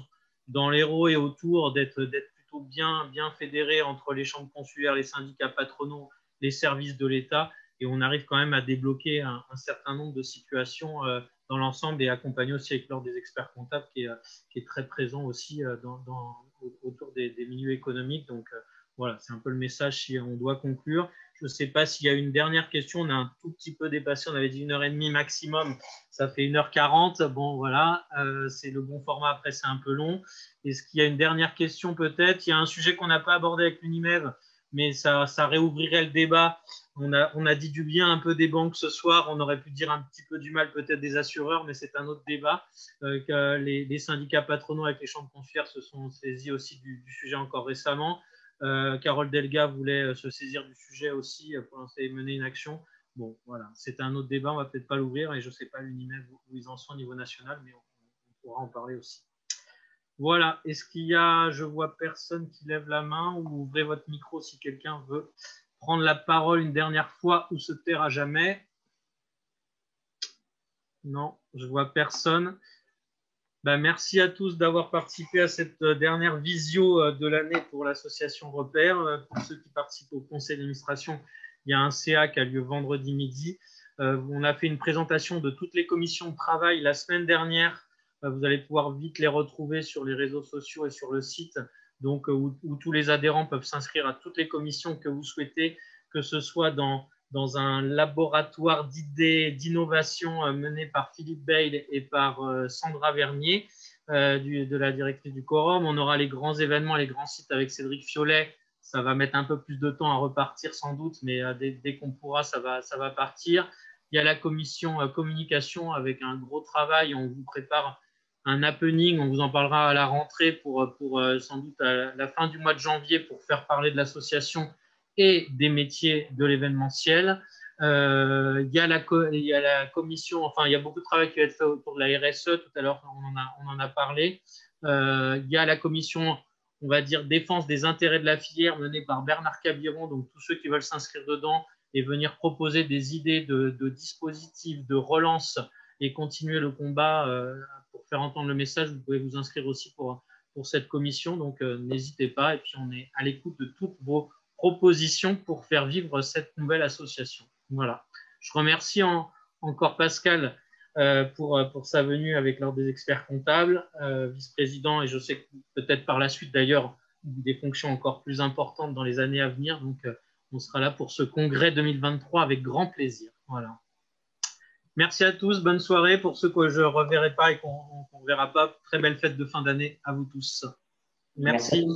dans l'Hérault et autour d'être plutôt bien, bien fédérés entre les chambres consulaires, les syndicats patronaux, les services de l'État et on arrive quand même à débloquer un, certain nombre de situations euh, dans l'ensemble et accompagné aussi avec l'ordre des experts comptables qui est, est très présent aussi dans, autour des, milieux économiques. Donc voilà, c'est un peu le message si on doit conclure. Je ne sais pas s'il y a une dernière question. On a un tout petit peu dépassé. On avait dit une heure et demie maximum. Ça fait une heure quarante. Bon, voilà, euh, c'est le bon format. Après, c'est un peu long. Est-ce qu'il y a une dernière question peut-être? Il y a un sujet qu'on n'a pas abordé avec l'UNIMEV, mais ça, réouvrirait le débat. On a, dit du bien un peu des banques ce soir. On aurait pu dire un petit peu du mal peut-être des assureurs, mais c'est un autre débat. Euh, les, syndicats patronaux avec les chambres confières se sont saisis aussi du sujet encore récemment. Euh, Carole Delga voulait euh, se saisir du sujet aussi pour lancer mener une action. Bon, voilà, c'est un autre débat, on va peut-être pas l'ouvrir et je ne sais pas l'UNIMED où ils en sont au niveau national, mais on, pourra en parler aussi. Voilà, est-ce qu'il y a, je vois personne qui lève la main ou ouvrez votre micro si quelqu'un veut prendre la parole une dernière fois ou se taire à jamais. Non, je vois personne. Bah, merci à tous d'avoir participé à cette euh, dernière visio euh, de l'année pour l'association Repère. Euh, pour ceux qui participent au conseil d'administration, il y a un CA qui a lieu vendredi midi. on a fait une présentation de toutes les commissions de travail la semaine dernière. vous allez pouvoir vite les retrouver sur les réseaux sociaux et sur le site, donc où, où tous les adhérents peuvent s'inscrire à toutes les commissions que vous souhaitez, que ce soit dans dans un laboratoire d'idées, d'innovation euh, mené par Philippe Bail et par euh, Sandra Vernier, euh, de la directrice du Quorum. On aura les grands événements, les grands sites avec Cédric Fiolet. Ça va mettre un peu plus de temps à repartir sans doute, mais dès, qu'on pourra, ça va, ça va partir. Il y a la commission communication avec un gros travail. On vous prépare un happening. On vous en parlera à la rentrée pour, pour sans doute à la fin du mois de janvier pour faire parler de l'association et des métiers de l'événementiel. Euh, il, y a commission, enfin, il y a beaucoup de travail qui va être fait autour de la RSE. Tout à l'heure, on, en a, parlé. Euh, il y a la commission, on va dire, défense des intérêts de la filière menée par Bernard Cabiron. Donc, tous ceux qui veulent s'inscrire dedans et venir proposer des idées de, dispositifs de relance et continuer le combat euh, pour faire entendre le message, vous pouvez vous inscrire aussi pour, pour cette commission. Donc, n'hésitez pas. Et puis, on est à l'écoute de toutes vos propositions pour faire vivre cette nouvelle association. Voilà. Je remercie encore Pascal euh, pour, pour, sa venue avec l'ordre des experts comptables, euh, vice-président, et je sais que peut-être par la suite d'ailleurs des fonctions encore plus importantes dans les années à venir. Donc, euh, on sera là pour ce congrès 2023 avec grand plaisir. Voilà. Merci à tous, bonne soirée. Pour ceux que je ne reverrai pas et qu'on ne verra pas, très belle fête de fin d'année à vous tous. Merci.